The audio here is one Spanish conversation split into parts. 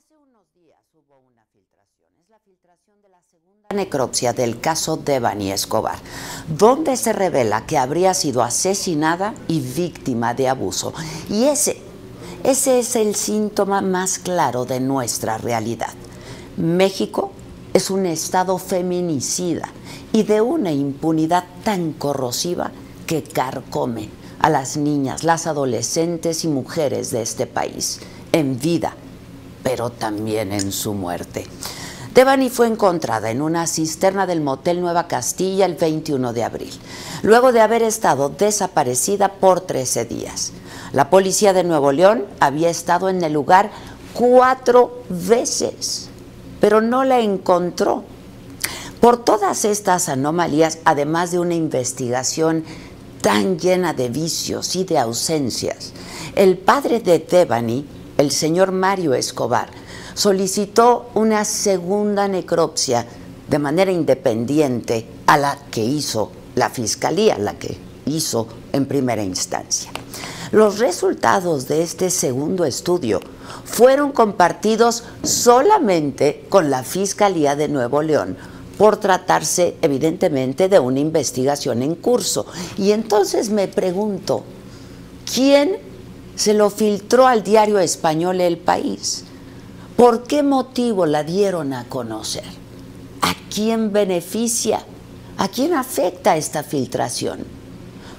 Hace unos días hubo una filtración, es la filtración de la segunda necropsia del caso de Bani Escobar, donde se revela que habría sido asesinada y víctima de abuso. Y ese, ese es el síntoma más claro de nuestra realidad. México es un estado feminicida y de una impunidad tan corrosiva que carcome a las niñas, las adolescentes y mujeres de este país en vida, pero también en su muerte. Devani fue encontrada en una cisterna del motel Nueva Castilla el 21 de abril, luego de haber estado desaparecida por 13 días. La policía de Nuevo León había estado en el lugar cuatro veces, pero no la encontró. Por todas estas anomalías, además de una investigación tan llena de vicios y de ausencias, el padre de Devani, el señor Mario Escobar, solicitó una segunda necropsia de manera independiente a la que hizo la fiscalía, la que hizo en primera instancia. Los resultados de este segundo estudio fueron compartidos solamente con la Fiscalía de Nuevo León, por tratarse evidentemente de una investigación en curso. Y entonces me pregunto, ¿quién se lo filtró al diario español El País? ¿Por qué motivo la dieron a conocer? ¿A quién beneficia? ¿A quién afecta esta filtración?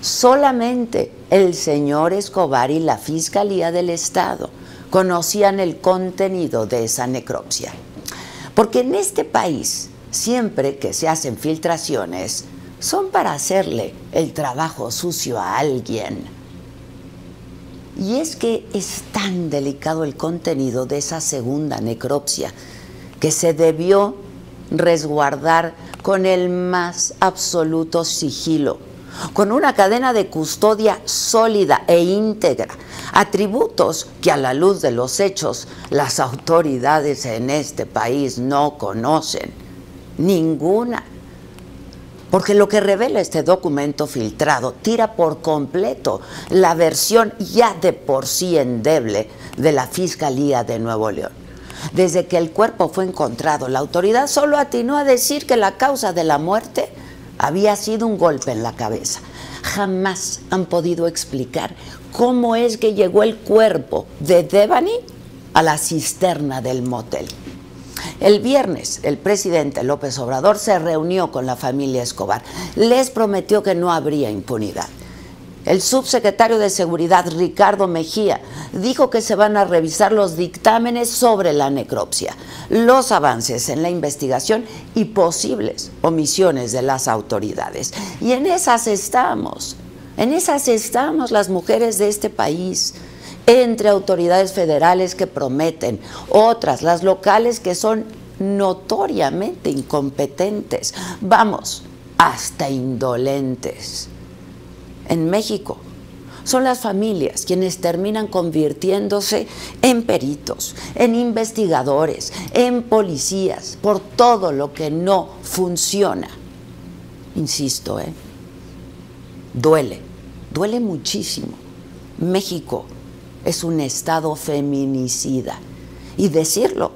Solamente el señor Escobar y la Fiscalía del Estado conocían el contenido de esa necropsia. Porque en este país, siempre que se hacen filtraciones, son para hacerle el trabajo sucio a alguien. Y es que es tan delicado el contenido de esa segunda necropsia que se debió resguardar con el más absoluto sigilo, con una cadena de custodia sólida e íntegra, atributos que a la luz de los hechos las autoridades en este país no conocen, ninguna. Porque lo que revela este documento filtrado tira por completo la versión ya de por sí endeble de la Fiscalía de Nuevo León. Desde que el cuerpo fue encontrado, la autoridad solo atinó a decir que la causa de la muerte había sido un golpe en la cabeza. Jamás han podido explicar cómo es que llegó el cuerpo de Devani a la cisterna del motel. El viernes, el presidente López Obrador se reunió con la familia Escobar. Les prometió que no habría impunidad. El subsecretario de Seguridad, Ricardo Mejía, dijo que se van a revisar los dictámenes sobre la necropsia, los avances en la investigación y posibles omisiones de las autoridades. Y en esas estamos, en esas estamos las mujeres de este país entre autoridades federales que prometen, otras, las locales que son notoriamente incompetentes, vamos, hasta indolentes. En México son las familias quienes terminan convirtiéndose en peritos, en investigadores, en policías, por todo lo que no funciona. Insisto, ¿eh? duele, duele muchísimo. México es un estado feminicida. Y decirlo,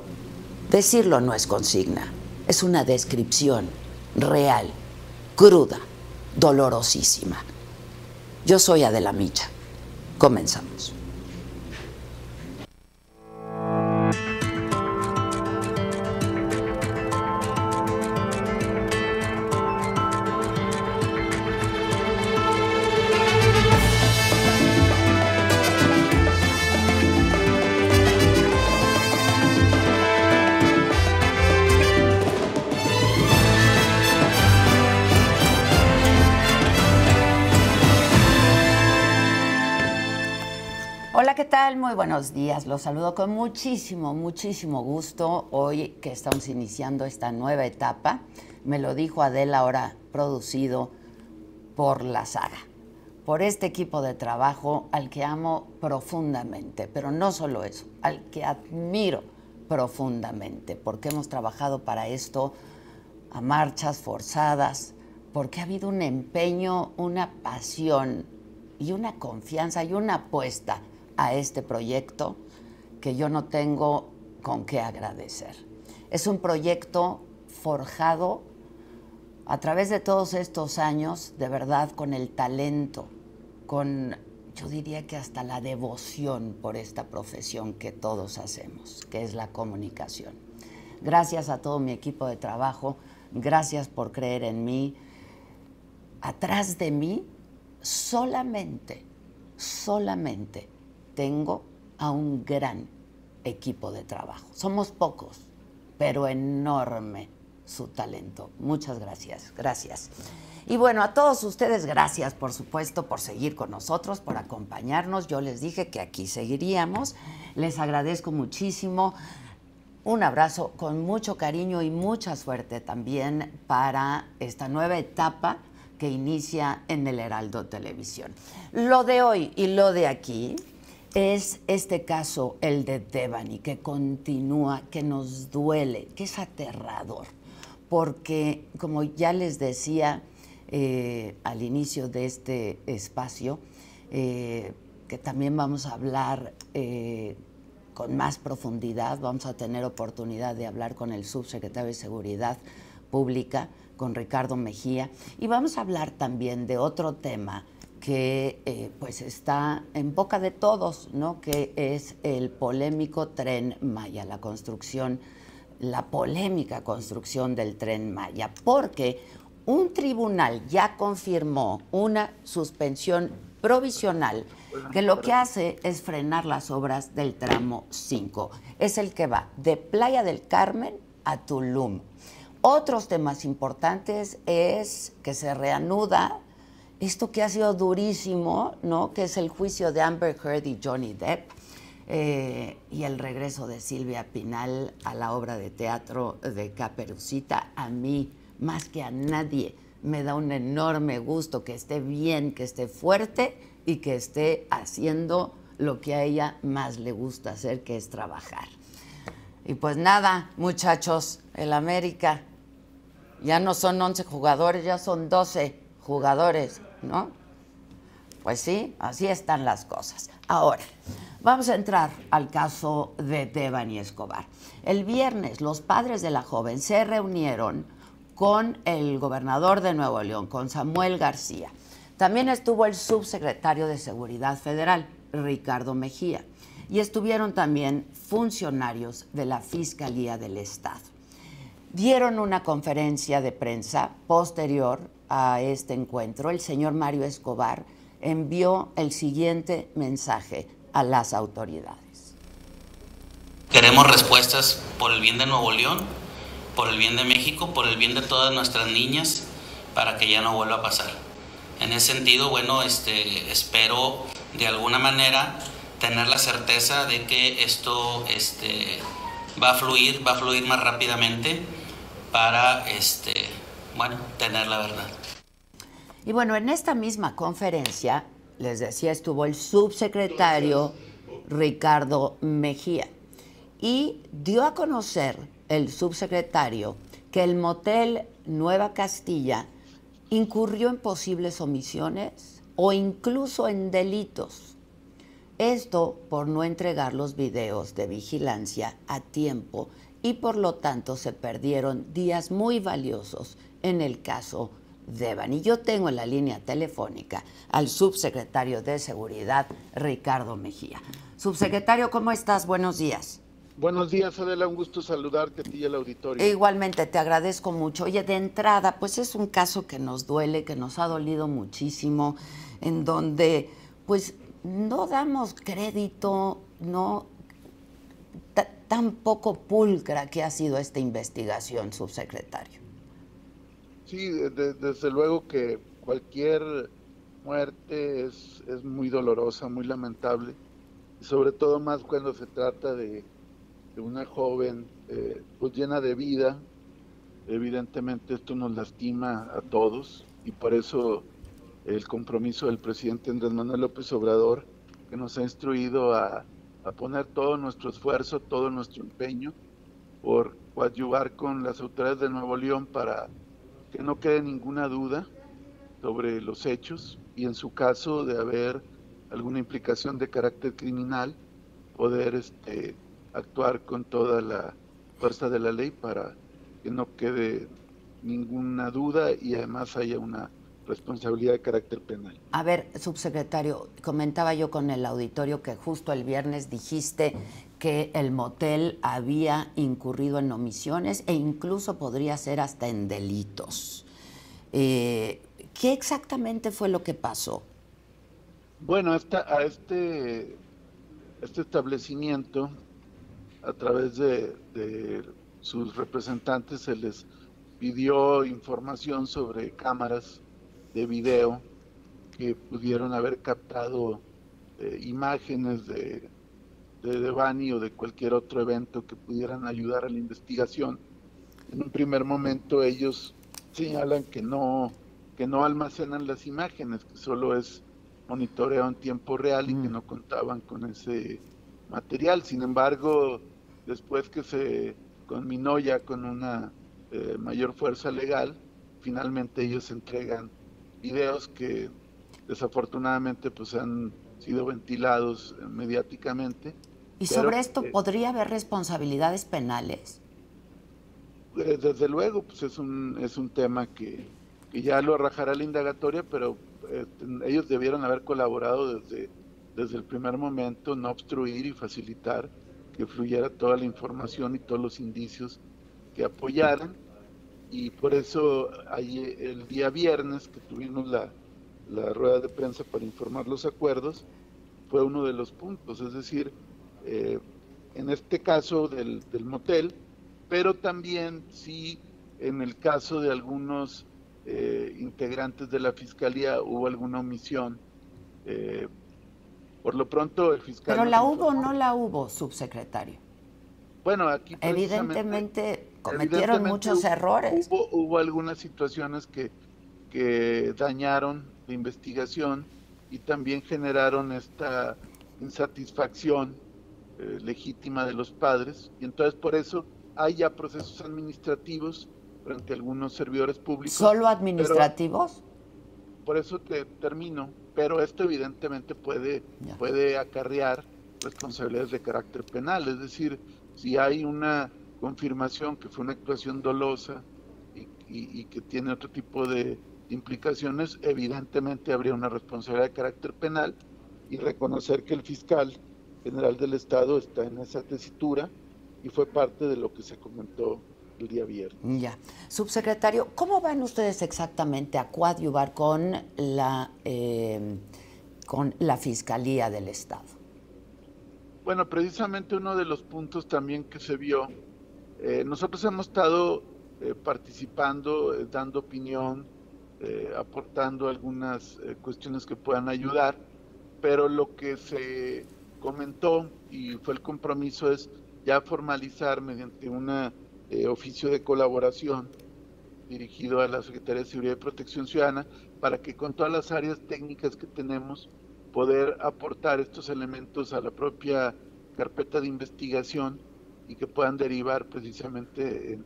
decirlo no es consigna, es una descripción real, cruda, dolorosísima. Yo soy Adela Micha. Comenzamos. Muy buenos días. Los saludo con muchísimo, muchísimo gusto hoy que estamos iniciando esta nueva etapa. Me lo dijo Adela, ahora producido por la saga, por este equipo de trabajo al que amo profundamente, pero no solo eso, al que admiro profundamente, porque hemos trabajado para esto a marchas forzadas, porque ha habido un empeño, una pasión y una confianza y una apuesta a este proyecto que yo no tengo con qué agradecer. Es un proyecto forjado a través de todos estos años, de verdad, con el talento, con, yo diría que hasta la devoción por esta profesión que todos hacemos, que es la comunicación. Gracias a todo mi equipo de trabajo, gracias por creer en mí. Atrás de mí, solamente, solamente tengo a un gran equipo de trabajo. Somos pocos, pero enorme su talento. Muchas gracias, gracias. Y bueno, a todos ustedes, gracias por supuesto por seguir con nosotros, por acompañarnos. Yo les dije que aquí seguiríamos. Les agradezco muchísimo. Un abrazo con mucho cariño y mucha suerte también para esta nueva etapa que inicia en el Heraldo Televisión. Lo de hoy y lo de aquí es este caso, el de Devani, que continúa, que nos duele, que es aterrador, porque como ya les decía eh, al inicio de este espacio, eh, que también vamos a hablar eh, con más profundidad, vamos a tener oportunidad de hablar con el subsecretario de Seguridad Pública, con Ricardo Mejía, y vamos a hablar también de otro tema que eh, pues está en boca de todos, ¿no? que es el polémico tren Maya, la construcción, la polémica construcción del tren Maya, porque un tribunal ya confirmó una suspensión provisional que lo que hace es frenar las obras del tramo 5. Es el que va de Playa del Carmen a Tulum. Otros temas importantes es que se reanuda esto que ha sido durísimo, ¿no? Que es el juicio de Amber Heard y Johnny Depp eh, y el regreso de Silvia Pinal a la obra de teatro de Caperucita. A mí, más que a nadie, me da un enorme gusto que esté bien, que esté fuerte y que esté haciendo lo que a ella más le gusta hacer, que es trabajar. Y pues nada, muchachos, el América ya no son 11 jugadores, ya son 12 jugadores, ¿no? Pues sí, así están las cosas. Ahora, vamos a entrar al caso de Devani Escobar. El viernes los padres de la joven se reunieron con el gobernador de Nuevo León, con Samuel García. También estuvo el subsecretario de Seguridad Federal, Ricardo Mejía, y estuvieron también funcionarios de la Fiscalía del Estado. Dieron una conferencia de prensa posterior a este encuentro, el señor Mario Escobar envió el siguiente mensaje a las autoridades. Queremos respuestas por el bien de Nuevo León, por el bien de México, por el bien de todas nuestras niñas, para que ya no vuelva a pasar. En ese sentido, bueno, este, espero de alguna manera tener la certeza de que esto este, va a fluir, va a fluir más rápidamente para este, bueno, tener la verdad. Y bueno, en esta misma conferencia, les decía, estuvo el subsecretario Ricardo Mejía y dio a conocer el subsecretario que el motel Nueva Castilla incurrió en posibles omisiones o incluso en delitos. Esto por no entregar los videos de vigilancia a tiempo y por lo tanto se perdieron días muy valiosos en el caso Devan. Y yo tengo en la línea telefónica al subsecretario de Seguridad, Ricardo Mejía. Subsecretario, ¿cómo estás? Buenos días. Buenos días, Adela, un gusto saludarte a ti y al auditorio. E igualmente, te agradezco mucho. Oye, de entrada, pues es un caso que nos duele, que nos ha dolido muchísimo, en donde pues no damos crédito, no tan poco pulcra que ha sido esta investigación, subsecretario. Sí, desde luego que cualquier muerte es, es muy dolorosa, muy lamentable, sobre todo más cuando se trata de, una joven eh, pues llena de vida. Evidentemente esto nos lastima a todos y por eso el compromiso del presidente Andrés Manuel López Obrador, que nos ha instruido a a poner todo nuestro esfuerzo, todo nuestro empeño por coadyuvar con las autoridades de Nuevo León para que no quede ninguna duda sobre los hechos y en su caso de haber alguna implicación de carácter criminal, poder este, actuar con toda la fuerza de la ley para que no quede ninguna duda y además haya una responsabilidad de carácter penal. A ver, subsecretario, comentaba yo con el auditorio que justo el viernes dijiste que el motel había incurrido en omisiones e incluso podría ser hasta en delitos. Eh, ¿Qué exactamente fue lo que pasó? Bueno, a este, este establecimiento, a través de, sus representantes, se les pidió información sobre cámaras de video que pudieron haber captado eh, imágenes de, de Devani o de cualquier otro evento que pudieran ayudar a la investigación. En un primer momento ellos señalan que no, que no almacenan las imágenes, que solo es monitoreo en tiempo real y que mm. no contaban con ese material. Sin embargo, después que se conminó ya con una eh, mayor fuerza legal, finalmente ellos entregan videos que desafortunadamente pues han sido ventilados mediáticamente. ¿Y sobre esto podría haber responsabilidades penales? Eh, desde luego, pues es un, es un tema que, ya lo arrajará la indagatoria, pero eh, ellos debieron haber colaborado desde, desde el primer momento, no obstruir y facilitar que fluyera toda la información y todos los indicios que apoyaran y por eso ahí, el día viernes que tuvimos la, rueda de prensa para informar los acuerdos, fue uno de los puntos, es decir, eh, en este caso del, motel, pero también sí en el caso de algunos eh, integrantes de la fiscalía hubo alguna omisión. Eh, por lo pronto el fiscal... Pero la hubo o no la hubo, subsecretario. Bueno, aquí evidentemente cometieron muchos errores. Hubo, algunas situaciones que, que dañaron la investigación y también generaron esta insatisfacción eh, legítima de los padres y entonces por eso hay ya procesos administrativos frente a algunos servidores públicos. ¿Solo administrativos? por eso te termino, pero esto evidentemente puede, puede acarrear responsabilidades de carácter penal, es decir, si hay una confirmación que fue una actuación dolosa y, que tiene otro tipo de implicaciones, evidentemente habría una responsabilidad de carácter penal y reconocer que el fiscal general del Estado está en esa tesitura y fue parte de lo que se comentó el día viernes. Ya. Subsecretario, ¿cómo van ustedes exactamente a coadyuvar con la, eh, con la Fiscalía del Estado? Bueno, precisamente uno de los puntos también que se vio, eh, nosotros hemos estado eh, participando, dando opinión, aportando algunas cuestiones que puedan ayudar, pero lo que se comentó y fue el compromiso es ya formalizar mediante un oficio de colaboración dirigido a la Secretaría de Seguridad y Protección Ciudadana para que con todas las áreas técnicas que tenemos poder aportar estos elementos a la propia carpeta de investigación y que puedan derivar precisamente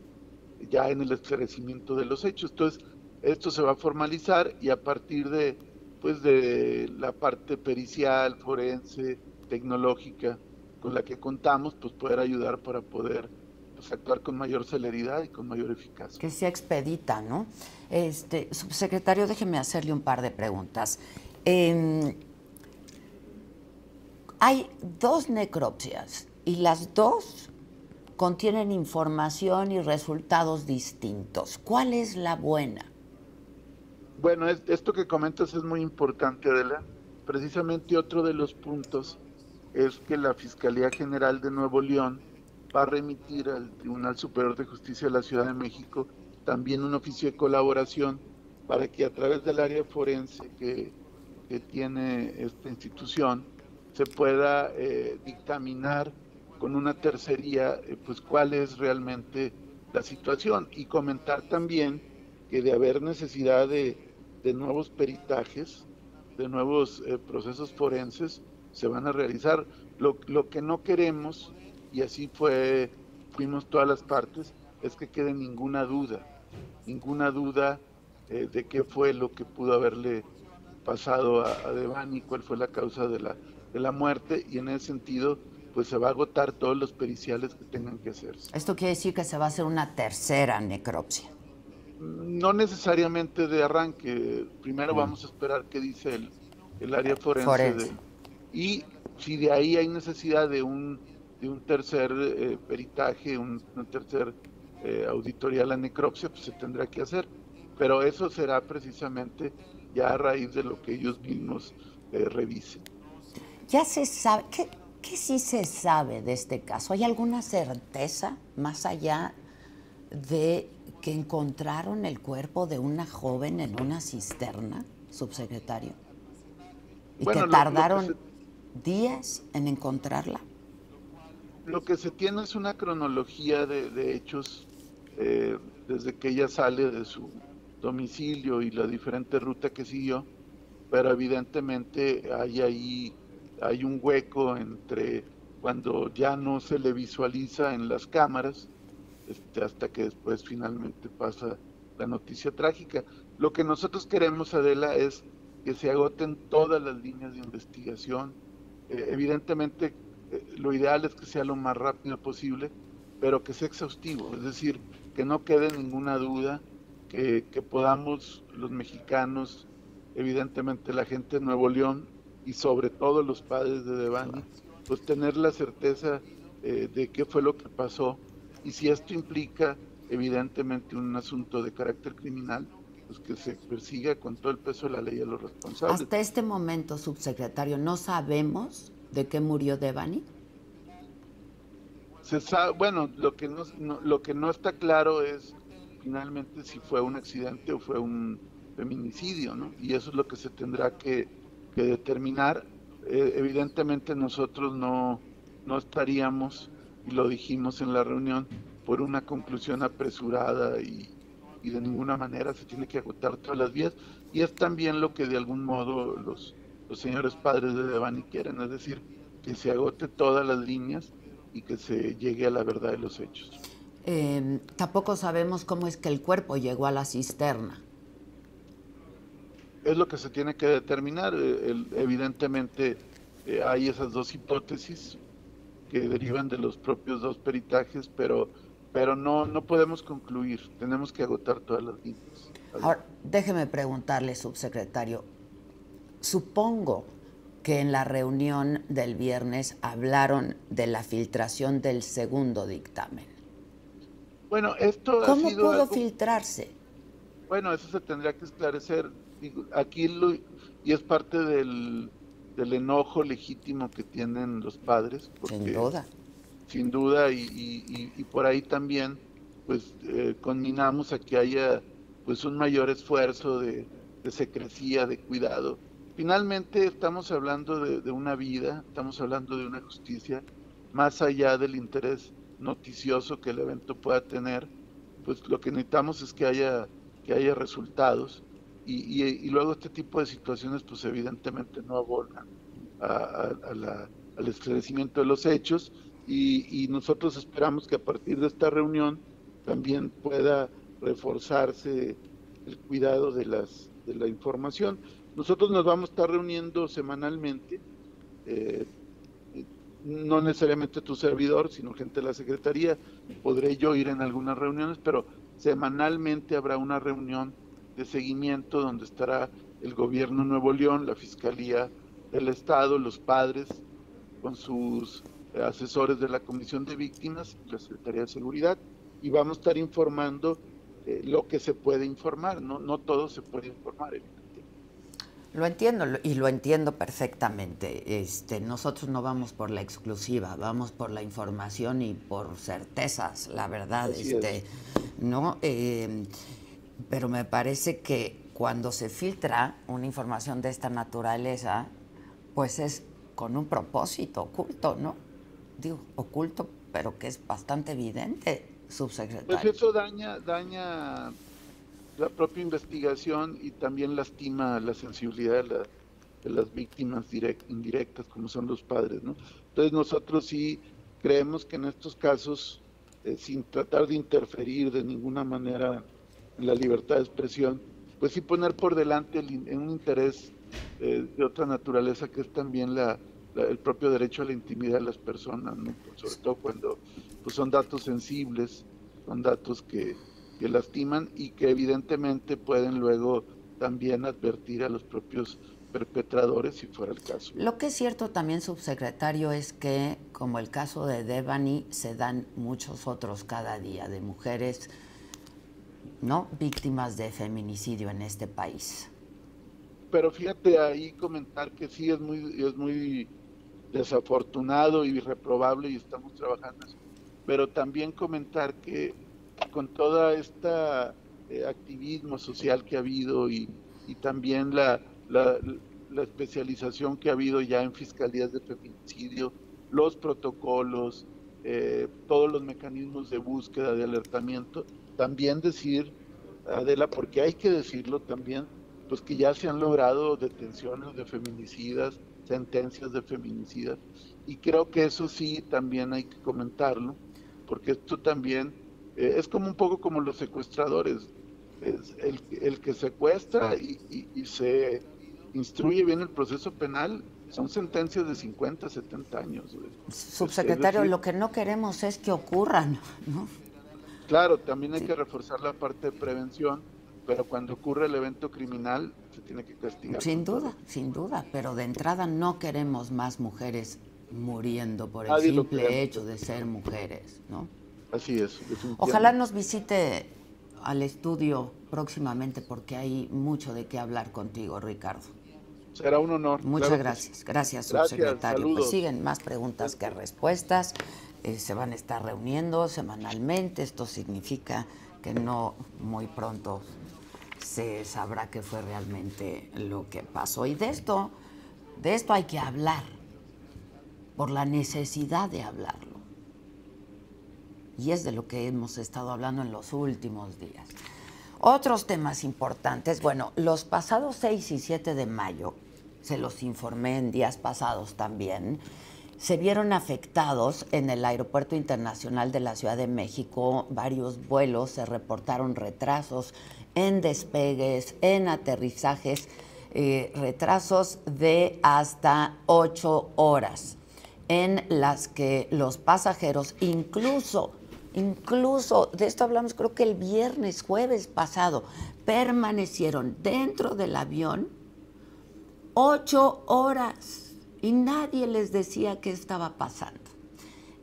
ya en el esclarecimiento de los hechos. Entonces, esto se va a formalizar y a partir de pues de la parte pericial, forense, tecnológica con la que contamos, pues poder ayudar para poder pues, actuar con mayor celeridad y con mayor eficacia. Que sea expedita, ¿no? Este, subsecretario, déjeme hacerle un par de preguntas. Hay dos necropsias y las dos contienen información y resultados distintos. ¿Cuál es la buena? Bueno, esto que comentas es muy importante, Adela. Precisamente otro de los puntos es que la Fiscalía General de Nuevo León va a remitir al Tribunal Superior de Justicia de la Ciudad de México también un oficio de colaboración para que a través del área forense que, que tiene esta institución se pueda eh, dictaminar con una tercería eh, pues cuál es realmente la situación y comentar también que de haber necesidad de, nuevos peritajes, de nuevos eh, procesos forenses, se van a realizar. Lo, lo, que no queremos, y así fue, fuimos todas las partes, es que quede ninguna duda, ninguna duda de qué fue lo que pudo haberle pasado a, a Devani, cuál fue la causa de la de la muerte y en ese sentido pues se va a agotar todos los periciales que tengan que hacerse. Esto quiere decir que se va a hacer una tercera necropsia. No necesariamente de arranque. Primero mm. vamos a esperar qué dice el, el área forense. Y si de ahí hay necesidad de un, de un tercer eh, peritaje, un, tercer eh, auditoría a la necropsia, pues se tendrá que hacer. Pero eso será precisamente ya a raíz de lo que ellos mismos eh, revisen. Ya se sabe, ¿qué, ¿qué sí se sabe de este caso? ¿Hay alguna certeza más allá de que encontraron el cuerpo de una joven en una cisterna, subsecretario? Y que tardaron días en encontrarla. Lo que se tiene es una cronología de, hechos eh, desde que ella sale de su domicilio y la diferente ruta que siguió, pero evidentemente hay ahí hay un hueco entre cuando ya no se le visualiza en las cámaras este, hasta que después finalmente pasa la noticia trágica. Lo que nosotros queremos, Adela, es que se agoten todas las líneas de investigación. Eh, evidentemente, eh, lo ideal es que sea lo más rápido posible, pero que sea exhaustivo, es decir, que no quede ninguna duda, que, podamos los mexicanos, evidentemente la gente de Nuevo León y sobre todo los padres de Devani, pues tener la certeza eh, de qué fue lo que pasó y si esto implica evidentemente un asunto de carácter criminal, pues que se persiga con todo el peso de la ley a los responsables. Hasta este momento, subsecretario, ¿no sabemos de qué murió Devani? Se sabe, bueno, lo que no, lo que no está claro es finalmente si fue un accidente o fue un feminicidio, ¿no? Y eso es lo que se tendrá que, determinar. Eh, evidentemente nosotros no, no estaríamos, y lo dijimos en la reunión, por una conclusión apresurada y, y de ninguna manera se tiene que agotar todas las vías. Y es también lo que de algún modo los, los señores padres de Devani quieren, es decir, que se agote todas las líneas y que se llegue a la verdad de los hechos. Em, tampoco sabemos cómo es que el cuerpo llegó a la cisterna. Es lo que se tiene que determinar. Eh, evidentemente eh, hay esas dos hipótesis que derivan de los propios dos peritajes, pero pero no, no podemos concluir, tenemos que agotar todas las líneas. Ahora, déjeme preguntarle, subsecretario, supongo que en la reunión del viernes hablaron de la filtración del segundo dictamen. Bueno, esto ¿Cómo ha sido pudo filtrarse? Bueno, eso se tendría que esclarecer. Aquí lo, y es parte del, del enojo legítimo que tienen los padres. Sin duda sin duda, y, por ahí también, pues, eh, a que haya, pues, un mayor esfuerzo de, secrecía, de cuidado. Finalmente estamos hablando de, una vida, estamos hablando de una justicia, más allá del interés noticioso que el evento pueda tener, pues lo que necesitamos es que haya, que haya resultados y, luego este tipo de situaciones pues evidentemente no abonan al esclarecimiento de los hechos y, nosotros esperamos que a partir de esta reunión también pueda reforzarse el cuidado de, las, de la información. Nosotros nos vamos a estar reuniendo semanalmente, eh, no necesariamente tu servidor, sino gente de la Secretaría, podré yo ir en algunas reuniones, pero semanalmente habrá una reunión de seguimiento donde estará el gobierno de Nuevo León, la Fiscalía del Estado, los padres, con sus asesores de la Comisión de Víctimas, la Secretaría de Seguridad, y vamos a estar informando eh, lo que se puede informar, no, no todo se puede informar, Lo entiendo y lo entiendo perfectamente. Este, nosotros no vamos por la exclusiva, vamos por la información y por certezas, la verdad. este, no, em, pero me parece que cuando se filtra una información de esta naturaleza, pues es con un propósito oculto, ¿no? Digo, oculto, pero que es bastante evidente, subsecretario. Pues eso daña, daña la propia investigación y también lastima la sensibilidad de, las víctimas indirectas, como son los padres, ¿no? Entonces nosotros sí creemos que en estos casos, eh, sin tratar de interferir de ninguna manera en la libertad de expresión, pues sí poner por delante un interés eh, de otra naturaleza que es también la, el propio derecho a la intimidad de las personas, sobre todo cuando pues, son datos sensibles, son datos que, que lastiman y que evidentemente pueden luego también advertir a los propios perpetradores si fuera el caso. Lo que es cierto también, subsecretario, es que como el caso de Devani, se dan muchos otros cada día de mujeres no víctimas de feminicidio en este país. Pero fíjate ahí comentar que sí es muy es muy desafortunado y reprobable y estamos trabajando eso. Pero también comentar que con toda esta eh, activismo social que ha habido y, y también la, la, especialización que ha habido ya en fiscalías de feminicidio, los protocolos, eh, todos los mecanismos de búsqueda, de alertamiento, también decir, Adela, porque hay que decirlo también, pues que ya se han logrado detenciones de feminicidas, sentencias de feminicidas, y creo que eso sí también hay que comentarlo, porque esto también eh, es como un poco como los secuestradores, es el, el que secuestra y, y se instruye bien el proceso penal, son sentencias de 50, 70 años. Subsecretario, lo que no queremos es que ocurran, ¿no? Claro, también hay que reforzar la parte de prevención, pero cuando ocurre el evento criminal se tiene que castigar. Sin duda, sin duda, pero de entrada no queremos más mujeres muriendo por el simple hecho de ser mujeres, ¿no? Así es. Ojalá nos visite al estudio próximamente porque hay mucho de qué hablar contigo, Ricardo. Será un honor. Muchas gracias. Gracias, subsecretario. pues siguen más preguntas que respuestas. Eh, se van a estar reuniendo semanalmente. Esto significa que no muy pronto se sabrá qué fue realmente lo que pasó. Y de esto, de esto hay que hablar, por la necesidad de hablarlo. Y es de lo que hemos estado hablando en los últimos días. Otros temas importantes, bueno, los pasados 6 y 7 de mayo, se los informé en días pasados también, se vieron afectados en el Aeropuerto Internacional de la Ciudad de México varios vuelos, se reportaron retrasos en despegues, en aterrizajes, eh, retrasos de hasta ocho horas, en las que los pasajeros incluso Incluso, de esto hablamos creo que el viernes, jueves pasado, permanecieron dentro del avión ocho horas y nadie les decía qué estaba pasando.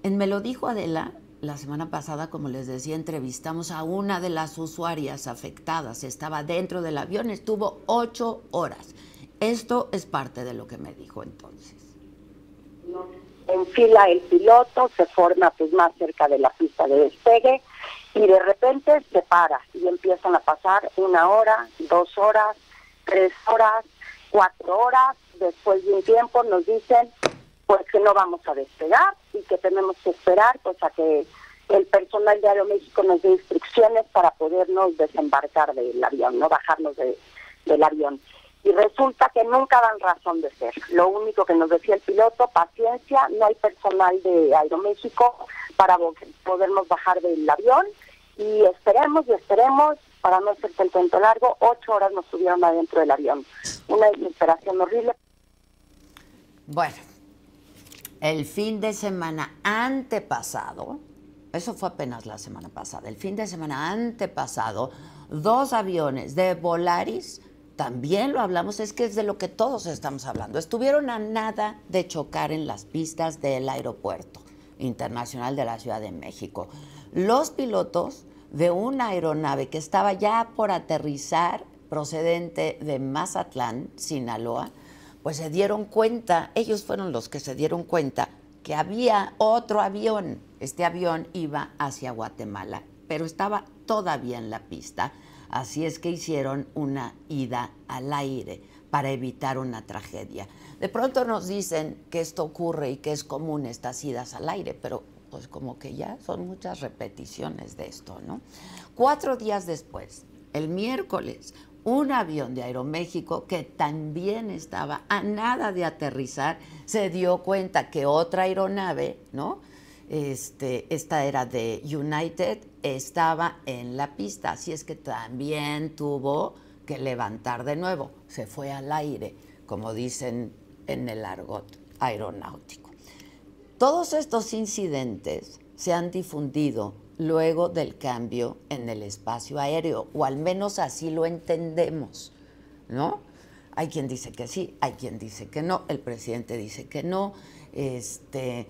En Me lo dijo Adela, la semana pasada, como les decía, entrevistamos a una de las usuarias afectadas. Estaba dentro del avión, estuvo ocho horas. Esto es parte de lo que me dijo entonces enfila el piloto, se forma pues más cerca de la pista de despegue y de repente se para y empiezan a pasar una hora, dos horas, tres horas, cuatro horas. Después de un tiempo nos dicen pues que no vamos a despegar y que tenemos que esperar pues a que el personal de Aeroméxico nos dé instrucciones para podernos desembarcar del avión, no bajarnos de, del avión y resulta que nunca dan razón de ser. Lo único que nos decía el piloto, paciencia, no hay personal de Aeroméxico para podernos bajar del avión y esperemos y esperemos, para no ser el cuento largo, ocho horas nos subieron adentro del avión. Una desesperación horrible. Bueno, el fin de semana antepasado, eso fue apenas la semana pasada, el fin de semana antepasado, dos aviones de Volaris también lo hablamos, es que es de lo que todos estamos hablando. Estuvieron a nada de chocar en las pistas del aeropuerto internacional de la Ciudad de México. Los pilotos de una aeronave que estaba ya por aterrizar procedente de Mazatlán, Sinaloa, pues se dieron cuenta, ellos fueron los que se dieron cuenta que había otro avión. Este avión iba hacia Guatemala, pero estaba todavía en la pista Así es que hicieron una ida al aire para evitar una tragedia. De pronto nos dicen que esto ocurre y que es común estas idas al aire, pero pues como que ya son muchas repeticiones de esto, ¿no? Cuatro días después, el miércoles, un avión de Aeroméxico que también estaba a nada de aterrizar, se dio cuenta que otra aeronave, ¿no? Este, esta era de United, estaba en la pista, así es que también tuvo que levantar de nuevo, se fue al aire, como dicen en el argot. aeronáutico. Todos estos incidentes se han difundido luego del cambio en el espacio aéreo, o al menos así lo entendemos, ¿no? Hay quien dice que sí, hay quien dice que no, el presidente dice que no. Este,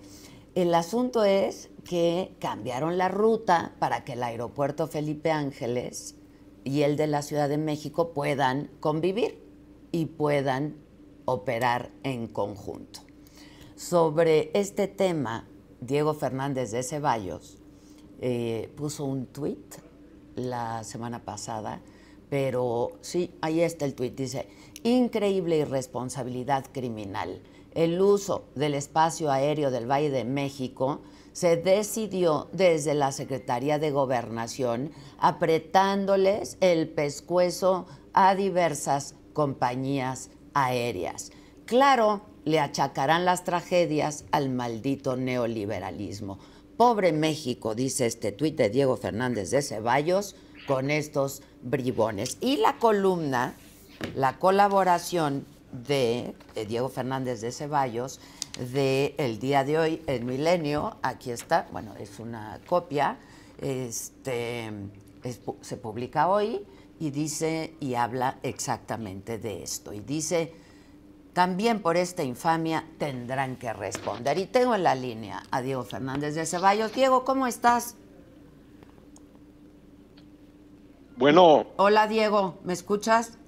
el asunto es que cambiaron la ruta para que el aeropuerto Felipe Ángeles y el de la Ciudad de México puedan convivir y puedan operar en conjunto. Sobre este tema, Diego Fernández de Ceballos eh, puso un tuit la semana pasada, pero sí, ahí está el tuit, dice, increíble irresponsabilidad criminal. El uso del espacio aéreo del Valle de México se decidió desde la Secretaría de Gobernación apretándoles el pescuezo a diversas compañías aéreas. Claro, le achacarán las tragedias al maldito neoliberalismo. Pobre México, dice este tuit de Diego Fernández de Ceballos, con estos bribones. Y la columna, la colaboración de, Diego Fernández de Ceballos, de el día de hoy, el milenio, aquí está, bueno, es una copia, este, se publica hoy y dice y habla exactamente de esto. Y dice, también por esta infamia tendrán que responder. Y tengo en la línea a Diego Fernández de Ceballos. Diego, ¿cómo estás? Bueno. Hola Diego, ¿me escuchas?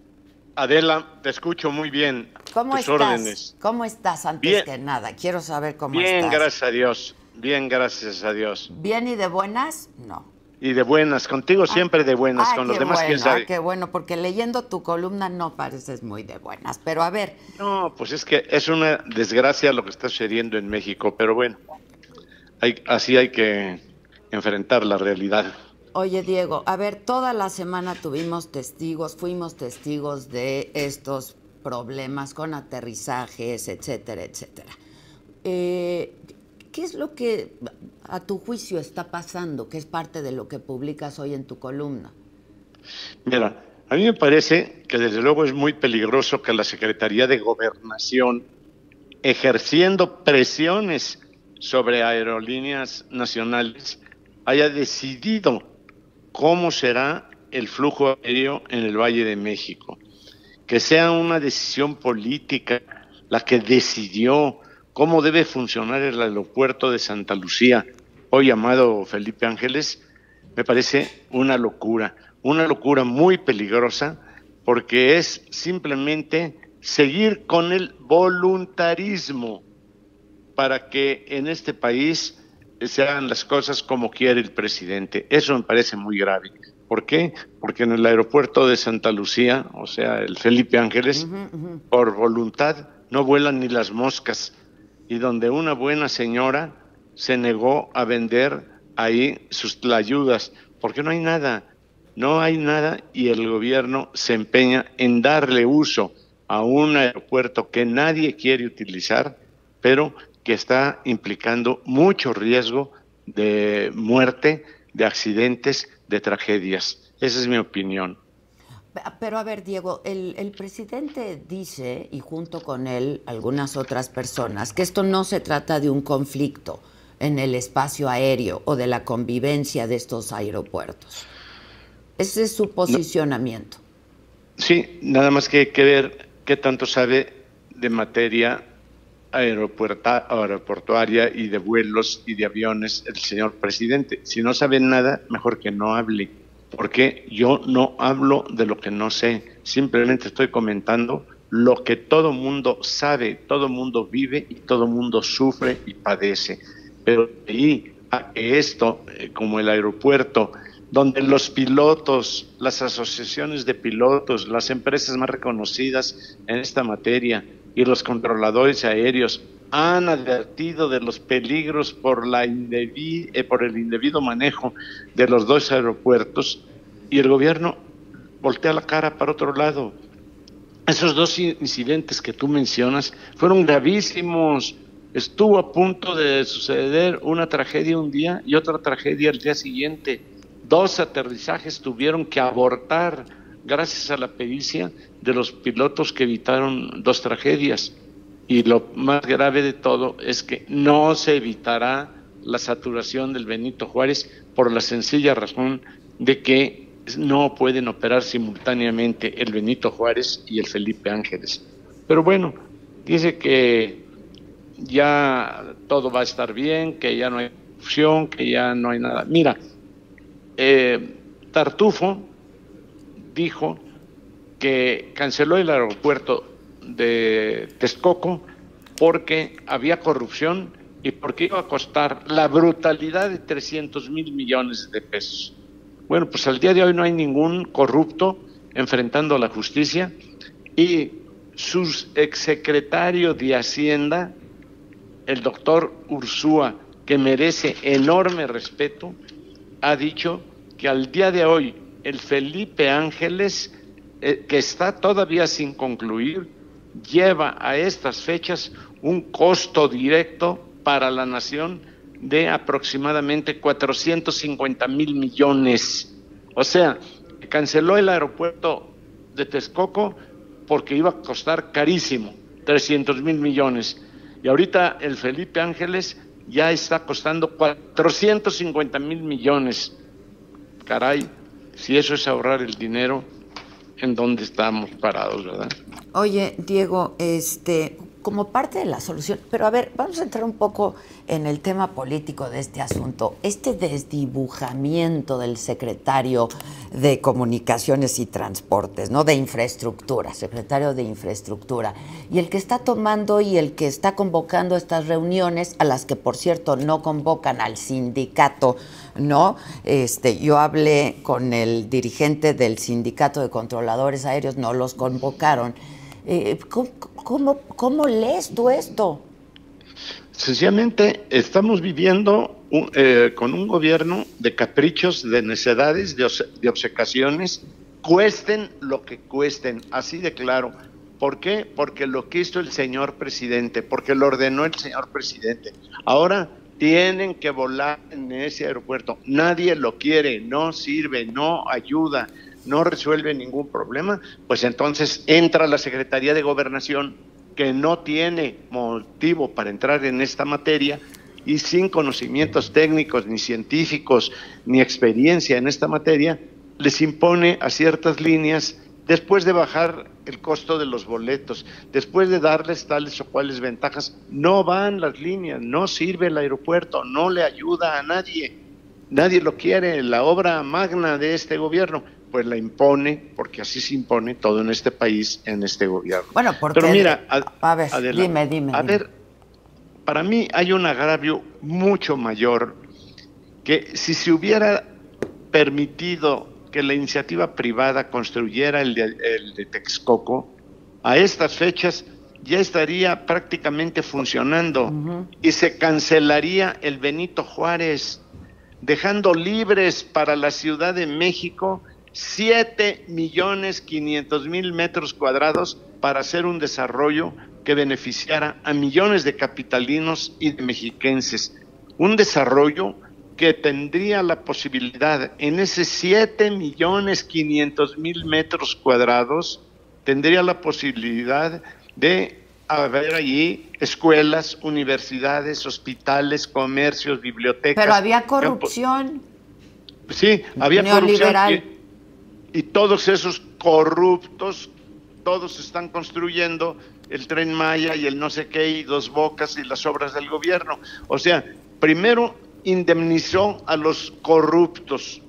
Adela, te escucho muy bien. ¿Cómo estás? ¿Cómo estás antes que nada? Quiero saber cómo estás. Bien, gracias a Dios. Bien, gracias a Dios. ¿Bien y de buenas? No. Y de buenas, contigo ah, siempre de buenas, con los demás quién sabe. qué bueno, porque leyendo tu columna no pareces muy de buenas, pero a ver. No, pues es que es una desgracia lo que está sucediendo en México, pero bueno, hay, así hay que enfrentar la realidad. Oye, Diego, a ver, toda la semana tuvimos testigos, fuimos testigos de estos problemas con aterrizajes, etcétera, etcétera. Eh, ¿Qué es lo que a tu juicio está pasando, que es parte de lo que publicas hoy en tu columna? Mira, a mí me parece que desde luego es muy peligroso que la Secretaría de Gobernación, ejerciendo presiones sobre aerolíneas nacionales, haya decidido cómo será el flujo aéreo en el Valle de México. Que sea una decisión política la que decidió cómo debe funcionar el aeropuerto de Santa Lucía, hoy llamado Felipe Ángeles, me parece una locura, una locura muy peligrosa, porque es simplemente seguir con el voluntarismo para que en este país se hagan las cosas como quiere el presidente. Eso me parece muy grave. ¿Por qué? Porque en el aeropuerto de Santa Lucía, o sea, el Felipe Ángeles, por voluntad no vuelan ni las moscas y donde una buena señora se negó a vender ahí sus ayudas, porque no hay nada, no hay nada y el gobierno se empeña en darle uso a un aeropuerto que nadie quiere utilizar, pero que está implicando mucho riesgo de muerte, de accidentes, de tragedias. Esa es mi opinión. Pero a ver, Diego, el, presidente dice, y junto con él algunas otras personas, que esto no se trata de un conflicto en el espacio aéreo o de la convivencia de estos aeropuertos. Ese es su posicionamiento. Sí, nada más que hay que ver qué tanto sabe de materia aeroportuaria y de vuelos y de aviones el señor presidente. Si no sabe nada, mejor que no hable porque yo no hablo de lo que no sé, simplemente estoy comentando lo que todo mundo sabe, todo mundo vive y todo mundo sufre y padece. Pero ahí a esto, eh, como el aeropuerto, donde los pilotos, las asociaciones de pilotos, las empresas más reconocidas en esta materia y los controladores aéreos han advertido de los peligros por, la eh, por el indebido manejo de los dos aeropuertos y el gobierno voltea la cara para otro lado. Esos dos incidentes que tú mencionas fueron gravísimos. Estuvo a punto de suceder una tragedia un día y otra tragedia al día siguiente. Dos aterrizajes tuvieron que abortar gracias a la pericia de los pilotos que evitaron dos tragedias y lo más grave de todo es que no se evitará la saturación del Benito Juárez por la sencilla razón de que no pueden operar simultáneamente el Benito Juárez y el Felipe Ángeles. Pero bueno, dice que ya todo va a estar bien, que ya no hay fusión, que ya no hay nada. Mira, eh, Tartufo dijo que canceló el aeropuerto de Texcoco porque había corrupción y porque iba a costar la brutalidad de 300 mil millones de pesos. Bueno, pues al día de hoy no hay ningún corrupto enfrentando a la justicia y su exsecretario de Hacienda, el doctor Ursúa, que merece enorme respeto, ha dicho que al día de hoy el Felipe Ángeles, eh, que está todavía sin concluir, lleva a estas fechas un costo directo para la nación de aproximadamente 450 mil millones. O sea, canceló el aeropuerto de Texcoco porque iba a costar carísimo, 300 mil millones. Y ahorita el Felipe Ángeles ya está costando 450 mil millones. Caray, si eso es ahorrar el dinero, ¿en dónde estamos parados, verdad? Oye, Diego, este, como parte de la solución, pero a ver, vamos a entrar un poco en el tema político de este asunto. Este desdibujamiento del secretario de Comunicaciones y Transportes, ¿no? De infraestructura, secretario de infraestructura, y el que está tomando y el que está convocando estas reuniones, a las que por cierto no convocan al sindicato, ¿no? Este, yo hablé con el dirigente del sindicato de controladores aéreos, no los convocaron eh, ¿cómo, cómo, lees tú esto? Sencillamente estamos viviendo eh, con un gobierno de caprichos, de necedades, de, de obcecaciones, cuesten lo que cuesten, así de claro. ¿Por qué? Porque lo quiso el señor presidente, porque lo ordenó el señor presidente. Ahora tienen que volar en ese aeropuerto. Nadie lo quiere, no sirve, no ayuda no resuelve ningún problema, pues entonces entra la Secretaría de Gobernación, que no tiene motivo para entrar en esta materia y sin conocimientos técnicos, ni científicos, ni experiencia en esta materia, les impone a ciertas líneas después de bajar el costo de los boletos, después de darles tales o cuales ventajas, no van las líneas, no sirve el aeropuerto, no le ayuda a nadie, nadie lo quiere, la obra magna de este gobierno pues la impone, porque así se impone todo en este país, en este gobierno. Bueno, porque... Pero mira, a, ver, dime, dime. A ver, para mí hay un agravio mucho mayor que si se hubiera permitido que la iniciativa privada construyera el de, Texcoco, a estas fechas ya estaría prácticamente funcionando y se cancelaría el Benito Juárez, dejando libres para la Ciudad de México 7 millones 500 mil metros cuadrados para hacer un desarrollo que beneficiara a millones de capitalinos y de mexiquenses. Un desarrollo que tendría la posibilidad en ese 7 millones 500 mil metros cuadrados, tendría la posibilidad de haber allí escuelas, universidades, hospitales, comercios, bibliotecas. Pero había corrupción. Sí, había corrupción y todos esos corruptos, todos están construyendo el tren Maya y el no sé qué y dos bocas y las obras del gobierno. O sea, primero indemnizó a los corruptos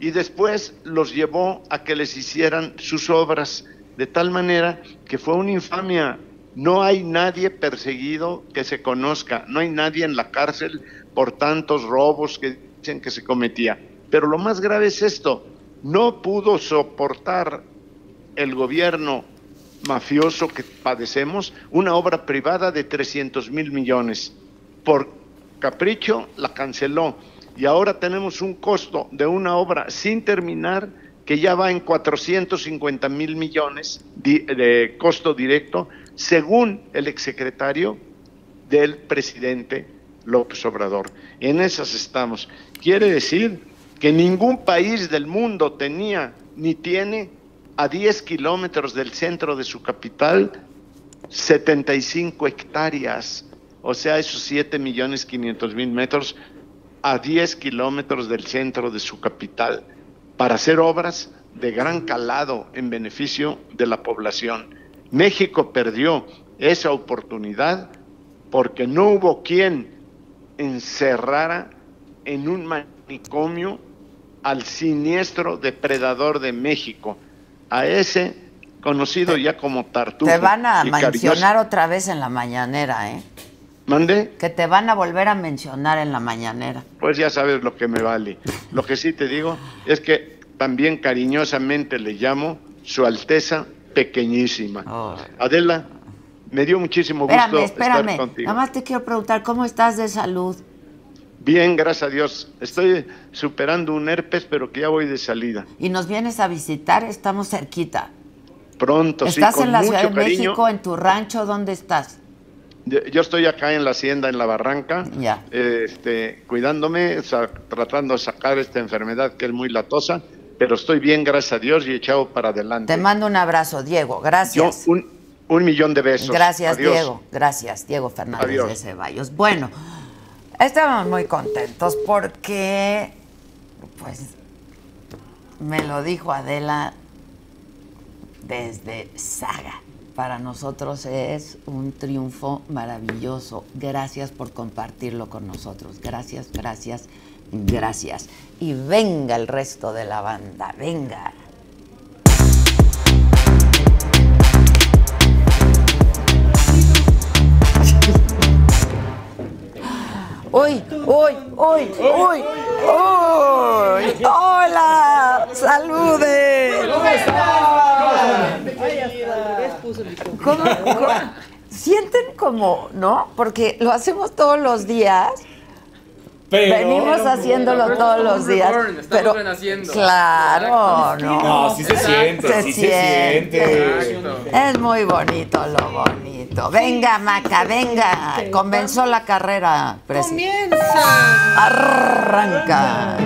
y después los llevó a que les hicieran sus obras de tal manera que fue una infamia. No hay nadie perseguido que se conozca, no hay nadie en la cárcel por tantos robos que dicen que se cometía. Pero lo más grave es esto, no pudo soportar el gobierno mafioso que padecemos una obra privada de 300 mil millones. Por capricho la canceló y ahora tenemos un costo de una obra sin terminar que ya va en 450 mil millones de costo directo, según el exsecretario del presidente López Obrador. En esas estamos. Quiere decir que ningún país del mundo tenía ni tiene a 10 kilómetros del centro de su capital 75 hectáreas, o sea, esos 7 millones 500 mil metros a 10 kilómetros del centro de su capital, para hacer obras de gran calado en beneficio de la población. México perdió esa oportunidad porque no hubo quien encerrara en un manicomio al siniestro depredador de México, a ese conocido ya como Tartufo. Te van a mencionar otra vez en la mañanera, ¿eh? ¿Mande? Que te van a volver a mencionar en la mañanera. Pues ya sabes lo que me vale. Lo que sí te digo es que también cariñosamente le llamo Su Alteza Pequeñísima. Adela, me dio muchísimo gusto estar contigo. Nada más te quiero preguntar, ¿cómo estás de salud? Bien, gracias a Dios. Estoy superando un herpes, pero que ya voy de salida. ¿Y nos vienes a visitar? Estamos cerquita. Pronto, sí, ¿Estás en la Ciudad de México, en tu rancho? ¿Dónde estás? Yo estoy acá en la hacienda, en la barranca, ya. este, cuidándome, tratando de sacar esta enfermedad que es muy latosa, pero estoy bien, gracias a Dios, y echado para adelante. Te mando un abrazo, Diego, gracias. Yo, un, un millón de besos. Gracias, Diego, gracias, Diego Fernández de Ceballos. Bueno, Estamos muy contentos porque, pues, me lo dijo Adela desde Saga. Para nosotros es un triunfo maravilloso. Gracias por compartirlo con nosotros. Gracias, gracias, gracias. Y venga el resto de la banda, venga. uy, uy, uy, uy, uy. Hola, salude. ¿Cómo están? ¿Cómo, ¿Cómo? Sienten como, ¿no? Porque lo hacemos todos los días. Venimos haciéndolo todos los días. pero claro, no. No, sí se siente, se sí siente. se siente. Es muy bonito lo bonito. Venga, Maca, venga. Comenzó la carrera. Comienza. Arranca.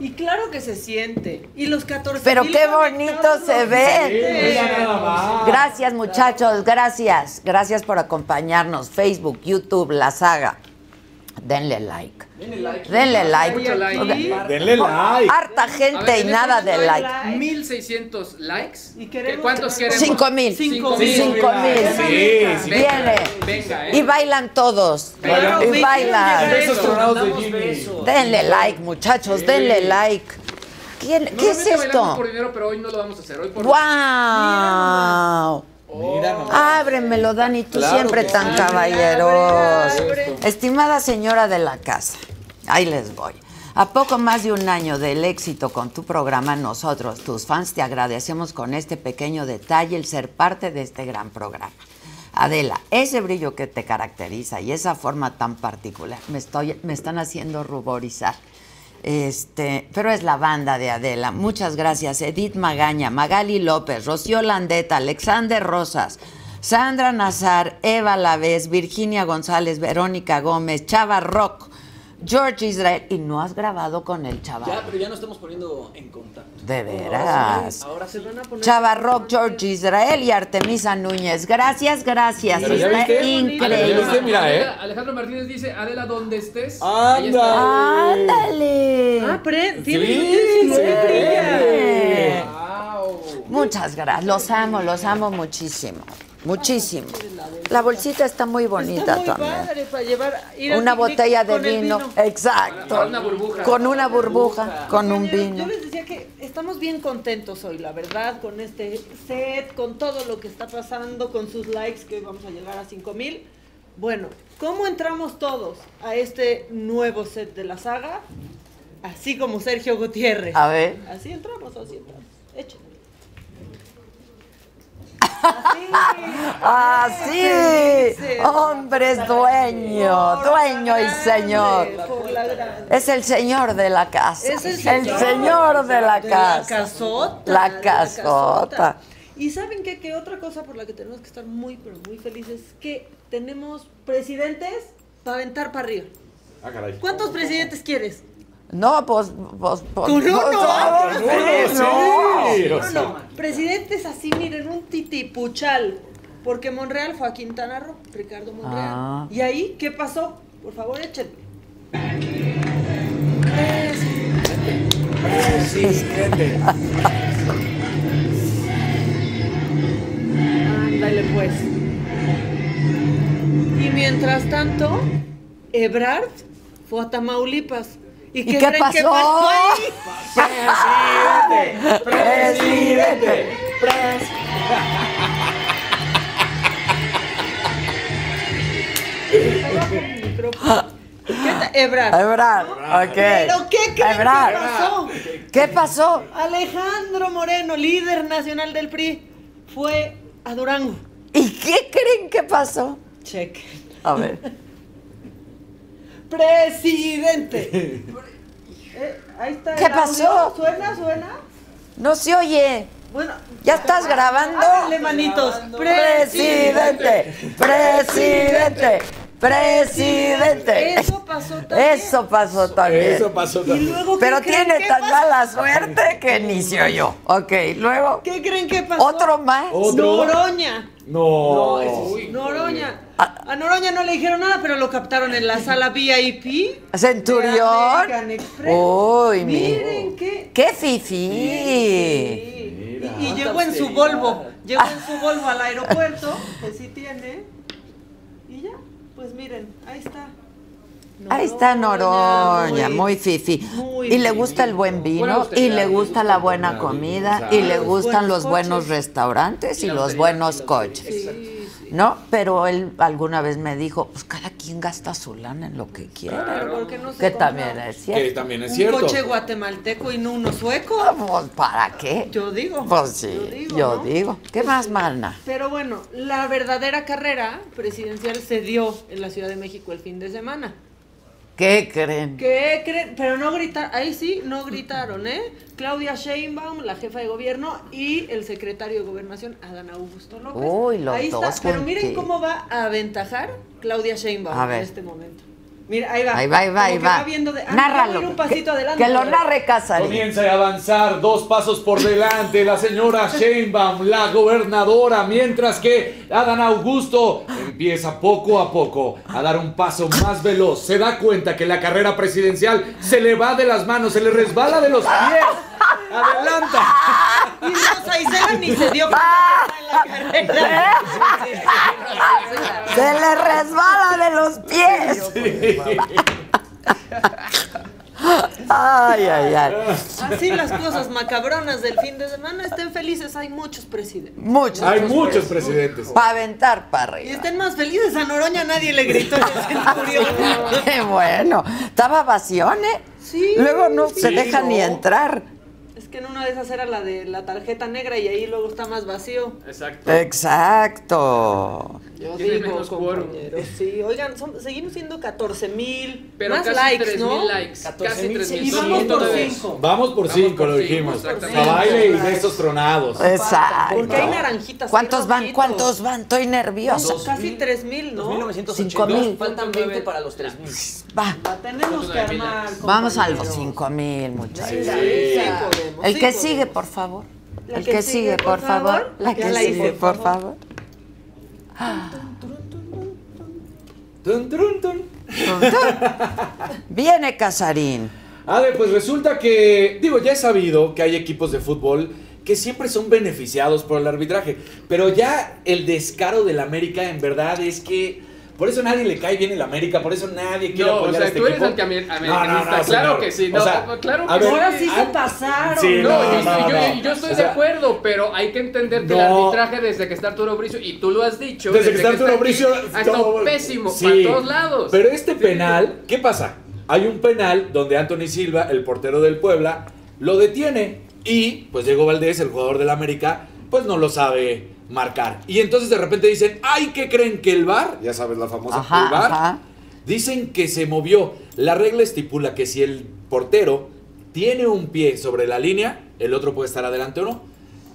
Y claro que se siente. Y los 14 Pero qué bonito se ve. Gracias, muchachos. Gracias. Gracias por acompañarnos. Facebook, YouTube, La Saga. Denle like. Denle like. Denle like. Denle like. Harta gente y nada de like. 1600 likes. ¿Y queremos ¿Cuántos queremos? 5000. 5000. 5000. Sí, sí. Viene. Venga, ¿eh? Y bailan todos. Y bailan. Besos. Denle like, muchachos. Denle like. ¿Quién, ¿Qué es esto? por dinero, pero hoy no lo vamos a hacer. Hoy por ¡Wow! Ábremelo, Dani, tú Claro siempre tan sí. Abre. Estimada señora de la casa, ahí les voy. A poco más de un año del éxito con tu programa, nosotros, tus fans, te agradecemos con este pequeño detalle el ser parte de este gran programa. Adela, ese brillo que te caracteriza y esa forma tan particular me, estoy, me están haciendo ruborizar. Este, pero es la banda de Adela. Muchas gracias. Edith Magaña, Magali López, Rocío Landeta, Alexander Rosas, Sandra Nazar, Eva Lavés, Virginia González, Verónica Gómez, Chava Rock, George Israel. Y no has grabado con el Chava. Ya, pero ya nos estamos poniendo en contacto. De veras. Ahora sí. Chava Rock, George Israel y Artemisa Núñez. Gracias, gracias. Pero ya Está viste, increíble. ya viste, mira, ¿eh? Alejandro Martínez dice, Adela, donde estés. ahí está. Anda. Ándale. Ah, pre, Sí, sí. Muchas gracias. Los amo, los amo muchísimo. Muchísimo. La bolsita está muy bonita Está muy también. padre para llevar ir Una botella de vino. Exacto. Con una burbuja. Con una burbuja, con un vino. Yo les decía que estamos bien contentos hoy, la verdad, con este set, con todo lo que está pasando, con sus likes, que hoy vamos a llegar a 5000. Bueno, ¿cómo entramos todos a este nuevo set de la saga? Así como Sergio Gutiérrez. A ver. Así entramos, así entramos. Échale. Así, hombre es dueño, dueño y señor. Es el señor de la casa. Es el el señor de la De casa. La casota. La casota. Y saben qué? que otra cosa por la que tenemos que estar muy, pero muy felices es que tenemos presidentes para aventar para arriba. Ah, caray. ¿Cuántos presidentes quieres? No, pues, pues, pues, pues, ah, sí, con uno, no. sí. No, no, presidentes así, miren, un titipuchal. Porque Monreal fue a Quintana Roo, Ricardo Monreal. Ah. ¿Y ahí qué pasó? Por favor, échenme. Presidente. Ándale, pues. Y mientras tanto, Ebrard fue a Tamaulipas. ¿Y, ¿Y qué, creen que pasó? pasó ahí? Presidente. Presidente. ¿Qué ta- Ebrard. Ebrard, ¿no? ok. ¿Pero qué creen Ebrard. que pasó? ¿Qué pasó? Alejandro Moreno, líder nacional del PRI, fue a Durango. ¿Y qué creen que pasó? Check. A ver. Presidente. Eh, ahí está. ¿Qué pasó? ¿Suena, suena? No se oye. Bueno. ¿Ya estás grabando? Háganle manitos. Presidente, presidente, presidente. Eso pasó también. Eso pasó también. Eso pasó Y también. luego, ¿qué Pero tiene tan pasó? mala suerte que ni se oyó. Ok, luego. ¿Qué creen que pasó? ¿Otro más? ¿Otro? Noroña. No. Noroña. Ah. A Noroña no le dijeron nada, pero lo captaron en la sala VIP. Centurión. Uy, mi- Miren qué. ¡Qué fifí! Y, y llegó en su Volvo. Llegó en su Volvo al aeropuerto, que sí tiene. Pues miren, ahí está. Ahí está Noroña, muy fifi. muy Y le gusta el buen vino, y le le gusta la buena comida, y le Los gustan los buenos restaurantes y los buenos coches. sí. ¿No? Pero él alguna vez me dijo, pues cada quien gasta su lana en lo que quiere. Pero ¿por qué no se Que compra también es Que cierto. también es un coche guatemalteco y no uno sueco? Pues, ¿Para qué? Yo digo. Pues sí, Yo digo. yo ¿no? digo. ¿Qué más, Malna? Pero bueno, la verdadera carrera presidencial se dio en la Ciudad de México el fin de semana. ¿Qué creen? ¿Qué creen? Pero no gritaron, ahí sí, no gritaron, ¿eh? Claudia Sheinbaum, la jefa de gobierno, y el secretario de gobernación, Adán Augusto López. Uy, los ahí dos está. Pero miren cómo va a aventajar Claudia Sheinbaum A en este momento. Mira, ahí va. Ahí va, ahí va, ahí que va. de, ah, Nárralo. un pasito que, adelante. que lo narre Casarín. Comienza a avanzar dos pasos por delante la señora Sheinbaum, la gobernadora, mientras que Adán Augusto empieza poco a poco a dar un paso más veloz. Se da cuenta que la carrera presidencial se le va de las manos, se le resbala de los pies. Adelanta. Y Rosa Isela ni se dio cuenta que está en la carrera. Se le resbala de los pies. Ay, ay, ay. Así las cosas macabronas del fin de semana. Estén felices, hay muchos presidentes. Muchos. Hay muchos presidentes. Para aventar para Y estén más felices. A Noroña nadie le gritó en el centurión. Qué bueno. Estaba vación, ¿eh? Sí, Luego no se deja ni entrar. Es que en una de esas era la de la tarjeta negra y ahí luego está más vacío. Exacto. Exacto. Yo digo, compañeros, sí. Oigan, son- seguimos siendo 14 mil. Pero más casi likes, 3 ¿no? mil likes. Casi 3 mil. Y vamos por 2.9. 5. Vamos por Vamos cinco, por lo cinco, dijimos. exactamente. A baile y besos tronados. Exacto. Porque hay naranjitas. ¿Cuántos van? ¿Cuántos van? Estoy nerviosa. Casi 3 mil, ¿no? 2.982. Cinco mil. Faltan 20 para los 3.000. Va. La tenemos que armar. Vamos a los compañeros. cinco mil, muchachos. El que sigue, por favor. El que sigue, por favor. La que sigue, por favor. Tun, trun, tun. Viene Casarín. A ver, pues resulta que, digo, ya he sabido que hay equipos de fútbol que siempre son beneficiados por el arbitraje, pero ya el descaro del América en verdad es que por eso nadie le cae bien el América, por eso nadie quiere No, o apoyar a sea, este tú eres equipo. antiamericanista. Claro señor. que sí, O no, sea, claro que a ver, Ahora sí se pasaron. sí, No, No, yo, no, yo- no. yo estoy O sea, de acuerdo, pero hay que entender que el arbitraje desde que está Arturo Bricio, y tú lo has dicho, Desde que está Arturo Bricio, ha estado pésimo Sí. para todos lados. Pero este penal, ¿qué pasa? Hay un penal donde Anthony Silva, el portero del Puebla, lo detiene y pues Diego Valdés, el jugador del América, pues no lo sabe marcar. Y entonces de repente dicen, ay, ¿qué creen que el VAR? Ya sabes la famosa Ajá, el ajá. Dicen que se movió. La regla estipula que si el portero tiene un pie sobre la línea, el otro puede estar adelante o no.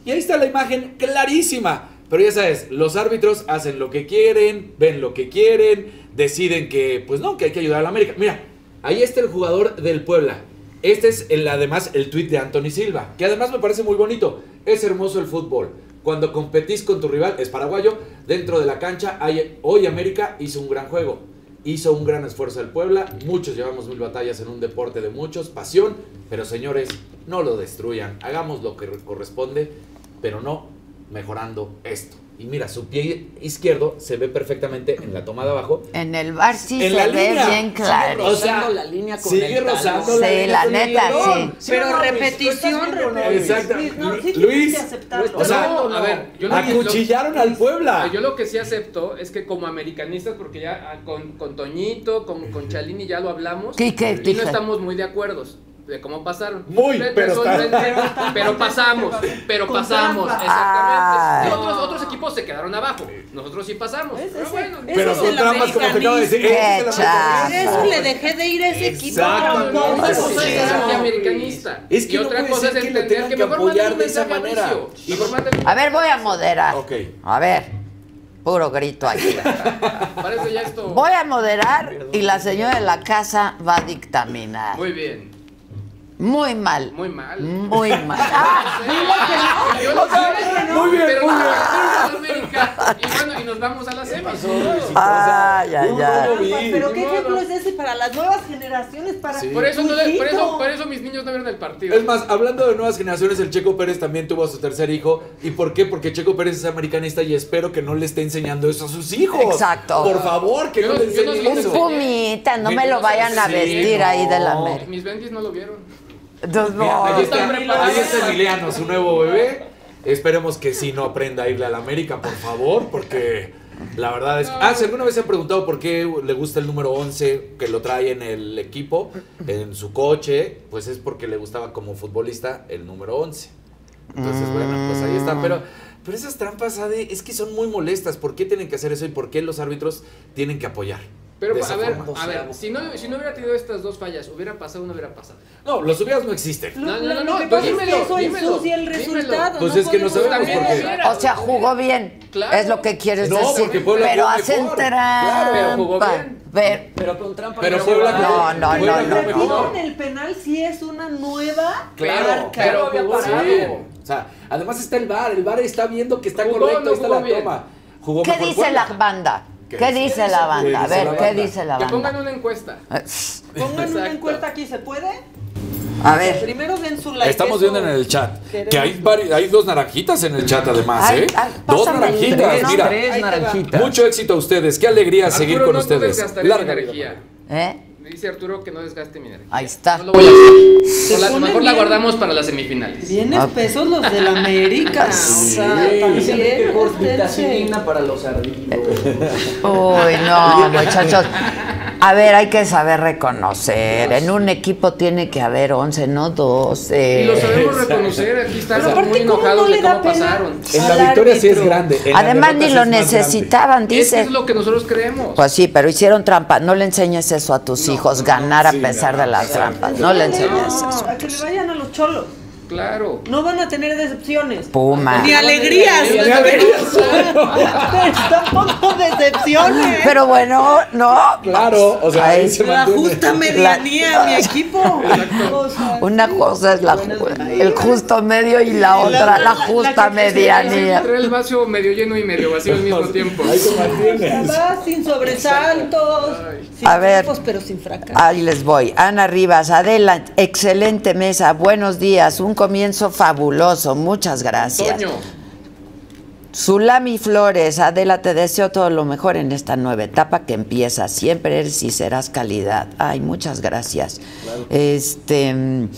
Y ahí está la imagen clarísima. Pero ya sabes, los árbitros hacen lo que quieren, ven lo que quieren, deciden que, pues no, que hay que ayudar a la América. Mira, ahí está el jugador del Puebla. Este es el, además el tuit de Anthony Silva, que además me parece muy bonito. Es hermoso el fútbol. Cuando competís con tu rival, es paraguayo, dentro de la cancha, hoy América hizo un gran juego. Hizo un gran esfuerzo el Puebla. Muchos llevamos mil batallas en un deporte de muchos, pasión. Pero señores, no lo destruyan. Hagamos lo que corresponde, pero no mejorando esto. Y mira, su pie izquierdo se ve perfectamente en la toma de abajo. En el bar sí En se la ve línea. bien claro. O sea, Rozando la línea con sigue el rozando la Sí, línea la con el neta, balón. sí. Pero no, repetición, ¿Lo repetición. Luis? No, sí o sea, No, a ver, yo lo que- acuchillaron al Puebla. Yo lo que sí acepto es que como americanistas, porque ya ah, con, con Toñito, con, con Chalini ya lo hablamos, ¿Qué- qué y dije? no estamos muy de acuerdo de cómo pasaron. Muy, Pero pero pasamos, pero pasamos, exactamente. Y otros, otros equipos se quedaron abajo, nosotros sí pasamos. Es- Pero ese- bueno, Pero trampas, como te acabo de decir. Es. Por eso le dejé de ir a ese equipo. Exacto. no, no, sí, es que y no otra cosa es entender que que mejor apoyar de esa manera. Un- A ver, voy a moderar. Ok. A ver, puro grito aquí. Voy a moderar y la señora de la casa va a dictaminar. Muy bien. Muy mal. Muy mal. Muy mal. Yo lo sé, Muy bien, pero muy no, bien. pero. Y bueno, y nos vamos a la semis. Ay, ay, No, ay. no vi. Pero qué ejemplo es ese para las nuevas generaciones, para Sí. Por eso, no le- por, eso, por eso mis niños no vieron el partido. Es más, hablando de nuevas generaciones, el Checo Pérez también tuvo a su tercer hijo. ¿Y por qué? Porque Checo Pérez es americanista y espero que no le esté enseñando eso a sus hijos. Exacto. Por favor, que Yo no no- le no enseñen sé Un pumita, no me lo no vayan a vestir no. ahí de la América. Mis bendis no lo vieron. Entonces, Mira, no, ahí está, ahí está Emiliano, su nuevo bebé. Esperemos que sí no aprenda a irle a la América, por favor, porque la verdad es... Ah, si alguna vez se han preguntado por qué le gusta el número 11, que lo trae en el equipo, en su coche, pues es porque le gustaba como futbolista el número 11. Entonces, bueno, pues ahí está. Pero, pero esas trampas, Ade, es que son muy molestas. ¿Por qué tienen que hacer eso y por qué los árbitros tienen que apoyar? Pero a ver, a ver, si no, si no hubiera tenido estas dos fallas, ¿hubiera pasado o no hubiera pasado? No, los subidas no existen. No, no, no, no, que pues dímelo, que eso dímelo, ensucia el dímelo. resultado. Pues es que no sabemos por qué. hubiera. O sea, jugó bien. Claro. Es lo que quieres No, decir. porque Puebla pero jugó hacen mejor. trampa. Pero jugó bien. Ver- Pero con trampa. Pero no Puebla. No, no, no, jugó no, en el penal sí es una nueva Claro, marca. pero había jugó parado. bien. O sea, además está el VAR, el VAR está viendo que está correcto, no ahí está la toma. Jugó ¿Qué dice la banda? ¿Qué ¿Qué dice? dice la banda? ¿Qué A dice ver, la ¿qué banda? dice la Que pongan banda? una encuesta. Pongan una encuesta aquí, ¿se puede? A ver. Primero den su like. Estamos viendo en el chat que hay, hay dos naranjitas en el chat además, ¿eh? ay, dos naranjitas, tres, mira. Tres naranjitas. Mucho éxito a ustedes, qué alegría seguir con no, ustedes. Larga energía. ¿Eh? Dice Arturo que no desgaste mi energía. Ahí está. No lo voy a hacer. La- mejor la guardamos para las semifinales. Bien Ah. espesos los del América. O sea, también. para los ardidos. Uy, no, muchachos. A ver, hay que saber reconocer. En un equipo tiene que haber 11, no 12. Y lo sabemos reconocer, aquí aparte, muy ¿cómo enojados no le de da cómo pasaron. En la victoria sí es grande. Además, ni lo necesitaban, dice. es lo que nosotros creemos. Pues sí, pero hicieron trampa. No le enseñes eso a tus hijos, ganar a sí, pesar no, de las trampas. No le enseñes No. eso. A que le vayan a los cholos. Claro. No van a tener decepciones. Puma. Ni alegrías. Ni alegrías. Tampoco decepciones. Pero bueno, no. Claro, o sea, ahí se la justa medianía, mi equipo. Una cosa es la ju- el justo medio y la otra la justa medianía. Trae el vaso medio lleno y medio vacío al mismo tiempo. Ahí se mantiene. va sin sobresaltos, sin A ver. triunfos, pero sin fracaso. Ahí les voy. Ana Rivas, Adela, excelente mesa. Buenos días. Un comienzo fabuloso. Muchas gracias. Toño. Zulami Flores, Adela, te deseo todo lo mejor en esta nueva etapa que empieza. Siempre eres y serás calidad. Ay, muchas gracias. Este.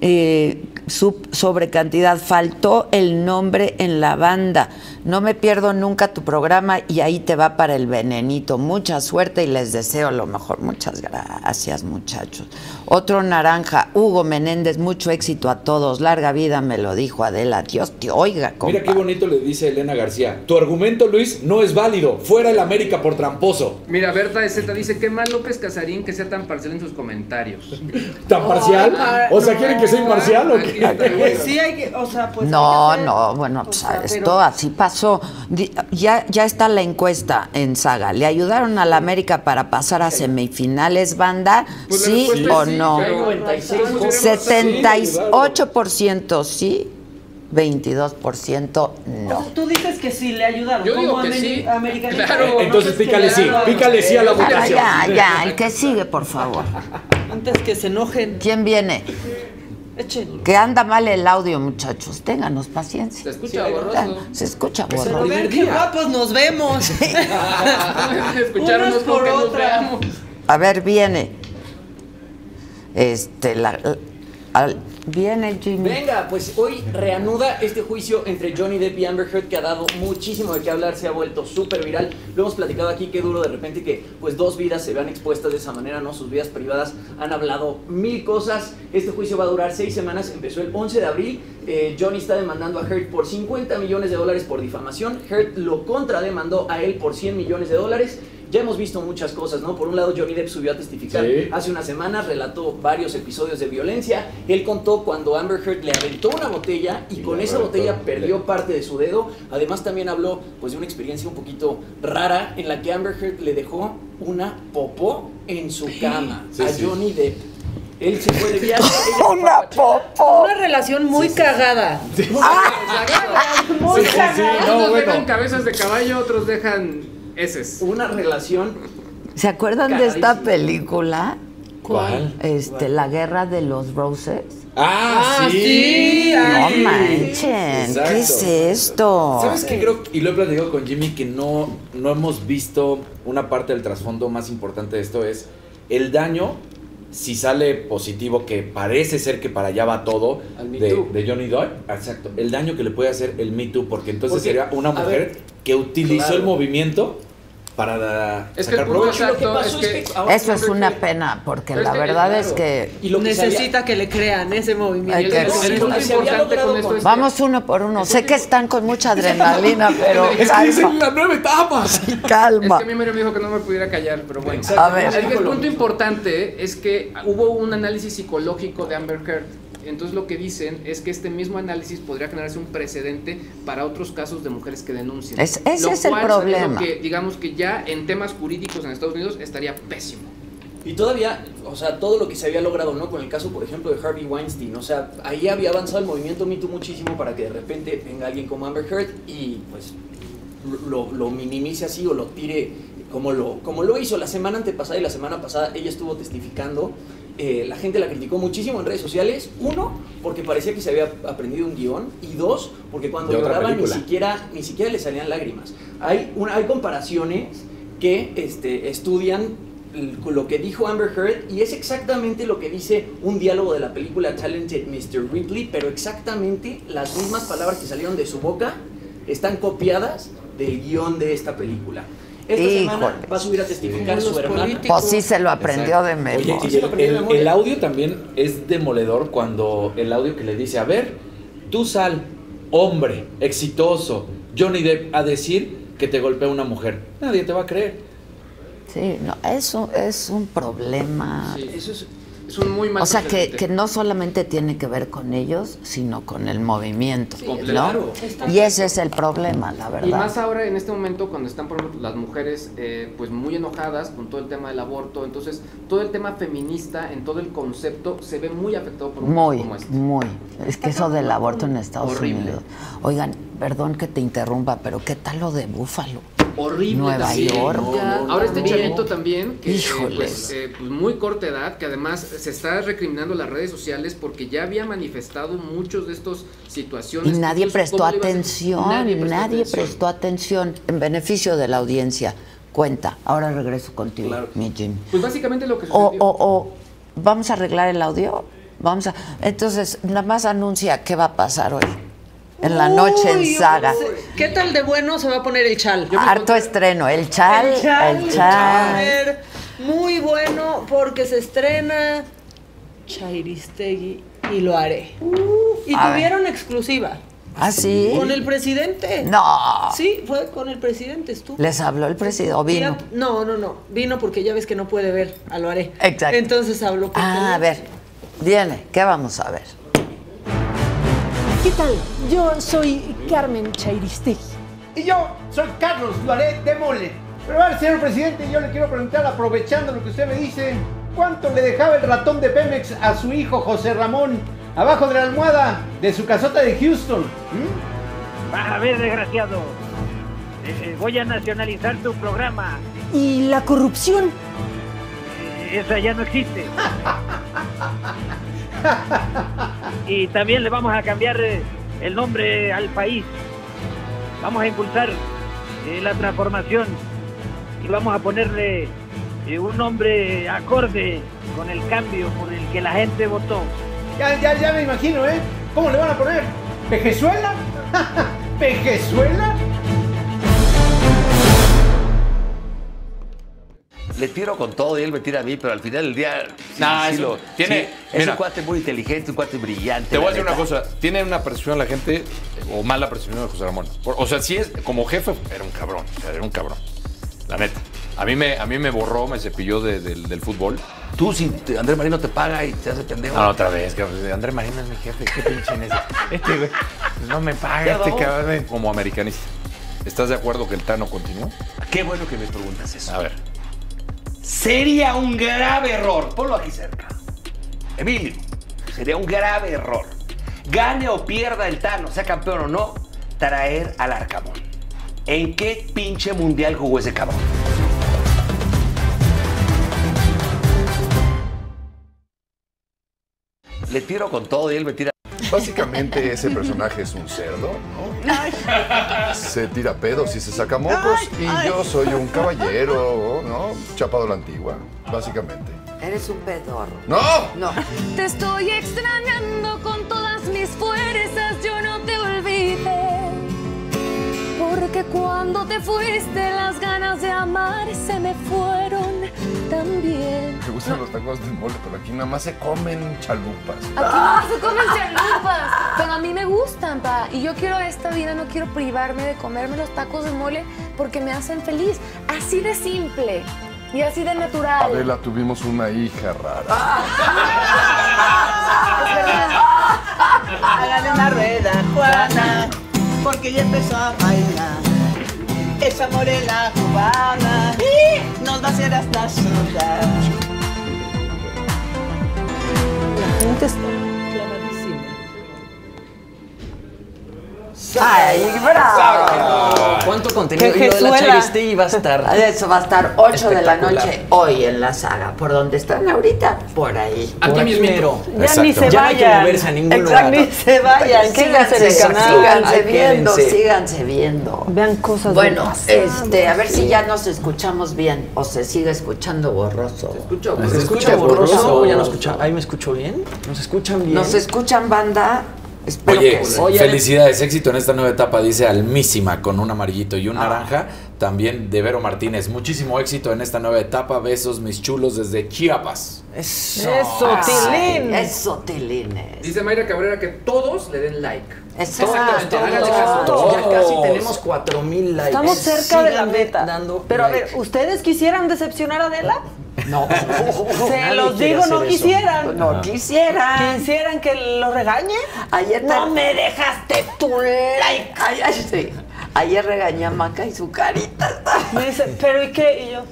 eh, sub- sobre cantidad, faltó el nombre en la banda. No me pierdo nunca tu programa y ahí te va para el venenito. Mucha suerte y les deseo lo mejor. Muchas gracias, muchachos. Otro naranja, Hugo Menéndez, mucho éxito a todos. Larga vida, me lo dijo Adela. Dios te oiga, Mira qué compa. bonito le dice Elena García. Tu argumento, Luis, no es válido. Fuera el América por tramposo. Mira, Berta Z dice, qué mal López Casarín que sea tan parcial en sus comentarios. ¿Tan parcial? O sea, quieren que que ser imparcial o qué? Sí hay que, o sea, pues no, hacer- no, bueno, pues sea, esto pero- así pasó. Ya, ya está la encuesta en Saga. ¿Le ayudaron a la América para pasar a semifinales, banda? Pues ¿Sí o sí, no? pero- 96. 78% sí, 22% no. Tú dices que sí le ayudaron. Yo digo que sí. Claro. ¿no? Entonces pícale le sí, pícale sí a la Ya, votación. ya, ya, el que sigue, por favor. Antes que se enojen. ¿Quién viene? Echen. Que anda mal el audio, muchachos. Ténganos Se paciencia. escucha Ah, borroso. Se escucha Pero borroso. vean qué guapos nos vemos. Escucharnos Unos por. A ver, viene. Este, la, viene Jimmy. Venga, pues hoy reanuda este juicio entre Johnny Depp y Amber Heard que ha dado muchísimo de qué hablar, se ha vuelto súper viral. Lo hemos platicado aquí, qué duro de repente que pues dos vidas se vean expuestas de esa manera, ¿no? Sus vidas privadas han hablado mil cosas. Este juicio va a durar seis semanas, empezó el 11 de abril. Eh, Johnny está demandando a Heard por 50 millones de dólares por difamación. Heard lo contrademandó a él por 100 millones de dólares. Ya hemos visto muchas cosas, ¿no? Por un lado, Johnny Depp subió a testificar Sí. hace unas semanas, relató varios episodios de violencia. Él contó cuando Amber Heard le aventó una botella y Y con esa botella perdió parte de su dedo. Además también habló pues de una experiencia un poquito rara en la que Amber Heard le dejó una popó en su cama Sí, a sí. Johnny Depp. Él se fue de viaje. Una popo. Una relación muy cagada. Muy Sí, sí, sí, cagada. no, Unos bueno. dejan cabezas de caballo, otros dejan heces. Una relación ¿Se acuerdan de esta película? ¿Cuál? Este, La Guerra de los Roses. Ah, Ah, sí. sí, No manchen, Exacto. ¿qué es esto? ¿Sabes qué creo? Y lo he platicado con Jimmy que no, no hemos visto una parte del trasfondo más importante de esto es el daño si sale positivo que parece ser que para allá va todo de, de Johnny Depp, exacto, el daño que le puede hacer el Me Too porque entonces Porque, sería una mujer ver, que utilizó claro. el movimiento para Es que sacar punto provecho. Lo que Exacto, pasó es es que- que ahora Eso es una pena, porque es la que, verdad claro, es que... y lo que Necesita que le crean ese movimiento. Que- que con es que Vamos uno por uno. Sé que están con mucha adrenalina, pero Es que dicen calma, las nueve etapas. Es calma. que a mí Mario me dijo que no me pudiera callar, pero bueno. Exacto. A ver. Es que el punto importante es que hubo un análisis psicológico de Amber Heard. Entonces lo que dicen es que este mismo análisis podría generarse un precedente para otros casos de mujeres que denuncien. Es- ese Lo es el cual problema. lo que, digamos que ya en temas jurídicos en Estados Unidos estaría pésimo. Y todavía, o sea, todo lo que se había logrado, ¿no? Con el caso, por ejemplo, de Harvey Weinstein, o sea, ahí había avanzado el movimiento Me Too muchísimo para que de repente venga alguien como Amber Heard y pues lo, lo minimice así o lo tire como lo, como lo hizo la semana antepasada y la semana pasada ella estuvo testificando. Eh, la gente la criticó muchísimo en redes sociales. Uno, porque parecía que se había aprendido un guion. Y dos, porque cuando De otra lloraba ni siquiera, ni siquiera le salían lágrimas. Hay, una, hay comparaciones que este, estudian lo que dijo Amber Heard y es exactamente lo que dice un diálogo de la película Talented Mr. Ripley, pero exactamente las mismas palabras que salieron de su boca están copiadas del guion de esta película. Esta semana Híjole. va a subir a testificar su hermana. Pues sí se lo aprendió de Oye, memoria. y el, el- el audio también es demoledor cuando el audio que le dice, a ver, tú sal, hombre, exitoso, Johnny Depp, a decir que te golpea una mujer. Nadie te va a creer. Sí, no, eso es un problema. Sí, eso es, es un muy mal O sea, que, que no solamente tiene que ver con ellos, sino con el movimiento, ¿no? claro. Y ese es el problema, la Y verdad. más ahora en este momento cuando están por ejemplo las mujeres eh, pues muy enojadas con todo el tema del aborto, entonces todo el tema feminista en todo el concepto se ve muy afectado por un Muy, como este. muy. Es que eso del aborto en Estados Horrible. Unidos. Oigan, perdón que te interrumpa, pero ¿qué tal lo de Búfalo? Horrible Nueva también. York. Ahora este chavito también, que pues, eh, pues, muy corta edad, que además se está recriminando las redes sociales porque ya había manifestado muchos de estos situaciones. Y nadie Incluso, prestó atención, Nadie nadie, prestó atención. prestó atención en beneficio de la audiencia. Cuenta, ahora regreso contigo, Claro. mi Jim. Pues básicamente lo que O, sucedió. o, o vamos a arreglar el audio. Vamos a. Entonces, nada más anuncia qué va a pasar hoy. En la noche en saga. ¿Qué tal de bueno se va a poner el chal? Harto estreno. El chal. El chal. el Muy bueno porque se estrena Chairistegui y lo haré. y A ver. tuvieron exclusiva ¿Ah, sí? con el presidente. No. Sí, fue con el presidente, estuvo. Les habló el presidente. O vino. Ya- No, no, no. Vino porque ya ves que no puede ver a lo haré. Exacto. Entonces habló por Ah, a ver. Viene, ¿qué vamos a ver? ¿Qué tal? Yo soy Carmen Chairistegui. Y yo soy Carlos Duaret de Mole. Pero al señor presidente, yo le quiero preguntar, aprovechando lo que usted me dice, ¿cuánto le dejaba el ratón de Pemex a su hijo José Ramón abajo de la almohada de su casota de Houston? ¿Mm? A ver, desgraciado. Eh, eh, voy a nacionalizar tu programa. ¿Y la corrupción? Eh, esa ya no existe. y también le vamos a cambiar eh, el nombre al país. Vamos a impulsar eh, la transformación y vamos a ponerle eh, un nombre acorde con el cambio por el que la gente votó. Ya, ya, ya me imagino, ¿eh? ¿Cómo le van a poner? ¿Pejezuela? ¿Pejezuela? Le tiro con todo y él me tira a mí, pero al final del día. sí, No, sí eso- lo- tiene- sí, es mira. un cuate muy inteligente, un cuate brillante. Te voy a decir una cosa, tiene una percepción la gente, o mala percepción de José Ramón. O sea, si es como jefe, era un cabrón, era un cabrón. La neta. A mí me, a mí me borró, me cepilló de- del, del fútbol. Tú, si te- Andrés Marino te paga y te hace pendejo. No, otra vez, que Andrés Marino es mi jefe, qué pinche en Este güey, pues no me paga este cabrón. Como americanista. ¿Estás de acuerdo que el Tano continúa? Qué bueno que me preguntas eso. A ver. Sería un grave error. Ponlo aquí cerca. Emilio, sería un grave error. Gane o pierda el Tano, sea campeón o no, traer al Arcamón. ¿En qué pinche mundial jugó ese cabrón? Le tiro con todo y él me tira. Básicamente ese personaje es un cerdo, ¿no? Se tira pedos y se saca mocos y yo soy un caballero, ¿no? Chapado a la antigua, básicamente. Eres un pedorro. ¡No! No. Te estoy extrañando con todas mis fuerzas, yo no te olvidé. Porque cuando te fuiste, las ganas de amar se me fueron también. Me gustan los tacos de mole, pero aquí nada más se comen chalupas. Aquí no se comen chalupas, pero a mí me gustan, pa. Y yo quiero esta vida, no quiero privarme de comerme los tacos de mole porque me hacen feliz. Así de simple y así de natural. Adela, tuvimos una hija rara. Hágale una rueda, Juana, porque ya empezó a bailar. Esa morena cubana nos va a hacer hasta sudar. ¡Ay, bravo! ¿Cuánto contenido? ¡Qué Y lo de la Jesuela! Charistegui va a estar. Eso va a estar 8 de la noche hoy en la saga. ¿Por dónde están ahorita? Por ahí. Aquí Por mismito. Ya ni se Ya no hay que vayan. moverse a ningún Exacto, lugar. Ni se vayan. En el Síganse, canal. síganse Ay, viendo, quédense. síganse viendo. Vean cosas Bueno, este, a ver si ya nos escuchamos bien o se sigue escuchando borroso. ¿Se escucha, ¿Se escucha borroso? ¿Ya no escucha? ¿Ahí me escucho bien? ¿Nos escuchan bien? ¿Nos escuchan, banda? Espero Oye, que sí. felicidades, éxito en esta nueva etapa, dice Almísima, con un amarillito y un naranja. También de Vero Martínez. Muchísimo éxito en esta nueva etapa. Besos, mis chulos, desde Chiapas. Eso. Eso, Tilín. Eso, Tilines. Dice Mayra Cabrera que todos le den like. Exactamente, todos, todos. Ya casi tenemos 4000 likes. Estamos cerca de la meta. Dando Pero a ver, ¿ustedes quisieran decepcionar a Adela? No, Se los digo, no quisieran. no quisiera. ¿Quisieran que lo regañe? Ayer No me dejaste tu like. Ay, ay, sí. Ayer regañé a Maca y su carita. Me dice, ¿pero y qué? Y yo,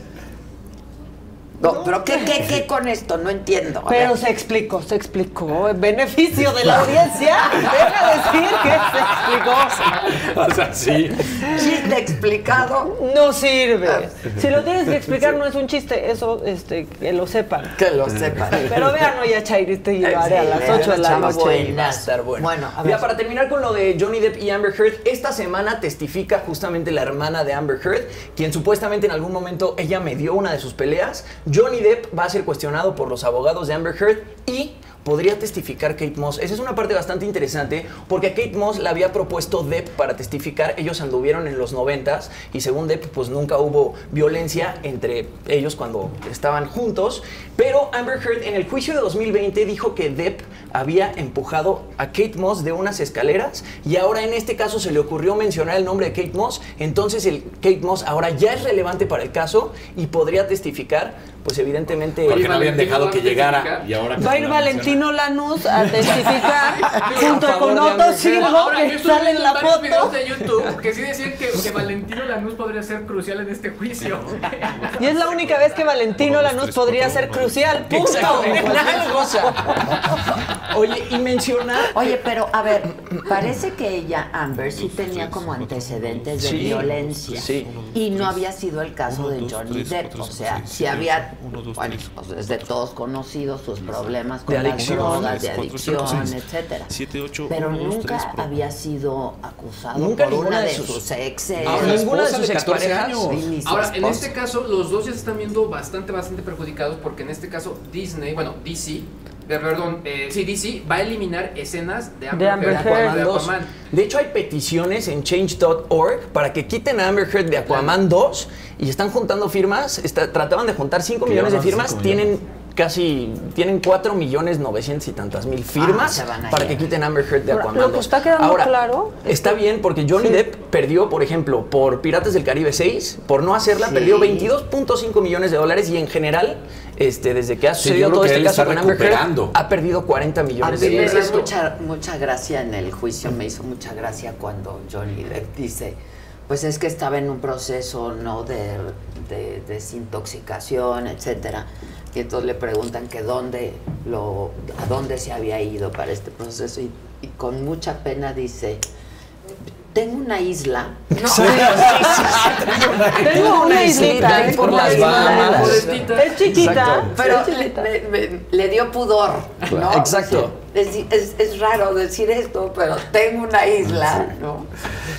No, pero ¿qué, qué, qué con esto? No entiendo. A pero ver. se explicó, se explicó. En beneficio de la audiencia, deja decir que se explicó. O sea, sí. Chiste explicado. No sirve. Si lo tienes que explicar, no es un chiste. Eso, este, que lo sepan. Que lo sepan. Pero vean hoy a Chairi te llevaré a las vean 8 de la noche. Chairi. Va a estar bueno. Bueno, a Mira, ver. para terminar con lo de Johnny Depp y Amber Heard, esta semana testifica justamente la hermana de Amber Heard, quien supuestamente en algún momento ella me dio una de sus peleas. Johnny Depp va a ser cuestionado por los abogados de Amber Heard y podría testificar Kate Moss. Esa es una parte bastante interesante porque a Kate Moss la había propuesto Depp para testificar. Ellos anduvieron en los noventas y según Depp pues nunca hubo violencia entre ellos cuando estaban juntos. Pero Amber Heard en el juicio de 2020 dijo que Depp había empujado a Kate Moss de unas escaleras y ahora en este caso se le ocurrió mencionar el nombre de Kate Moss. Entonces el Kate Moss ahora ya es relevante para el caso y podría testificar pues evidentemente... Porque no habían dejado que llegara y ahora que Va a ir Valentino Lanús a testificar junto A con Otto yo que sale en la foto. videos de YouTube que sí decían que, que Valentino Lanús podría ser crucial en este juicio. Y es la única vez que Valentino Lanús podría ser crucial. Punto. Oye, y mencionar... Oye, pero a ver, parece que ella, Amber, sí tenía como antecedentes de Sí, violencia. sí. Y no había sido el caso de Johnny Depp. O sea, sí había, bueno, pues es de todos conocidos sus problemas con De las drogas, de Cuatro, adicción, cinco, seis, etcétera. siete, ocho, Pero uno, dos, nunca había sido acusado Nunca por ninguna una de sus- sus exes. Ahora, ninguna de sus exparejas. Sí, Ahora, en este caso, los dos ya se están viendo bastante, bastante perjudicados porque en este caso Disney, bueno, DC, de- perdón, eh, sí, DC va a eliminar escenas de Amber, Amber Heard, Heard de 2. Aquaman. De hecho, hay peticiones en change.org para que quiten a Amber Heard de Aquaman 2 y están juntando firmas. está- trataban de juntar 5 Que millones de firmas. Tienen casi, tienen 4 millones 900 y tantas mil firmas se van a para ir. que quiten Amber Heard de Ahora, Aquaman lo que 2. está quedando Ahora, claro Está bien porque Johnny Depp perdió, por ejemplo, por Piratas del Caribe 6, por no hacerla, Sí. perdió 22.5 millones de dólares y en general, este, desde que ha sucedido todo este caso con Amber Heard, ha perdido 40 A millones de me dólares. dio mucha, mucha gracia en el juicio, me hizo mucha gracia cuando Johnny Depp dice, pues es que estaba en un proceso no de, de desintoxicación, etcétera. Y entonces le preguntan que dónde lo, a dónde se había ido para este proceso y, y con mucha pena dice, tengo una isla. No, Sí. Tengo una islita ahí por las Bahamas. Es chiquita, Exacto. pero le, chiquita. le- me- le dio pudor. ¿no? Exacto. Es, es- es raro decir esto, pero tengo una isla, ¿no?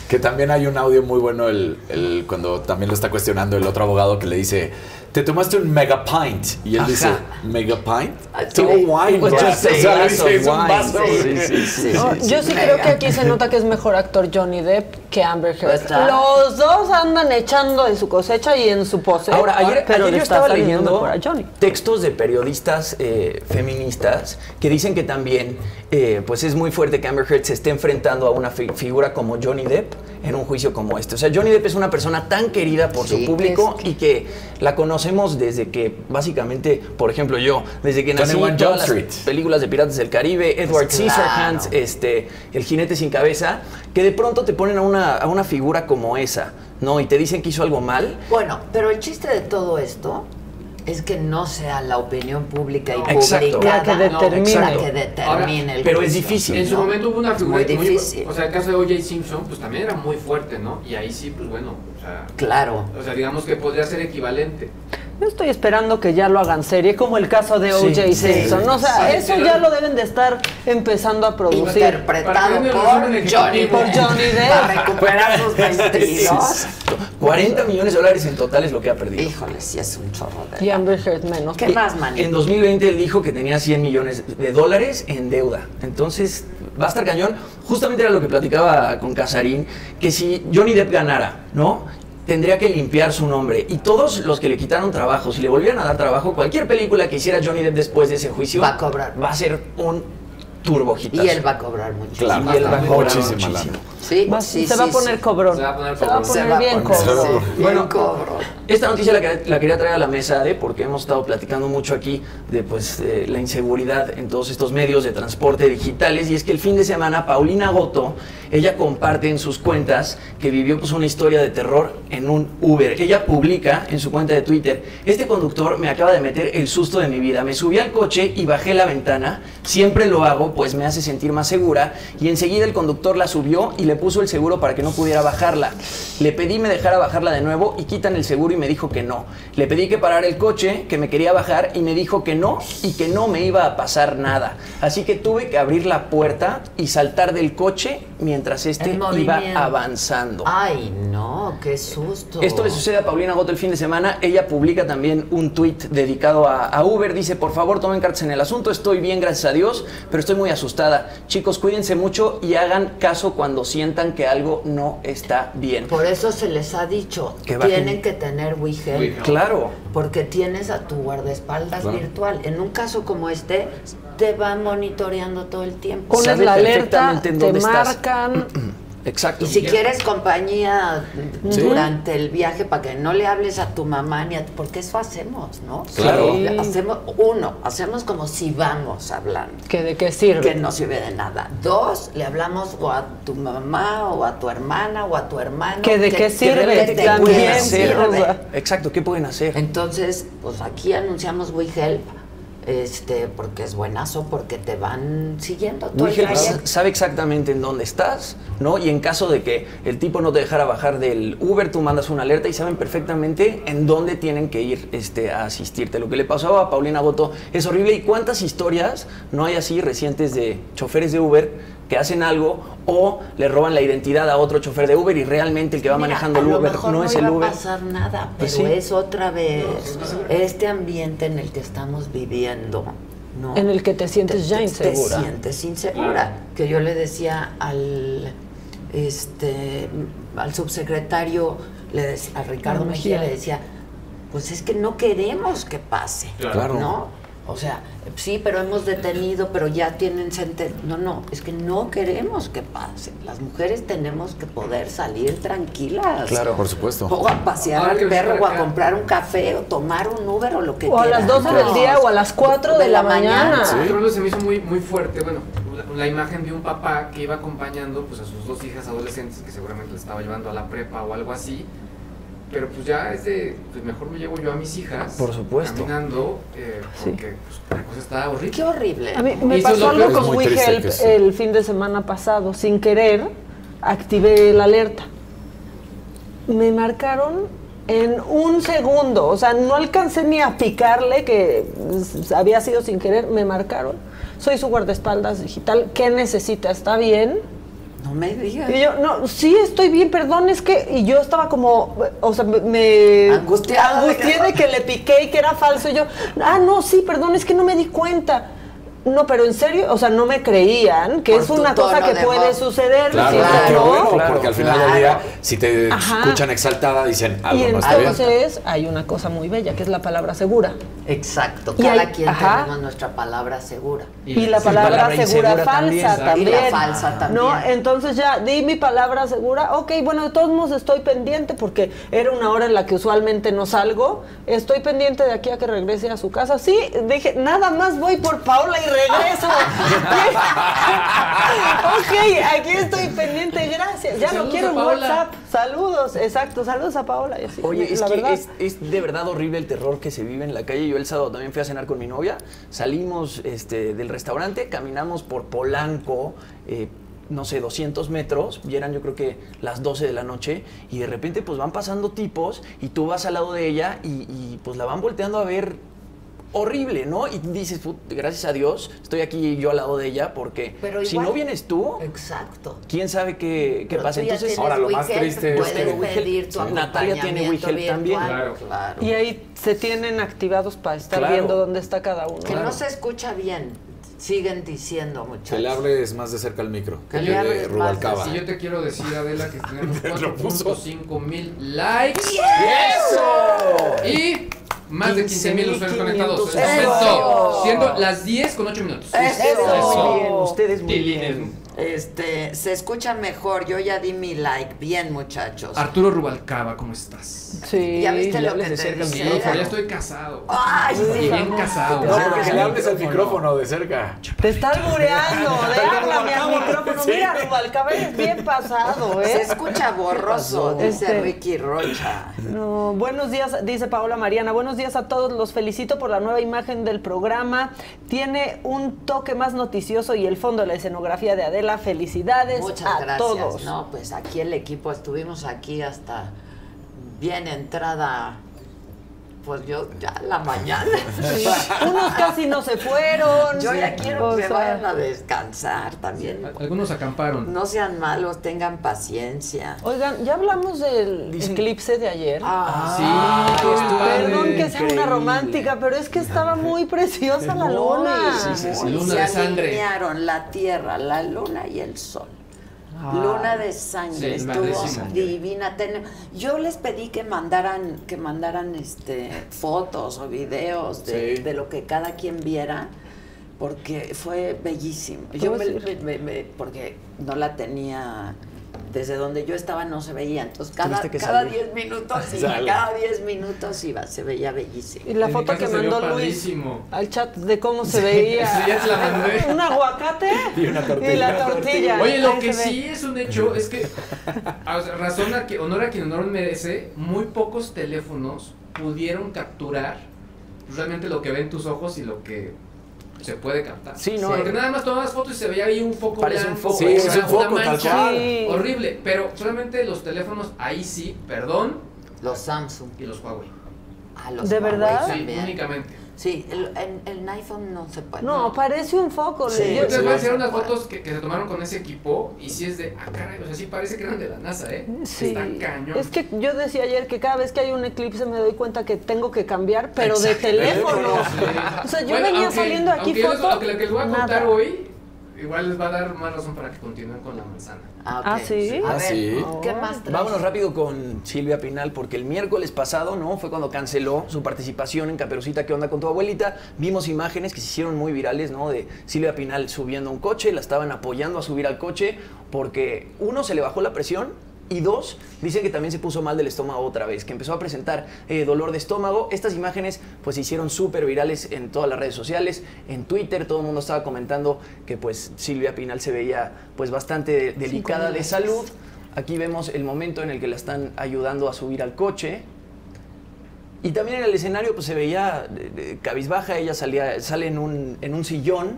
Que también hay un audio muy bueno el, el- cuando también lo está cuestionando el otro abogado que le dice, te tomaste un mega pint. Y él Ajá. dice, ¿mega pint? sí. No wine, Pues bro". yo O sé, sea, glass dice, of es un wine. vaso. Sí, sí, sí, No, sí, yo sí. sí creo que aquí se nota que es mejor actor Johnny Depp que Amber Heard. Está. Los dos andan echando de su cosecha y en su pose. Ahora, ayer, pero ayer yo estaba leyendo textos de periodistas eh, feministas que dicen que también eh, pues es muy fuerte que Amber Heard se esté enfrentando a una fi- figura como Johnny Depp en un juicio como este. O sea, Johnny Depp es una persona tan querida por Sí, su público y que la conocemos desde que, básicamente, por ejemplo, yo, desde que nací 21 todas Jump las Street. películas de Piratas del Caribe, Edward Pues claro. Scissorhands, este, El jinete sin cabeza, que de pronto te ponen a una, a una figura como esa, ¿no? Y te dicen que hizo algo mal. Bueno, pero el chiste de todo esto es que no sea la opinión pública y Exacto. publicada La que determine. la que determine el Pero es difícil. En su ¿no? momento hubo una figura muy difícil. o sea, el caso de O.J. Simpson, pues también era muy fuerte, ¿no? Y ahí sí, pues bueno, sea, Claro. o sea, digamos que podría ser equivalente. Yo estoy esperando que ya lo hagan serie, como el caso de O.J. sí, Simpson. O sea, sí, eso ya lo deben de estar empezando a producir. Interpretado por Johnny. Por Johnny Depp. Para recuperar sus 22. 40 millones de dólares en total es lo que ha perdido. Híjole, sí es un chorro de... Y Amber Heard menos. ¿Qué más, Manny? En 2020 él dijo que tenía 100 millones de dólares en deuda. Entonces, va a estar cañón. Justamente era lo que platicaba con Casarín, que si Johnny Depp ganara, ¿no? Tendría que limpiar su nombre. Y todos los que le quitaron trabajo, si le volvieran a dar trabajo, cualquier película que hiciera Johnny Depp después de ese juicio Va a cobrar. Va a ser un turbo hitazo. Y él va a cobrar mucho. Claro, Y él va a cobrar muchísimo. Sí, Va- sí, se sí, va a poner cobrón. Se va a poner Se va a cobrón. Se poner va a bien poner, cobrón. bien Bueno, cobrón. Esta noticia la, que- la quería traer a la mesa, ¿eh? porque hemos estado platicando mucho aquí de pues, eh, la inseguridad en todos estos medios de transporte digitales. Y es que el fin de semana Paulina Goto, ella comparte en sus cuentas que vivió pues, una historia de terror en un Uber. Ella publica en su cuenta de Twitter, este conductor me acaba de meter el susto de mi vida. Me subí al coche y bajé la ventana. Siempre lo hago, pues me hace sentir más segura. Y enseguida el conductor la subió y le puso el seguro para que no pudiera bajarla. Le pedí me dejara bajarla de nuevo y quitan el seguro y me dijo que no. Le pedí que parara el coche, que me quería bajar y me dijo que no y que no me iba a pasar nada. Así que tuve que abrir la puerta y saltar del coche mientras este En iba avanzando. Ay, no, qué susto. Esto le sucede a Paulina Goto el fin de semana. Ella publica también un tweet dedicado a, a Uber. Dice, por favor, tomen cartas en el asunto. Estoy bien, gracias a Dios, pero estoy muy asustada. Chicos, cuídense mucho y hagan caso cuando sientan que algo no está bien. Por eso se les ha dicho, Que tienen que tener WeHelp. Claro. Porque tienes a tu guardaespaldas Claro. virtual. En un caso como este, te van monitoreando todo el tiempo. Pones la alerta, te dónde estás. marcan. Exacto. Y si quieres compañía Sí. durante el viaje para que no le hables a tu mamá ni a porque eso hacemos, ¿no? Claro. Sí. Hacemos uno, hacemos como si vamos hablando. ¿Que de qué sirve? Que no sirve de nada. Dos, le hablamos o a tu mamá o a tu hermana o a tu hermano. ¿Que de qué sirve? te También sirve. Exacto, ¿qué pueden hacer? Entonces, pues aquí anunciamos WeHelp, este, porque es buenazo, porque te van siguiendo trayecto. sabe exactamente en dónde estás, ¿no? Y en caso de que el tipo no te dejara bajar del Uber, tú mandas una alerta y saben perfectamente en dónde tienen que ir este, a asistirte. Lo que le pasó a Paulina Boto es horrible. ¿Y cuántas historias no hay así recientes de choferes de Uber que hacen algo o le roban la identidad a otro chofer de Uber y realmente el que va Mira, manejando a el Uber mejor no, es el Uber? a pasar nada, pero Pues sí. es otra vez este ambiente en el que estamos viviendo, ¿no? En el que te sientes ya Te insegura. sientes insegura. Que yo le decía al este al subsecretario, le dec- a Ricardo Mejía, Mejía. le decía, pues es que no queremos que pase, Claro. ¿no? O sea, sí, pero hemos detenido, pero ya tienen sentencia. No, no, es que no queremos que pase. Las mujeres tenemos que poder salir tranquilas. Claro, por supuesto. O a pasear Ahora al perro, o a comprar un café, o tomar un Uber, o lo que O a las quieran. 12 del día o a las 4 de la mañana. Por ejemplo, se me hizo muy, muy fuerte, bueno, la, la imagen de un papá que iba acompañando pues, a sus dos hijas adolescentes que seguramente le estaba llevando a la prepa o algo así, pero pues ya es de, pues mejor me llevo yo a mis hijas Por supuesto. caminando, eh, porque pues, la cosa está horrible. Qué horrible. A mí me pasó algo con Es muy triste WeHelp sí. el fin de semana pasado. Sin querer, activé la alerta. Me marcaron en un segundo. O sea, no alcancé ni a picarle, que había sido sin querer. Me marcaron. Soy su guardaespaldas digital. ¿Qué necesita? ¿Está bien? No me digas. Y yo, no, sí, estoy bien, perdón, es que. Y yo estaba como. O sea, me-. Angustiada de Angustié que- de que le piqué y que era falso. Y yo, ah, no, sí, perdón, es que no me di cuenta. No, pero en serio, o sea, no me creían que Por es una cosa que de puede voz. suceder. Claro, ¿sí? bueno, Claro, porque al final claro. del día, si te Ajá. escuchan exaltada, dicen algo Y no está bien. entonces hay una cosa muy bella, que es la palabra segura. Exacto. Y Cada hay- quien ajá. tenemos nuestra palabra segura. Y, la sí, palabra, palabra segura, falsa también. también. Y la falsa también. ¿No? Entonces ya di mi palabra segura. Ok, bueno, de todos modos estoy pendiente porque era una hora en la que usualmente no salgo. Estoy pendiente de aquí a que regrese a su casa. Sí, dije, nada más voy por Paola y regreso. ok, aquí estoy pendiente, gracias. Ya lo Saludos quiero Paola. WhatsApp. Saludos, exacto, saludos a Paola. Oye, es la que verdad. es, es de verdad horrible el terror que se vive en la calle. Yo el sábado también fui a cenar con mi novia. Salimos este, del restaurante, caminamos por Polanco, eh, no sé, 200 metros, y eran yo creo que las 12 de la noche, y de repente pues van pasando tipos y tú vas al lado de ella y, y, pues la van volteando a ver horrible, ¿no? Y dices, "Put, gracias a Dios, estoy aquí yo al lado de ella, porque Pero si igual- no vienes tú, Exacto. quién sabe qué, qué pasa. Entonces, ahora lo más triste es puedes que pedir tu Natalia tiene WeHelp también. Claro. Claro. Y ahí se tienen activados para estar Claro. viendo dónde está cada uno. Que no se escucha bien. Siguen diciendo, muchachos. Que le hables más de cerca al micro. Que Que le hables Rubalcaba. Y yo te quiero decir, Adela, que tenemos Lo puso. 4.5 mil likes. ¡Eso! Y más de 15 mil usuarios 15,500 conectados. En este Eso. momento, siendo las 10 con 8 minutos. Eso. Muy bien, ustedes muy bien. Este, se escucha mejor. Yo ya di mi like. Bien, muchachos. Arturo Rubalcaba, ¿cómo estás? Sí, ¿Ya viste le lo hables que de cerca al? Micrófono, ya estoy casado. Ay, Y sí. bien casado. No, pero que le hables al micrófono de cerca. Te está albureando, déjame al micrófono. Sí. Mira, Rubalcaba es bien pasado, Se ¿eh? escucha borroso, dice Este- Ricky Rocha. No, buenos días, dice Paola Mariana. Buenos días a todos, los felicito por la nueva imagen del programa. Tiene un toque más noticioso y el fondo de la escenografía de Adela. Felicidades Muchas a gracias. todos. No, pues aquí el equipo estuvimos aquí hasta bien entrada. Pues yo ya la mañana. Sí. Unos casi no se fueron. Yo ya quiero O que sea, vayan a descansar también. Algunos acamparon. No sean malos, tengan paciencia. Oigan, ya hablamos del eclipse de ayer. Ah, Sí, estuvo Perdón que sea una romántica, pero es que estaba muy preciosa la luna. Sí, sí, sí. Luna se de sangre. alinearon la tierra, la luna y el sol. Luna de sangre, Sí, estuvo divina. Ten- Yo les pedí que mandaran, que mandaran este fotos o videos de, Sí. de lo que cada quien viera, porque fue bellísimo. Yo puedo me- decir? me- me- me- porque no la tenía desde donde yo estaba no se veía. Entonces cada, cada salir. 10 minutos iba, cada 10 minutos iba, se veía bellísimo. Y la foto que mandó Luis al chat de cómo se veía. Sí, ya te la mandé. Un aguacate Y una tortilla. y la tortilla. Oye, lo que sí es un hecho es que, razón a que honor a quien honor merece, muy pocos teléfonos pudieron capturar realmente lo que ven tus ojos y lo que se puede captar. Sí, no, Porque eh. nada más tomabas fotos y se veía ahí un foco Parece un foco, Sí, o es sea, un una foco, mancha. Horrible, pero solamente los teléfonos ahí sí, perdón, Los Samsung. y los Huawei. Ah, los ¿De Huawei verdad? Sí, únicamente. Sí, el, en, el iPhone no se puede. No, parece un foco. Sí. Yo- te voy a hacer unas fotos que, que se tomaron con ese equipo y sí es de, ah, caray, o sea, sí parece que eran de la NASA, ¿eh? Sí. Está cañón. Es que yo decía ayer que cada vez que hay un eclipse me doy cuenta que tengo que cambiar, pero de teléfono. Sí. O sea, yo Bueno, venía aunque- saliendo aquí aunque les- foto. aunque lo que les voy a contar nada. hoy, igual les va a dar más razón para que continúen con la manzana. Ah. Ah, ¿sí? A Ah, ver, sí. ¿qué más traes? Vámonos rápido con Silvia Pinal, porque el miércoles pasado, ¿no? Fue cuando canceló su participación en Caperucita, ¿qué onda con tu abuelita? Vimos imágenes que se hicieron muy virales, ¿no? De Silvia Pinal subiendo a un coche, la estaban apoyando a subir al coche, porque uno, se le bajó la presión, y dos, dicen que también se puso mal del estómago otra vez, que empezó a presentar eh, dolor de estómago. Estas imágenes pues se hicieron súper virales en todas las redes sociales, en Twitter todo el mundo estaba comentando que pues Silvia Pinal se veía pues bastante delicada de salud. Aquí vemos el momento en el que la están ayudando a subir al coche. Y también en el escenario pues se veía eh, eh, cabizbaja, ella salía, sale en un, en un sillón,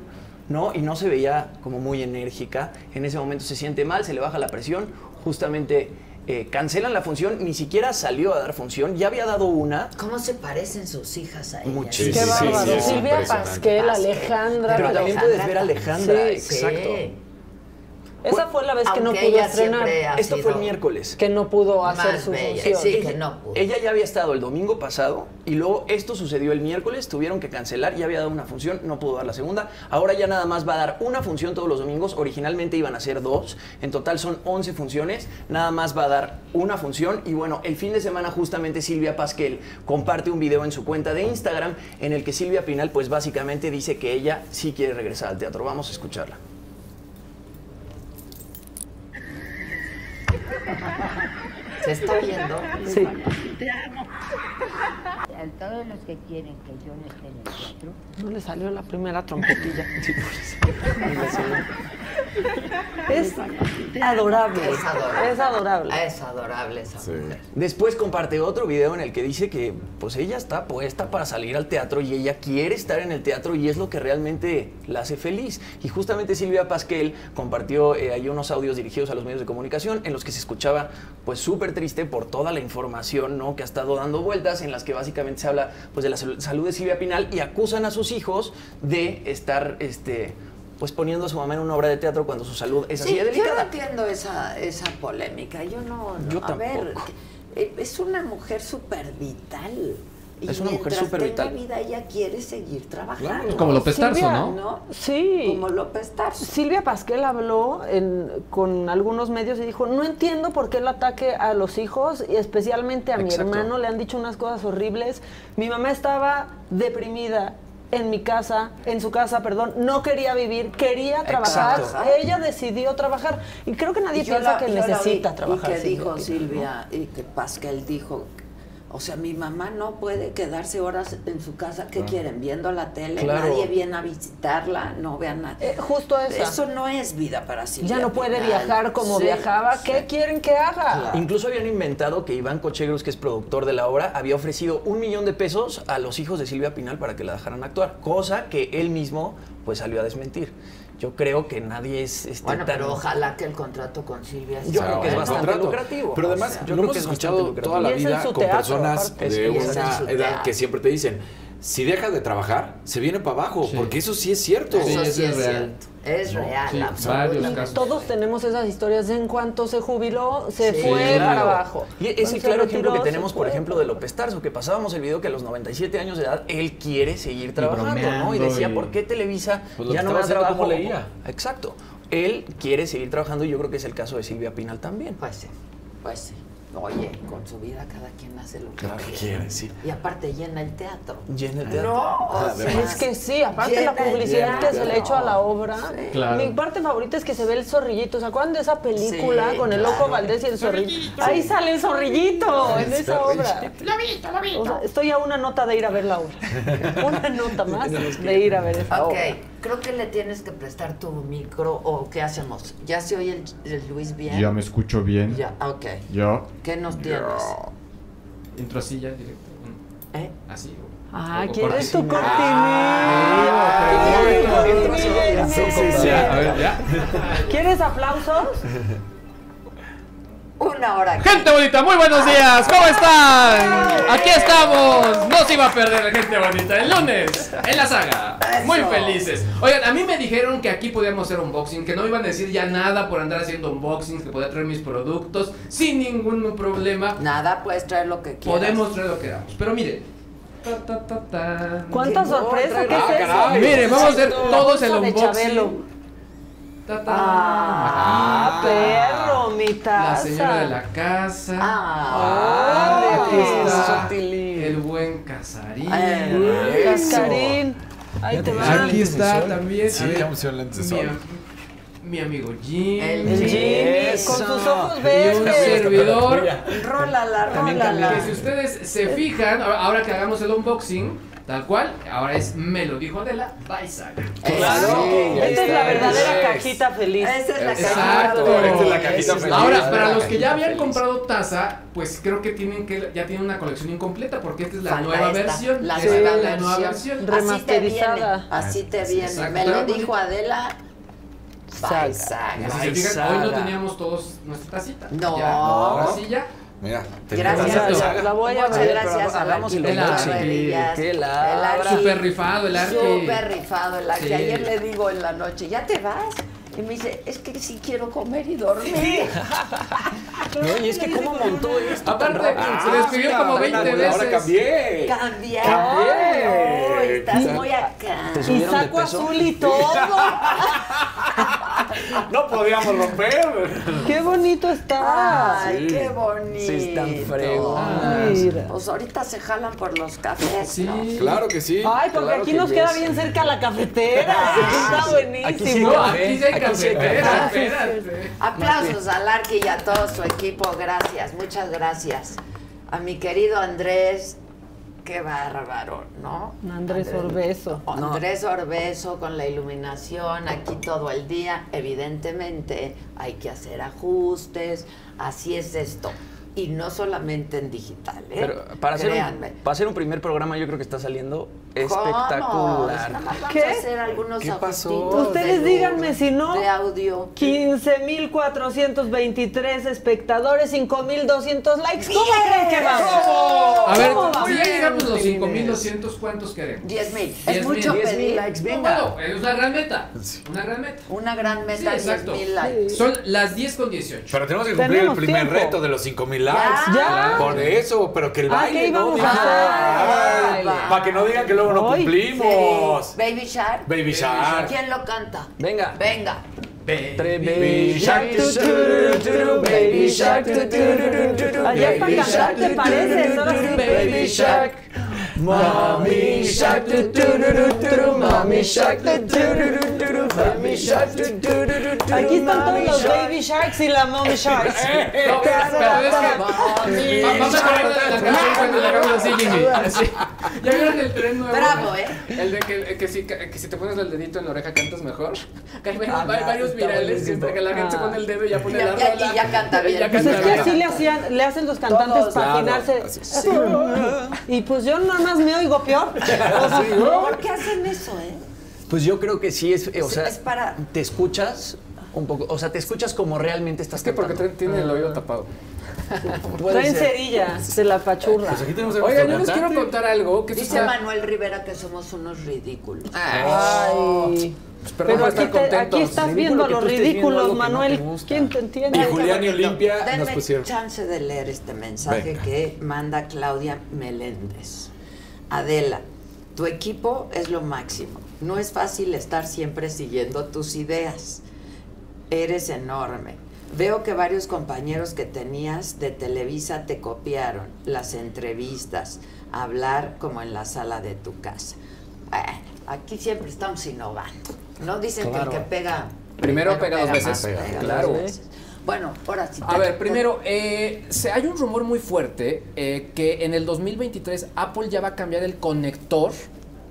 ¿no? Y no se veía como muy enérgica. En ese momento se siente mal, se le baja la presión, justamente eh, cancelan la función, ni siquiera salió a dar función, ya había dado una. ¿Cómo se parecen sus hijas a ella? Muchísimo. Qué Sí, sí, bárbaro. sí, Silvia. Pasquel, Pasquel. Alejandra. Pero también puedes ver a Alejandra. Exacto. Esa fue la vez que no pudo ella estrenar. Esto fue el miércoles. Que no pudo hacer su bella. función. Sí, que no pudo. Ella ya había estado el domingo pasado y luego esto sucedió el miércoles, tuvieron que cancelar, ya había dado una función, no pudo dar la segunda. Ahora ya nada más va a dar una función todos los domingos, originalmente iban a ser dos, en total son 11 funciones, nada más va a dar una función y bueno, el fin de semana justamente Silvia Pasquel comparte un video en su cuenta de Instagram en el que Silvia Pinal pues básicamente dice que ella sí quiere regresar al teatro. Vamos a escucharla. ¿Se está oyendo? Sí. A todos los que quieren que yo no esté en el teatro, No le salió la primera trompetilla. Es adorable. Es adorable. Es adorable. Es adorable esa mujer. Después comparte otro video en el que dice que pues ella está puesta para salir al teatro y ella quiere estar en el teatro y es lo que realmente la hace feliz. Y justamente Silvia Pasquel compartió eh, ahí unos audios dirigidos a los medios de comunicación en los que se escuchaba pues súper triste por toda la información ¿no? que ha estado dando vueltas en las que básicamente se habla pues de la sal- salud de Silvia Pinal y acusan a sus hijos de estar este pues poniendo a su mamá en una obra de teatro cuando su salud es así Sí, de yo no delicada. entiendo esa, esa polémica. Yo no. no- Yo a ver, tampoco. eh, es una mujer súper vital. Y Es una mujer súper vital. vida, ella quiere seguir trabajando. Claro. Como López Tarso, Silvia, ¿no? Sí. Como López Tarso. Silvia Pasquel habló en- con algunos medios y dijo, no entiendo por qué el ataque a los hijos y especialmente a mi hermano le han dicho unas cosas horribles. Mi mamá estaba deprimida en mi casa, en su casa, perdón, no quería vivir, quería trabajar. Exacto. Ella decidió trabajar y creo que nadie piensa la- que la necesita trabajar. Y que Silvia dijo Silvia, y que Pascal dijo, o sea, mi mamá no puede quedarse horas en su casa. ¿Qué quieren? Viendo la tele, Claro. nadie viene a visitarla, no vean nada. Eh, justo esa. Eso no es vida para Silvia. Ya no puede Pinal. viajar como Sí, viajaba. sí. ¿Qué quieren que haga? Incluso habían inventado que Iván Cochegros, que es productor de la obra, había ofrecido un millón de pesos a los hijos de Silvia Pinal para que la dejaran actuar, cosa que él mismo pues salió a desmentir. Yo creo que nadie es este, Bueno, tan- pero ojalá que el contrato con Silvia Yo creo que es bastante contrato. lucrativo. Pero O además, sea, lo yo creo hemos que es escuchado lucrativo. toda la vida con teatro, personas aparte. de Es- una edad teatro. que siempre te dicen, si dejas de trabajar, se viene para abajo, porque eso sí es cierto. Sí, Eso eso sí es es real. cierto. Es No, real, sí, absolutamente. Todos tenemos esas historias de en cuanto se jubiló, se Sí, fue Claro. para abajo. Y es Cuando el se claro ejemplo que tenemos, por fue. ejemplo, de López Tarso, que pasábamos el video que a los 97 años de edad él quiere seguir trabajando, ¿no? Y decía, y- ¿por qué Televisa Pues ya no da haciendo, trabajo? ¿cómo leía? Exacto. Él quiere seguir trabajando y yo creo que es el caso de Silvia Pinal también. Pues sí, pues sí. Oye, con su vida cada quien hace lo que quiere. quiere, sí. Y aparte llena el teatro. Llena el teatro. No, o sea, Es que sí, aparte la llena el publicidad que se le echó a la obra. Claro. Mi parte favorita es que se ve el zorrillito. ¿Se acuerdan de esa película Sí, con el claro. loco Valdés y el zorrillito? Ahí sale el zorrillito en esa obra. Lo visto, lo visto. O sea, estoy a una nota de ir a ver la obra. Una nota más de ir a ver esa Ok, obra. Creo que le tienes que prestar tu micro o ¿qué hacemos? ¿Ya se oye el, el Luis bien? Ya me escucho bien. Ya, ok. Ya. ¿Qué nos tienes? Entro así ya directo. ¿Eh? Así. Ah, o ¿quieres tu cortinilla. Ah, Ay, ¿qué Una hora. Gente bonita, muy buenos días, ¿cómo están? Aquí estamos, no se iba a perder gente bonita el lunes en la saga. Muy felices. Oigan, a mí me dijeron que aquí podíamos hacer unboxing, que no iban a decir ya nada por andar haciendo unboxings, que podía traer mis productos sin ningún problema. Nada, puedes traer lo que quieras. Podemos traer lo que queramos, pero mire. ta, ta, ta, ta. ¿Cuánta sorpresa? ¿Qué es eso? Mire, vamos a hacer todos el unboxing. Ta. Ah, perro, mi taza. La señora de la casa. Ah, aquí está el buen Casarín. Eh, Cascarín. Ahí te va. Aquí está también. Sí, ya pusieron lentes de mi, sol. am- mi amigo Jim. El Jimmy, con sus ojos Y un verdes. servidor. Rólala, Que rólala. si ustedes se fijan, ahora ahora que hagamos el unboxing, tal cual, ahora es Me lo dijo Adela, Baisac. Claro. Esta es la verdadera Es. cajita feliz. Esa es la Exacto. cajita. Esta es la cajita feliz. Ahora, para los que ya habían feliz. comprado taza, pues creo que tienen que ya tienen una colección incompleta porque esta es la Falta nueva esta, versión. La Esta nueva la nueva versión. Así te viene. Así te viene. Me lo dijo Adela. Bye, saga. Si se fijan, hoy no teníamos todos nuestra tacita. No. Ya, ahora sí ya. Mira, Gracias. Exacto. La voy a Muchas ver. gracias a hagamos el. Súper rifado el Arqui. Súper rifado el Arqui. Sí. Ayer le digo en la noche, ¿ya te vas? Y me dice, es que sí quiero comer y dormir. No, y es que cómo montó esto Aparte, rápido. se despidió como 20 veces. Ahora cambié. Cambié. Cambié. Estás muy acá. Te Y saco peso. azul y todo. No podíamos romper. Qué bonito está. Ay, qué bonito. Sí, están fregones. Mira. Pues ahorita se jalan por los cafés, Sí. ¿no? Claro que sí. Ay, porque claro aquí que nos queda bien cerca la cafetera. Está Aquí sí buenísimo. No, aquí sí hay Aquí espérate. Aplausos al Arqui y a todo su equipo. Gracias, muchas gracias. A mi querido Andrés, qué bárbaro, ¿no? Andrés Orbeso. Andrés Orbeso con la iluminación aquí todo el día. Evidentemente hay que hacer ajustes. Así es esto. Y no solamente en digital, ¿eh? Pero para hacer, Créanme. un, para hacer un primer programa yo creo que está saliendo ¿Cómo? espectacular. Más vamos ¿Qué? a hacer algunos ¿Qué pasó? Ustedes de díganme si no. De audio. 15.423 espectadores, 5.200 likes. ¿Cómo creen que vamos? A ver, ¿Cómo si ya vamos? llegamos a los 5200, ¿cuántos queremos? 10 mil. 10,000. Es mucho 10,000 pedir. likes, No, venga. bueno, es una gran meta. Una gran meta. Una gran Sí, meta, 10 exacto. mil likes. Son las 10 con 18. Pero tenemos que cumplir Tenemos el primer tiempo. reto de los 5000 likes. Ya. Por eso, pero que el Ah, baile ¿qué no íbamos a digan- hacer? Para que no digan que luego no cumplimos. Sí. Baby Shark. Baby Shark. ¿Quién lo canta? Venga. Venga. Baby Shark, Baby Shark, Baby cantar, Shark, Baby Shark. Mommy Shark, tu, tu, tu, tu, tu, Mommy Shark, tu, tu, tu, tu, tu, Mommy Shark, tu, tu, tu, tu, tu, Aquí están todos Mommy los Shark. Baby Sharks y la Mommy Sharks. No, Vamos a la canción. ¿Ya vieron el tren nuevo? Bravo, ¿eh? El de que, que, si, que si te pones el dedito en la oreja cantas mejor. Que hay, Ah, varios virales que, la gente se pone el dedo y ya pone la rola. y ya canta bien. Pues es que así le, hacían, le hacen los cantantes afinarse. Y pues yo nada más me oigo peor. O sea, ¿Por qué hacen eso, eh? Pues yo creo que sí es, eh, o sea, es para- te escuchas un poco, o sea, te escuchas como realmente estás Es que porque cantando. tiene el oído tapado. Puede Traen cerilla, se la pachurra. Pues aquí tenemos Oigan, yo les quiero contar algo. Que Dice está- Manuel Rivera que somos unos ridículos. Ay. Pues Pero aquí, estar te- aquí estás Ridículo viendo a los ridículos, no te Manuel. gusta. ¿Quién te entiende? Y Julián y. Olimpia nos Denme pusieron. chance de leer este mensaje Venga. que manda Claudia Meléndez. Adela, tu equipo es lo máximo. No es fácil estar siempre siguiendo tus ideas. Eres enorme. Veo que varios compañeros que tenías de Televisa te copiaron las entrevistas, hablar como en la sala de tu casa. Bueno, aquí siempre estamos innovando. No dicen Claro. que el que pega Primero pega dos veces. pega Claro. dos veces. Bueno, ahora sí. A ver, primero, eh, se- hay un rumor muy fuerte eh, que en el 2023 Apple ya va a cambiar el conector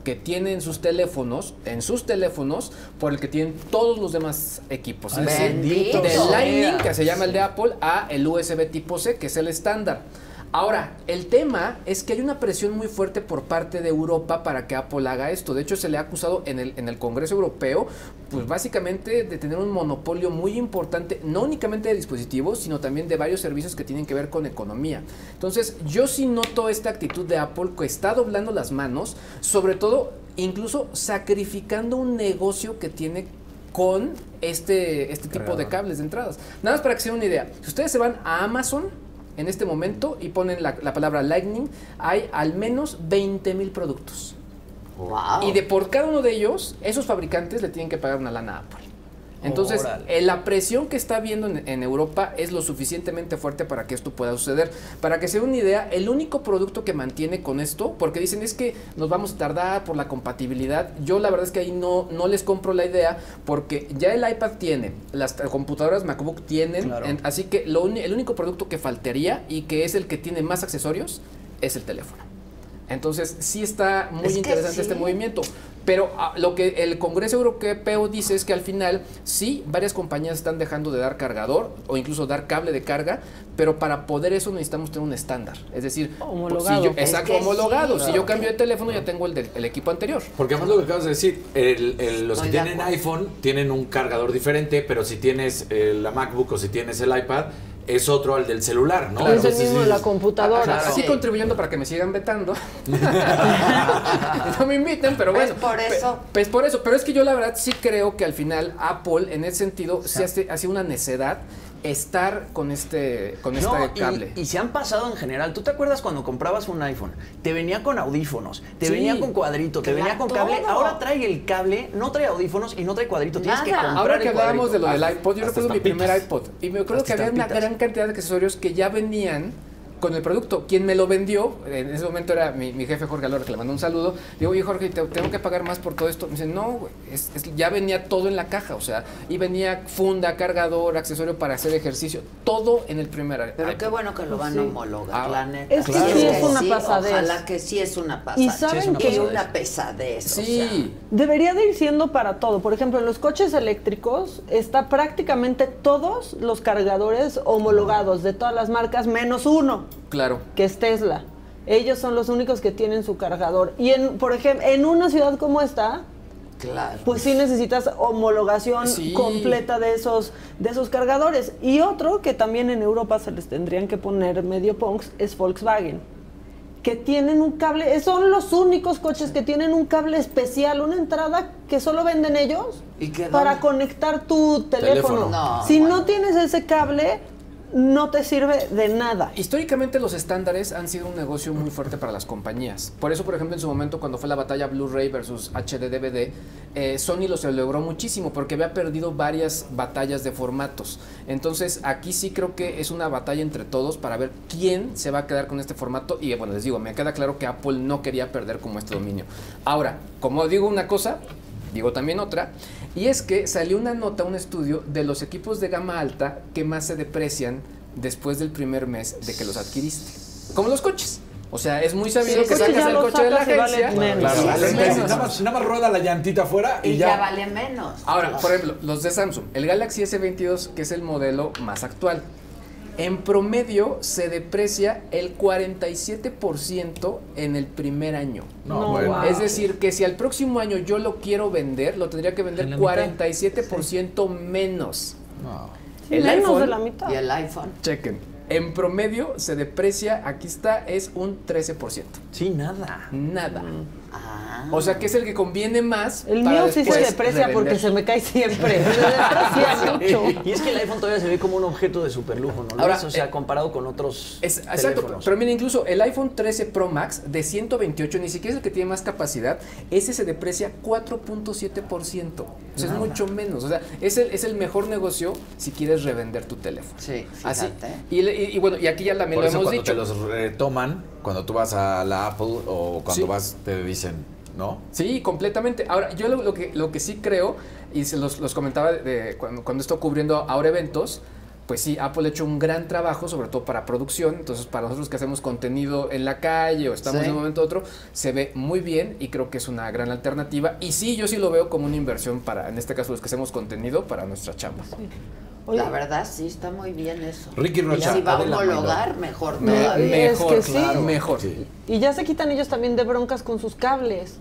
que tiene en sus teléfonos, en sus teléfonos, por el que tienen todos los demás equipos. Es Bendito del. Lightning, que se llama el de Apple, a el USB tipo C, que es el estándar. Ahora, el tema es que hay una presión muy fuerte por parte de Europa para que Apple haga esto. De hecho, se le ha acusado en el, en el Congreso Europeo, pues básicamente de tener un monopolio muy importante, no únicamente de dispositivos, sino también de varios servicios que tienen que ver con economía. Entonces, yo sí noto esta actitud de Apple que está doblando las manos, sobre todo, incluso sacrificando un negocio que tiene con este, este tipo de cables de entradas. Nada más para que se den una idea. Si ustedes se van a Amazon en este momento y ponen la, la palabra Lightning, hay al menos 20 mil productos. Wow. Y de por cada uno de ellos, esos fabricantes le tienen que pagar una lana a Apple. Entonces, eh, la presión que está viendo en, en Europa es lo suficientemente fuerte para que esto pueda suceder. Para que se den una idea, el único producto que mantiene con esto, porque dicen es que nos vamos a tardar por la compatibilidad, yo la verdad es que ahí no, no les compro la idea, porque ya el iPad tiene, las computadoras MacBook tienen, Claro. en- así que lo el único producto que faltaría y que es el que tiene más accesorios es el teléfono. Entonces, sí está muy Es interesante sí. este movimiento. Pero ah, lo que el Congreso Europeo dice es que al final sí, varias compañías están dejando de dar cargador o incluso dar cable de carga, pero para poder eso necesitamos tener un estándar. Es decir, Homologado. si yo- Es exacto, que homologado. sí, si claro. yo cambio de teléfono, ya tengo el, del- el equipo anterior. Porque además lo que acabas de decir, el- el- los que tienen iPhone tienen un cargador diferente, pero si tienes eh, la MacBook o si tienes el iPad, es otro al del celular, ¿no? Claro. Es el mismo de la computadora. Así contribuyendo para que me sigan vetando. no me inviten, pero bueno. Pues por eso. Pues por eso. Pero es que yo la verdad sí creo que al final Apple, en ese sentido, sí hace, hace una necedad estar con este, con No, este cable. Y, se han pasado en general. ¿Tú te acuerdas cuando comprabas un iPhone? Te venía con audífonos, te Sí. venía con cuadrito, te venía con cable. todo. Ahora trae el cable, no trae audífonos y no trae cuadrito. Tienes que comprar Ahora que hablábamos de lo del iPod, yo recuerdo mi primer iPod. Y me acuerdo que había una gran cantidad de accesorios que ya venían con el producto. Quien me lo vendió, en ese momento era mi, mi jefe Jorge Alora, que le mandó un saludo. Digo, oye Jorge, te- tengo que pagar más por todo esto. Me dice, no, güey, es- es- ya venía todo en la caja. O sea, y venía funda, cargador, accesorio para hacer ejercicio. Todo en el primer iPod. Pero qué bueno que lo van Sí. a homologar, Ah, la neta. Es que sí es una sí, pasadez. Ojalá que sí es una pasadez. ¿Y saben Sí, es pasadez. una pesadez. o sea. Debería de ir siendo para todo. Por ejemplo, en los coches eléctricos está prácticamente todos los cargadores homologados de todas las marcas, menos uno, Claro. que es Tesla. Ellos son los únicos que tienen su cargador. Y en, por ejemplo, en una ciudad como esta, Claro. pues sí necesitas homologación Sí. completa de esos, de esos cargadores. Y otro que también en Europa se les tendrían que poner medio punks es Volkswagen. Que tienen un cable, son los únicos coches que tienen un cable especial, una entrada que solo venden ellos ¿Y para conectar tu teléfono. Teléfono. No, si no tienes ese cable, no te sirve de nada. Históricamente los estándares han sido un negocio muy fuerte para las compañías. Por eso, por ejemplo, en su momento cuando fue la batalla Blu-ray versus HD-DVD, eh, Sony lo celebró muchísimo porque había perdido varias batallas de formatos. Entonces aquí sí creo que es una batalla entre todos para ver quién se va a quedar con este formato. Y bueno, les digo, me queda claro que Apple no quería perder como este dominio. Ahora, como digo una cosa, digo también otra, y es que salió una nota, un estudio de los equipos de gama alta que más se deprecian después del primer mes de que los adquiriste. Como los coches. O sea, es muy sabido Sí, que el coche sacas ya el coche de la vale agencia. menos. Claro, vale menos. nada, más, nada más rueda la llantita afuera y, Y ya vale menos. Ahora, por ejemplo, los de Samsung, el Galaxy S22, que es el modelo más actual, en promedio se deprecia el 47% en el primer año. No, No, bueno. Es decir, que si al próximo año yo lo quiero vender, lo tendría que vender En la mitad. 47% menos. Sí, menos de la mitad. Y el iPhone. Chequen. En promedio se deprecia, aquí está, es un 13%. Sí, nada. Nada. O sea, que es el que conviene más. El para mío sí se deprecia porque se me cae siempre. Se deprecia mucho. Y es que el iPhone todavía se ve como un objeto de superlujo, ¿no? Ahora, o sea, eh, comparado con otros Es- exacto, teléfonos. pero mira, incluso el iPhone 13 Pro Max de 128, ni siquiera es el que tiene más capacidad, ese se deprecia 4.7%. O sea, es mucho menos. O sea, es el, es el mejor negocio si quieres revender tu teléfono. Sí, Así. fíjate. Y, le- y- y bueno, y aquí ya también Por lo eso hemos cuando dicho. te los retoman, cuando tú vas a la Apple o cuando Sí. vas, te ¿no? Sí, completamente. Ahora, yo lo, que, lo que sí creo, y se los, los comentaba de cuando, cuando estoy cubriendo ahora eventos, pues sí, Apple ha hecho un gran trabajo, sobre todo para producción. Entonces, para nosotros que hacemos contenido en la calle o estamos Sí. de un momento a otro, se ve muy bien y creo que es una gran alternativa. Y sí, yo sí lo veo como una inversión para, en este caso, los que hacemos contenido para nuestras chambas. La verdad sí está muy bien eso. Ricky Rocha, Y si va a homologar, mejor Me- todavía. Es que sí. Mejor. Y ya se quitan ellos también de broncas con sus cables.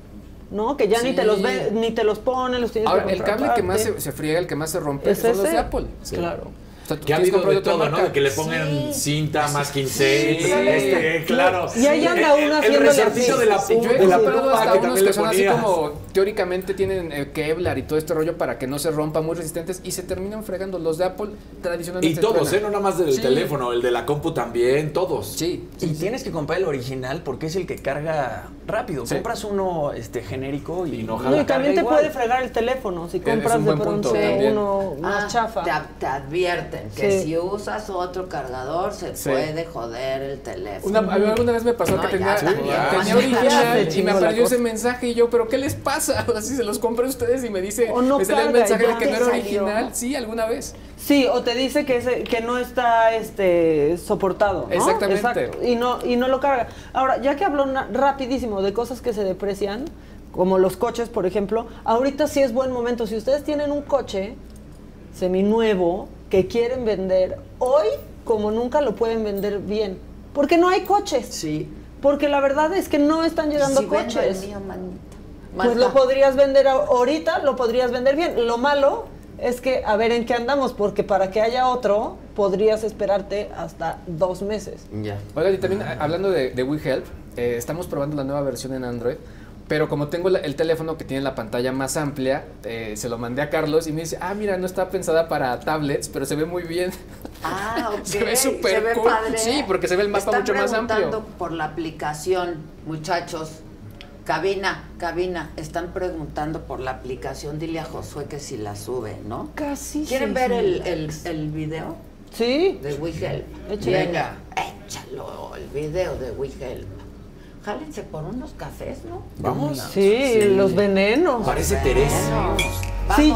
¿No? Que ya ni te los ve- ni te los ponen, los tienes Ahora, que el cable que más se, se friega, el que más se rompe, Es son los de Apple. Sí. Claro. O sea, tú Que ha habido de todo, marca. ¿no? Que le pongan cinta, más 15, Sí. este, claro. Y ahí anda El- uno el, haciéndole resortito de la, Sí, pu- yo he de la comprado hasta que unos que son así como teóricamente tienen eh, Kevlar y todo este rollo para que no se rompa, muy resistentes y se terminan fregando. Los de Apple tradicionalmente. Y todos. ¿eh? No nada más del Sí. teléfono, el de la compu también, todos. Sí. Y tienes que comprar el original porque es el que carga rápido. Sí. Compras uno este genérico y, no No, y también te igual. puede fregar el teléfono si compras de pronto uno más Ah, chafa. Te, te que Sí. si usas otro cargador se Sí. puede joder el teléfono. Una, alguna vez me pasó No, que tenía, original y me apareció ese mensaje y yo, ¿pero qué les pasa? O sea, si se los compré a ustedes y me dice, O no me sale el carga, mensaje de que no era salió. original. Sí, alguna vez. Sí, o te dice que, ese- que no está este, soportado. ¿no? Exactamente. Exacto, Y no, y no lo carga. Ahora, ya que habló na- rapidísimo de cosas que se deprecian, como los coches, por ejemplo, ahorita sí es buen momento. Si ustedes tienen un coche seminuevo que quieren vender, hoy como nunca lo pueden vender bien. Porque no hay coches. Sí. Porque la verdad es que no están llegando si vendo coches. el mío, manita. Pues lo podrías vender a- ahorita, lo podrías vender bien. Lo malo es que a ver en qué andamos, porque para que haya otro, podrías esperarte hasta dos meses. Ya. Oigan, y también hablando de, de WeHelp, eh, estamos probando la nueva versión en Android. Pero como tengo el teléfono que tiene la pantalla más amplia, eh, se lo mandé a Carlos y me dice, ah, mira, no está pensada para tablets, pero se ve muy bien. Ah, ok. Se ve súper Se ve cool. padre. Sí, porque se ve el mapa Están mucho más amplio. preguntando por la aplicación, muchachos. Cabina, cabina, están preguntando por la aplicación. Dile a Josué que si la sube, ¿no? Casi. ¿Quieren ver el, el, el video Sí. de WeHelp? Échale. Venga, échalo, el video de WeHelp. Jálense por unos cafés, ¿no? Vamos. Sí, los venenos. Parece Teresa. Sí,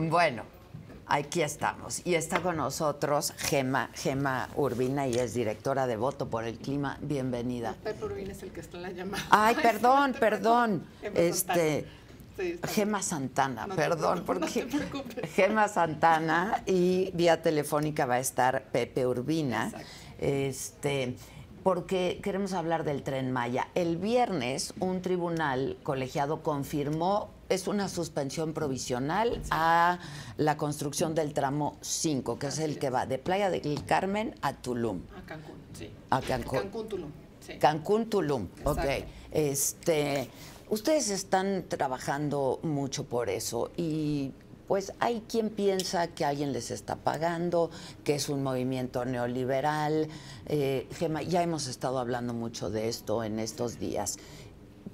Bueno, aquí estamos. Y está con nosotros Gema, Gema Urbina, y es directora de Voto por el Clima. Bienvenida. Pepe Urbina es el que está en la llamada. Ay, perdón, perdón. Este. Sí, Gema Santana, No perdón, porque no. Gema Santana y vía telefónica va a estar Pepe Urbina. Este, porque queremos hablar del tren Maya. El viernes un tribunal colegiado confirmó es una suspensión provisional a la construcción del tramo 5, que es el que va de Playa del Carmen a Tulum. A Cancún, sí. A Cancún. Cancún, Tulum. Sí. Cancún, Tulum. Ok. Este, ustedes están trabajando mucho por eso y pues hay quien piensa que alguien les está pagando, que es un movimiento neoliberal. Eh, Gema, ya hemos estado hablando mucho de esto en estos días.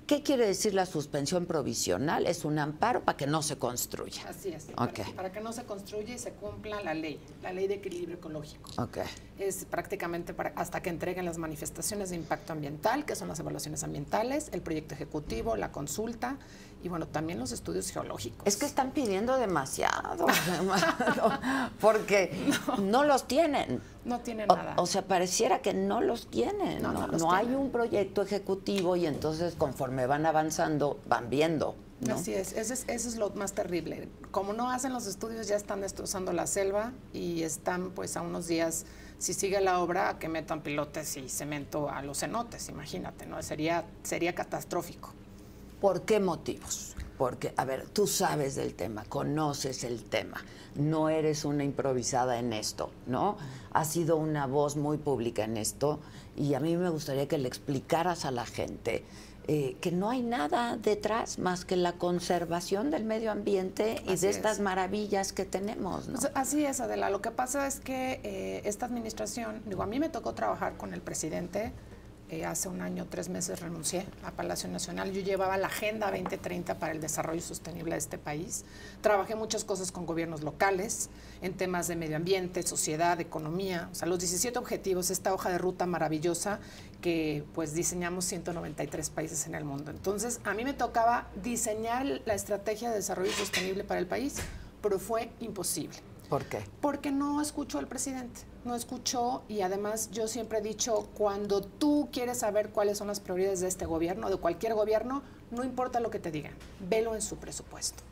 ¿Qué quiere decir la suspensión provisional? Es un amparo para que no se construya. Así es. Para, para que no se construya y se cumpla la ley, la ley de equilibrio ecológico. Ok. es prácticamente para- hasta que entreguen las manifestaciones de impacto ambiental, que son las evaluaciones ambientales, el proyecto ejecutivo, la consulta y bueno, también los estudios geológicos. Es que están pidiendo demasiado, demasiado, porque no, los tienen. No tienen O- nada. O, sea, pareciera que no los tienen. No, No, no los hay tienen. un proyecto ejecutivo y entonces conforme van avanzando, van viendo. ¿no? Así es, eso es, eso es lo más terrible. Como no hacen los estudios, ya están destrozando la selva y están pues a unos días, si sigue la obra, que metan pilotes y cemento a los cenotes, imagínate, ¿no? Sería, sería catastrófico. ¿Por qué motivos? Porque, a ver, tú sabes del tema, conoces el tema, no eres una improvisada en esto, ¿no? Has sido una voz muy pública en esto y a mí me gustaría que le explicaras a la gente eh, que no hay nada detrás más que la conservación del medio ambiente y Así de es. estas maravillas que tenemos, ¿no? Pues, así es, Adela. Lo que pasa es que eh, esta administración, digo, a mí me tocó trabajar con el presidente. Eh, hace un año, tres meses renuncié a Palacio Nacional. Yo llevaba la Agenda 2030 para el desarrollo sostenible de este país. Trabajé muchas cosas con gobiernos locales, en temas de medio ambiente, sociedad, economía. O sea, los 17 objetivos, esta hoja de ruta maravillosa que pues diseñamos 193 países en el mundo. Entonces, a mí me tocaba diseñar la estrategia de desarrollo sostenible para el país, pero fue imposible. ¿Por qué? Porque no escuchó al presidente, no escuchó y además yo siempre he dicho, cuando tú quieres saber cuáles son las prioridades de este gobierno, de cualquier gobierno, no importa lo que te digan, velo en su presupuesto.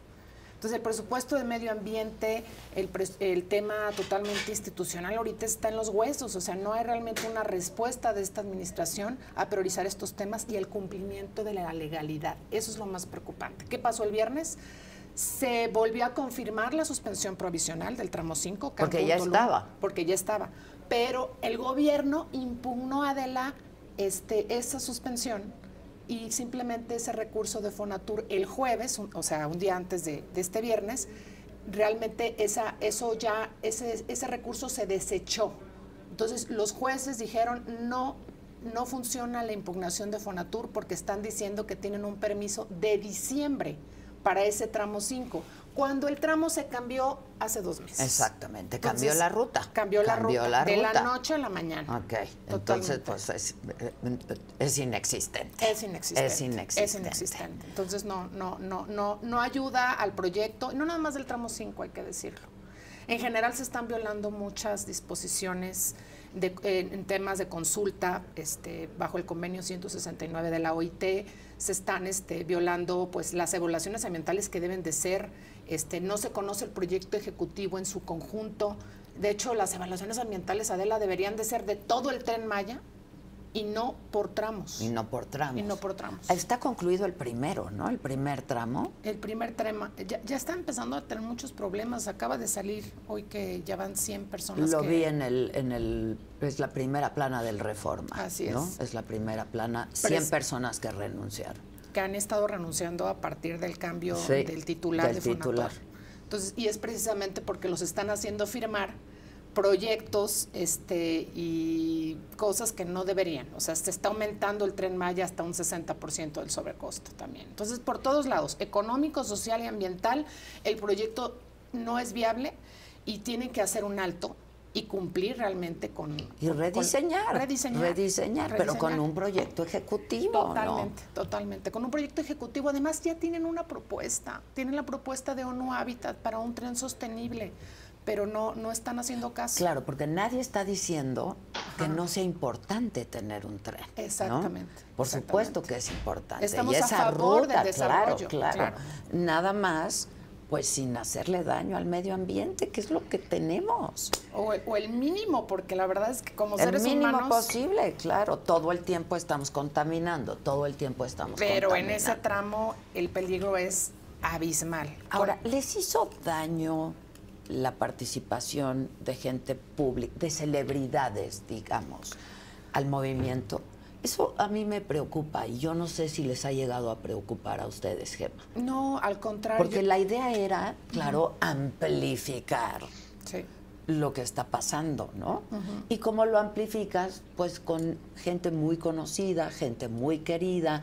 Entonces el presupuesto de medio ambiente, el, el tema totalmente institucional ahorita está en los huesos, o sea, no hay realmente una respuesta de esta administración a priorizar estos temas y el cumplimiento de la legalidad. Eso es lo más preocupante. ¿Qué pasó el viernes? Se volvió a confirmar la suspensión provisional del tramo 5. Porque ya estaba. Porque ya estaba. Pero el gobierno impugnó a Adela este, esa suspensión y simplemente ese recurso de Fonatur el jueves, un- o sea, un día antes de, de este viernes, realmente esa, eso ya, ese, ese recurso se desechó. Entonces los jueces dijeron no, no funciona la impugnación de Fonatur porque están diciendo que tienen un permiso de diciembre para ese tramo 5, cuando el tramo se cambió hace dos meses. Exactamente, Entonces, cambió la ruta. Cambió la Cambió ruta la de ruta. la noche a la mañana. Ok, entonces pues es, es inexistente. Es inexistente. Es inexistente. Es inexistente. Entonces no, no, no, no, no ayuda al proyecto, no nada más del tramo 5, hay que decirlo. En general se están violando muchas disposiciones de- en, temas de consulta este, bajo el convenio 169 de la OIT. Se están este, violando pues, las evaluaciones ambientales que deben de ser. Este, no se conoce el proyecto ejecutivo en su conjunto. De hecho, las evaluaciones ambientales, Adela, deberían de ser de todo el tren Maya y no por tramos. Y no por tramos. Y no por tramos. Está concluido el primero, ¿no? El primer tramo. El primer tramo ya, ya está empezando a tener muchos problemas. Acaba de salir hoy que ya van 100 personas. Lo que- vi en el, en el, es la primera plana del Reforma. Así ¿no? es. Es la primera plana, Pero 100 es- personas que renunciaron. que han estado renunciando a partir del cambio Sí, del titular del de titular. Entonces, y es precisamente porque los están haciendo firmar proyectos este, y cosas que no deberían. O sea, se está aumentando el tren Maya hasta un 60% del sobrecosto también. Entonces, por todos lados, económico, social y ambiental, el proyecto no es viable y tienen que hacer un alto y cumplir realmente con... Y con- rediseñar. rediseñar. Rediseñar, pero con un proyecto ejecutivo. Totalmente, totalmente. Con un proyecto ejecutivo, además ya tienen una propuesta, tienen la propuesta de ONU Habitat para un tren sostenible, pero no, no están haciendo caso. Claro, porque nadie está diciendo que no sea importante tener un tren. ¿no? Exactamente, Por supuesto que es importante. Estamos y a esa favor del ruta, desarrollo, Claro, claro. claro. Nada más, pues sin hacerle daño al medio ambiente, que es lo que tenemos. O, el- o el mínimo, porque la verdad es que como El seres mínimo humanos... posible, claro. Todo el tiempo estamos contaminando, todo el tiempo estamos Pero en ese tramo el peligro es abismal. Ahora, ¿les hizo daño la participación de gente pública, de celebridades, digamos, al movimiento? Eso a mí me preocupa y yo no sé si les ha llegado a preocupar a ustedes, Gemma. No, al contrario. Porque la idea era, claro, amplificar Sí. lo que está pasando, ¿no? Y cómo lo amplificas, pues con gente muy conocida, gente muy querida.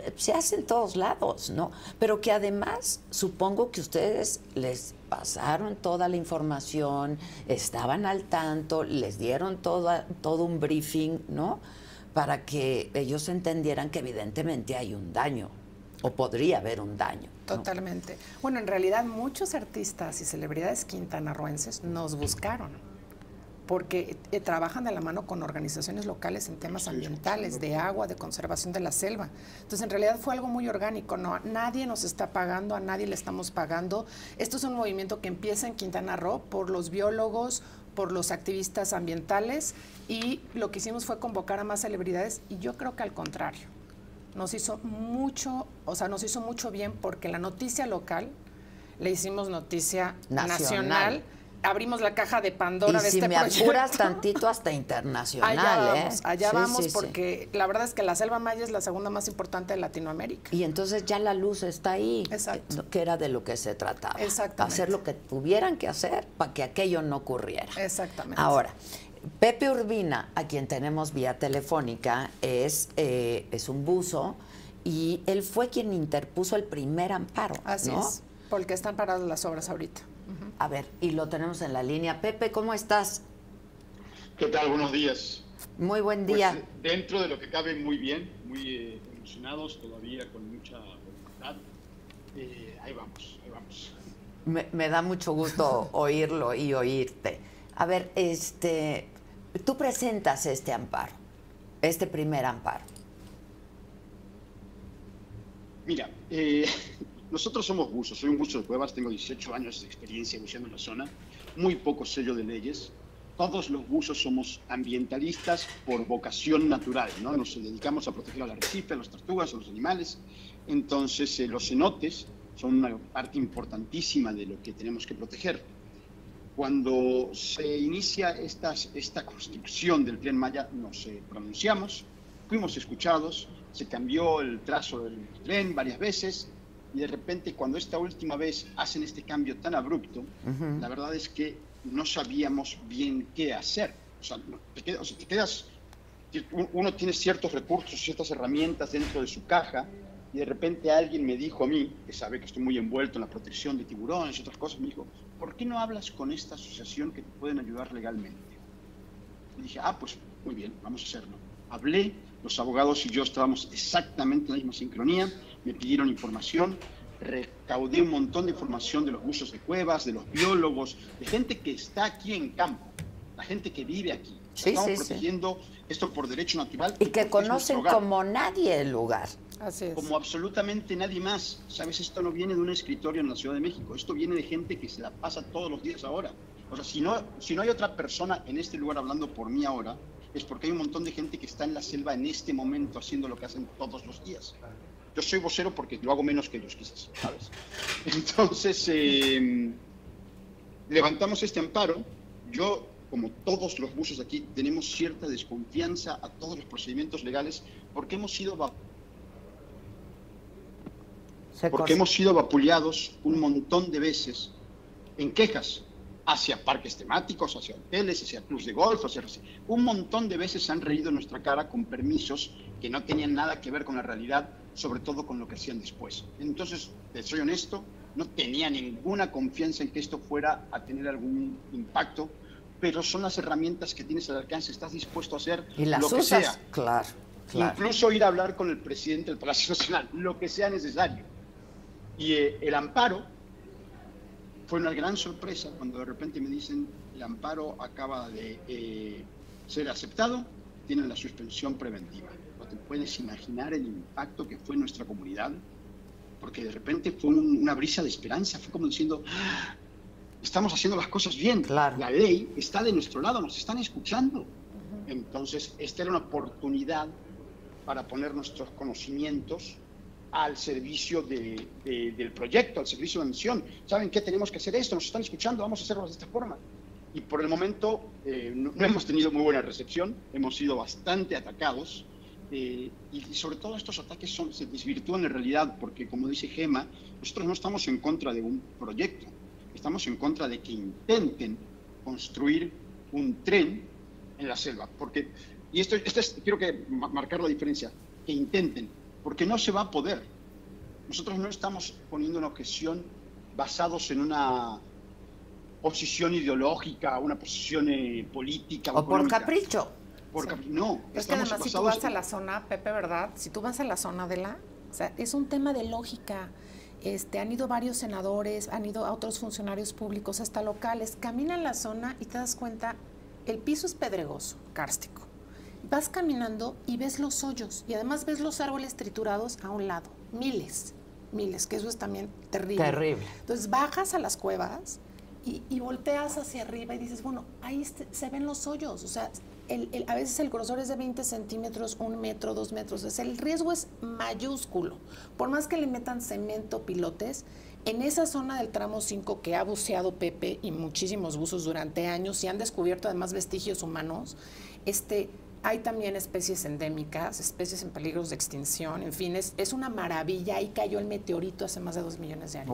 Eh, se hace en todos lados, ¿no? Pero que además supongo que ustedes les pasaron toda la información, estaban al tanto, les dieron toda, todo un briefing, ¿no? Para que ellos entendieran que evidentemente hay un daño, o podría haber un daño. Totalmente. Bueno, en realidad muchos artistas y celebridades quintanarroenses nos buscaron porque eh, trabajan de la mano con organizaciones locales en temas ambientales, de agua, de conservación de la selva. Entonces, en realidad fue algo muy orgánico, no, nadie nos está pagando, a nadie le estamos pagando. Esto es un movimiento que empieza en Quintana Roo por los biólogos, por los activistas ambientales y lo que hicimos fue convocar a más celebridades y yo creo que al contrario, nos hizo mucho, o sea, nos hizo mucho bien porque la noticia local le hicimos noticia Nacional. nacional, abrimos la caja de Pandora y de si este me proyecto. apuras tantito hasta internacional, Allá ¿eh? vamos, allá Sí, vamos sí, sí. porque la verdad es que la selva maya es la segunda más importante de Latinoamérica. Y entonces ya la luz está ahí, Exacto. que era de lo que se trataba. Exactamente. Hacer lo que tuvieran que hacer para que aquello no ocurriera. Exactamente. Ahora, Pepe Urbina, a quien tenemos vía telefónica, es, eh, es un buzo y él fue quien interpuso el primer amparo. Así ¿no? es, porque están paradas las obras ahorita. A ver, y lo tenemos en la línea. Pepe, ¿cómo estás? ¿Qué tal? Buenos días. Muy buen Pues, día. eh, dentro de lo que cabe, muy bien, muy eh, emocionados, todavía con mucha voluntad. Eh, ahí vamos, ahí vamos. Me, me da mucho gusto oírlo y oírte. A ver, este, tú presentas este amparo, este primer amparo. Mira, eh, nosotros somos buzos, soy un buzo de cuevas, tengo 18 años de experiencia buceando en la zona, muy poco sello de leyes. Todos los buzos somos ambientalistas por vocación natural, ¿no? Nos dedicamos a proteger al arrecife, a las tortugas, a los animales. Entonces, eh, los cenotes son una parte importantísima de lo que tenemos que proteger. Cuando se inicia esta, esta construcción del Tren Maya, nos eh, pronunciamos, fuimos escuchados, se cambió el trazo del tren varias veces y de repente cuando esta última vez hacen este cambio tan abrupto, la verdad es que no sabíamos bien qué hacer. O sea, te quedas, o sea, te quedas- un- uno tiene ciertos recursos, ciertas herramientas dentro de su caja y de repente alguien me dijo a mí, que sabe que estoy muy envuelto en la protección de tiburones y otras cosas, me dijo, ¿por qué no hablas con esta asociación que te pueden ayudar legalmente? Y dije, ah, pues muy bien, vamos a hacerlo. Hablé, los abogados y yo estábamos exactamente en la misma sincronía, me pidieron información, recaudé un montón de información de los buzos de cuevas, de los biólogos, de gente que está aquí en campo, la gente que vive aquí. Sí, Estamos sí, sí. protegiendo esto por derecho natural. Y que conocen como nadie el lugar. Así es. como absolutamente nadie más. Sabes, esto no viene de un escritorio en la Ciudad de México, esto viene de gente que se la pasa todos los días ahora. O sea, si no, si no hay otra persona en este lugar hablando por mí ahora, es porque hay un montón de gente que está en la selva en este momento haciendo lo que hacen todos los días. Yo soy vocero porque lo hago menos que ellos, quizás, ¿sabes? Entonces, eh, levantamos este amparo. Yo, como todos los buzos aquí, tenemos cierta desconfianza a todos los procedimientos legales porque hemos sido porque hemos sido vapuleados un montón de veces en quejas hacia parques temáticos, hacia hoteles, hacia clubs de golf, hacia... un montón de veces se han reído en nuestra cara con permisos que no tenían nada que ver con la realidad, sobre todo con lo que hacían después. Entonces, te soy honesto, no tenía ninguna confianza en que esto fuera a tener algún impacto, pero son las herramientas que tienes al alcance, estás dispuesto a hacer Y las lo que sea. claro, claro. Incluso ir a hablar con el presidente del Palacio Nacional, lo que sea necesario. Y eh, el amparo fue una gran sorpresa cuando de repente me dicen el amparo acaba de eh, ser aceptado, tienen la suspensión preventiva. Te puedes imaginar el impacto que fue en nuestra comunidad, porque de repente fue un- una brisa de esperanza, fue como diciendo, "Ah, estamos haciendo las cosas bien, la ley está de nuestro lado, nos están escuchando. Entonces, esta era una oportunidad para poner nuestros conocimientos al servicio de- de- del proyecto, al servicio de la misión. ¿Saben qué? Tenemos que hacer esto, nos están escuchando, vamos a hacerlo de esta forma. Y por el momento eh, no, no hemos tenido muy buena recepción, hemos sido bastante atacados. Eh, y, sobre todo estos ataques son, se desvirtúan en realidad porque, como dice Gema, nosotros no estamos en contra de un proyecto, estamos en contra de que intenten construir un tren en la selva. Porque, y esto, esto es, quiero que ma- marcar la diferencia, que intenten. porque no se va a poder. Nosotros no estamos poniendo una objeción basados en una posición ideológica, una posición eh, política. O por capricho. Por capri- no, Es que además si tú vas a la zona, Pepe, ¿verdad? Si tú vas a la zona de la... O sea, es un tema de lógica. Este, han ido varios senadores, han ido a otros funcionarios públicos, hasta locales. Caminan la zona y te das cuenta, el piso es pedregoso, kárstico. Vas caminando y ves los hoyos y además ves los árboles triturados a un lado. Miles, miles, que eso es también terrible. Terrible. Entonces bajas a las cuevas y, y volteas hacia arriba y dices, bueno, ahí este- se ven los hoyos. O sea, el- el- a veces el grosor es de 20 centímetros, un metro, dos metros. Sea, el riesgo es mayúsculo. Por más que le metan cemento, pilotes, en esa zona del tramo 5 que ha buceado Pepe y muchísimos buzos durante años y han descubierto además vestigios humanos, este, hay también especies endémicas, especies en peligros de extinción, en fin, es, es una maravilla. Ahí cayó el meteorito hace más de dos millones de años.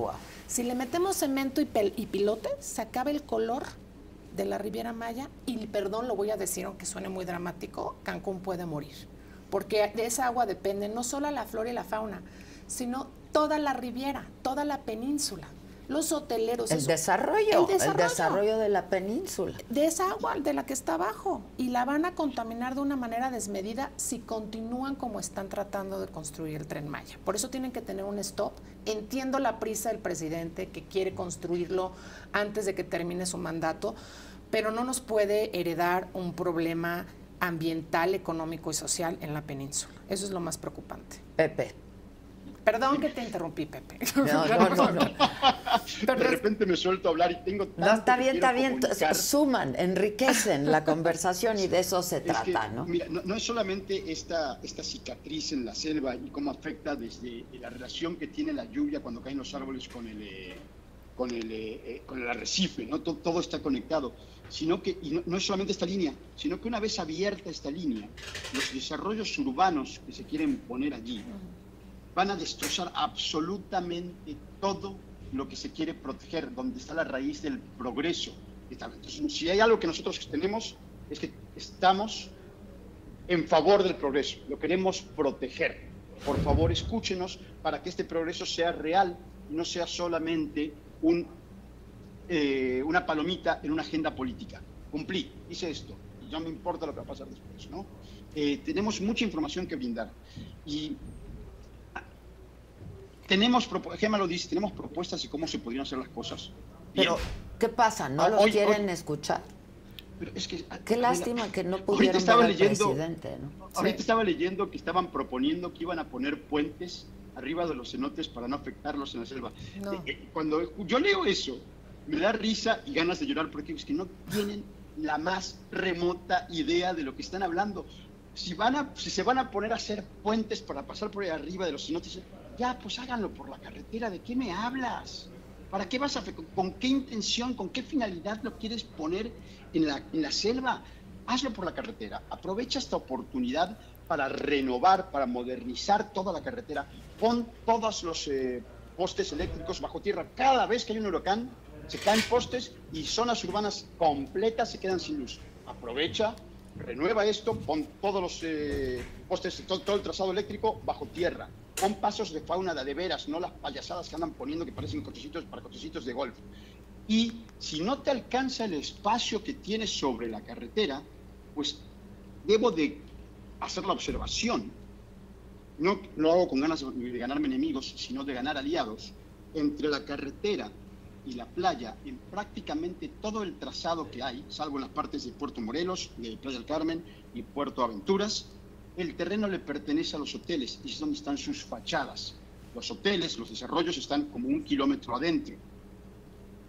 Si le metemos cemento y, pel- y pilotes, se acaba el color de la Riviera Maya y, perdón, lo voy a decir aunque suene muy dramático, Cancún puede morir. Porque de esa agua depende no solo la flora y la fauna, sino toda la riviera, toda la península. Los hoteleros. El eso- desarrollo, el desarrollo de la península. de esa agua, de la que está abajo, y la van a contaminar de una manera desmedida si continúan como están tratando de construir el tren Maya. Por eso tienen que tener un stop. Entiendo la prisa del presidente que quiere construirlo antes de que termine su mandato, pero no nos puede heredar un problema ambiental, económico y social en la península. Eso es lo más preocupante. Pepe. Perdón que te interrumpí, Pepe. No, no, no, no. De repente me suelto a hablar y tengo tanto No, está que bien, está bien. comunicar. Suman, enriquecen la conversación y de eso se Es que, trata, ¿no? Mira, no, no es solamente esta, esta cicatriz en la selva y cómo afecta desde la relación que tiene la lluvia cuando caen los árboles con el, eh, con el, eh, eh, con el arrecife, ¿no? todo, todo está conectado, sino que, y no, no es solamente esta línea, sino que una vez abierta esta línea, los desarrollos urbanos que se quieren poner allí van a destrozar absolutamente todo lo que se quiere proteger, donde está la raíz del progreso. Entonces, si hay algo que nosotros tenemos, es que estamos en favor del progreso, lo queremos proteger. Por favor, escúchenos para que este progreso sea real y no sea solamente un, eh, una palomita en una agenda política. Cumplí, hice esto, y no me importa lo que va a pasar después. ¿no? Eh, tenemos mucha información que brindar. Y tenemos, Gemma lo dice, tenemos propuestas de cómo se podrían hacer las cosas. Bien. Pero, ¿qué pasa? ¿No Ah, los hoy- quieren hoy- escuchar? Pero es que, Qué Adela, lástima que no ahorita pudieron ver estaba al leyendo- presidente, ¿no? Ahorita estaba leyendo que estaban proponiendo que iban a poner puentes arriba de los cenotes para no afectarlos en la selva. No. Eh, eh, Cuando yo leo eso, me da risa y ganas de llorar porque es que no tienen la más remota idea de lo que están hablando. Si, van a, si se van a poner a hacer puentes para pasar por ahí arriba de los cenotes, pues háganlo por la carretera. ¿De qué me hablas? ¿Para qué vas a, con qué intención, con qué finalidad lo quieres poner en la, en la selva? Hazlo por la carretera. Aprovecha esta oportunidad para renovar, para modernizar toda la carretera. Pon todos los eh, postes eléctricos bajo tierra. Cada vez que hay un huracán, se caen postes y zonas urbanas completas se quedan sin luz. Aprovecha, renueva esto, pon todos los eh, postes, todo, todo el trazado eléctrico bajo tierra. Pon pasos de fauna de, de veras, no las payasadas que andan poniendo que parecen cochecitos para cochecitos de golf. Y si no te alcanza el espacio que tienes sobre la carretera, pues debo de hacer la observación. No lo hago con ganas de ganarme enemigos, sino de ganar aliados. Entre la carretera y la playa, en prácticamente todo el trazado que hay, salvo en las partes de Puerto Morelos, de Playa del Carmen y Puerto Aventuras, el terreno le pertenece a los hoteles y es donde están sus fachadas. Los hoteles, los desarrollos están como un kilómetro adentro.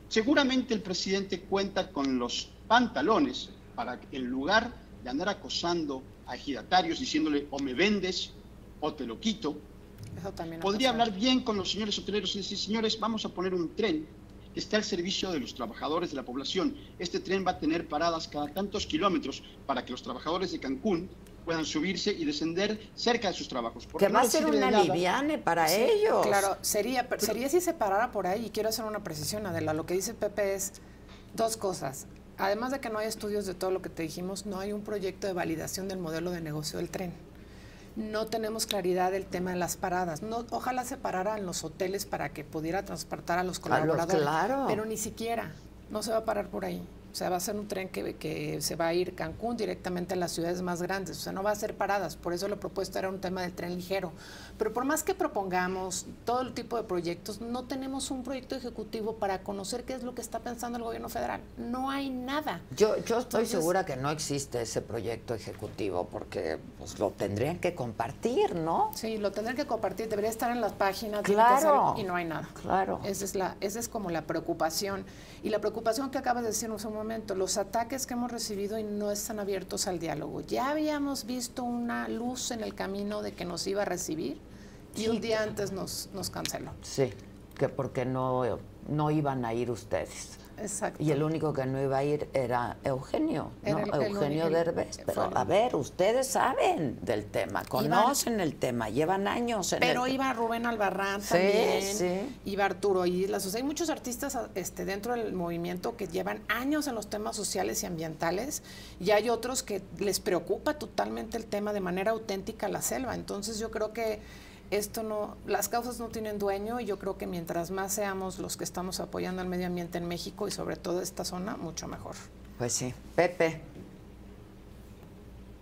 Seguramente el presidente cuenta con los pantalones para que en lugar de andar acosando a ejidatarios diciéndole o me vendes o te lo quito, Eso podría pasado. hablar bien con los señores hoteleros y decir, señores, vamos a poner un tren que esté al servicio de los trabajadores de la población. Este tren va a tener paradas cada tantos kilómetros para que los trabajadores de Cancún puedan subirse y descender cerca de sus trabajos. Que no va a ser una liviane para Sí, ellos. Claro, sería, pero sería si se parara por ahí, y quiero hacer una precisión, Adela. Lo que dice Pepe es dos cosas. Además de que no hay estudios de todo lo que te dijimos, no hay un proyecto de validación del modelo de negocio del tren. No tenemos claridad del tema de las paradas. No, ojalá se pararan los hoteles para que pudiera transportar a los A los- colaboradores. claro. Pero ni siquiera, no se va a parar por ahí. O sea, va a ser un tren que, que se va a ir Cancún directamente a las ciudades más grandes. O sea, no va a ser paradas. Por eso la propuesta era un tema del tren ligero. Pero por más que propongamos todo el tipo de proyectos, no tenemos un proyecto ejecutivo para conocer qué es lo que está pensando el gobierno federal. No hay nada. Yo, yo estoy Entonces- segura que no existe ese proyecto ejecutivo porque pues, lo tendrían que compartir, ¿no? Sí, lo tendrán que compartir, debería estar en las páginas, Claro. y no hay nada. Claro. Esa es, la, esa es como la preocupación. Y la preocupación que acabas de decir en un momento, los ataques que hemos recibido y no están abiertos al diálogo. Ya habíamos visto una luz en el camino de que nos iba a recibir y un día antes nos, nos canceló. Sí, que porque no, no iban a ir ustedes. Exacto. Y el único que no iba a ir era Eugenio, el- el Eugenio único- Derbez. Pero el- a ver, ustedes saben del tema, conocen el tema, llevan años en Pero el iba Rubén Albarrán Sí, también, sí. iba Arturo Islas, o sea, hay muchos artistas este, dentro del movimiento que llevan años en los temas sociales y ambientales y hay otros que les preocupa totalmente el tema de manera auténtica la selva. Entonces yo creo que esto no, las causas no tienen dueño y yo creo que mientras más seamos los que estamos apoyando al medio ambiente en México y sobre todo esta zona, mucho mejor. Pues sí. Pepe,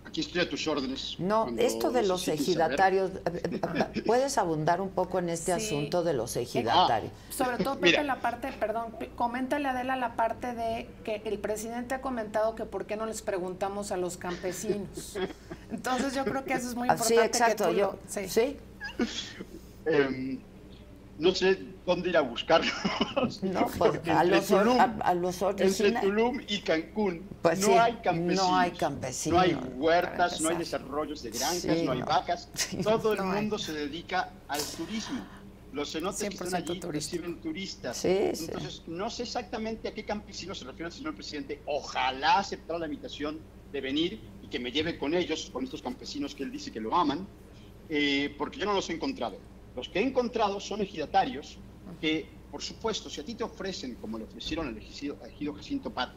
Aquí estoy a tus órdenes. no, esto de los saber. ejidatarios, eh, eh, ¿puedes abundar un poco en este Sí. asunto de los ejidatarios? Sobre todo, Pepe, Mira. la parte, perdón, pe- coméntale Adela la parte de que el presidente ha comentado que por qué no les preguntamos a los campesinos. Entonces yo creo que eso es muy Ah, importante. sí, exacto, que tú yo- lo- sí. sí. Em, no sé dónde ir a buscarlos. No, pues, Porque a los or- Tulum- a- a los Entre Tulum y Cancún Pues no sí, hay campesinos. no hay campesinos, No hay huertas, no hay desarrollos de granjas, Sí, no hay vacas. Sí, Todo el hay. mundo se dedica al turismo. Los cenotes que están 100% allí reciben turistas. Entonces, no sé exactamente a qué campesinos se refiere el señor presidente. Ojalá aceptara la invitación de venir y que me lleve con ellos, con estos campesinos que él dice que lo aman, eh, porque yo no los he encontrado. Los que he encontrado son ejidatarios que, por supuesto, si a ti te ofrecen, como le ofrecieron al ejido, ejido Jacinto Pat,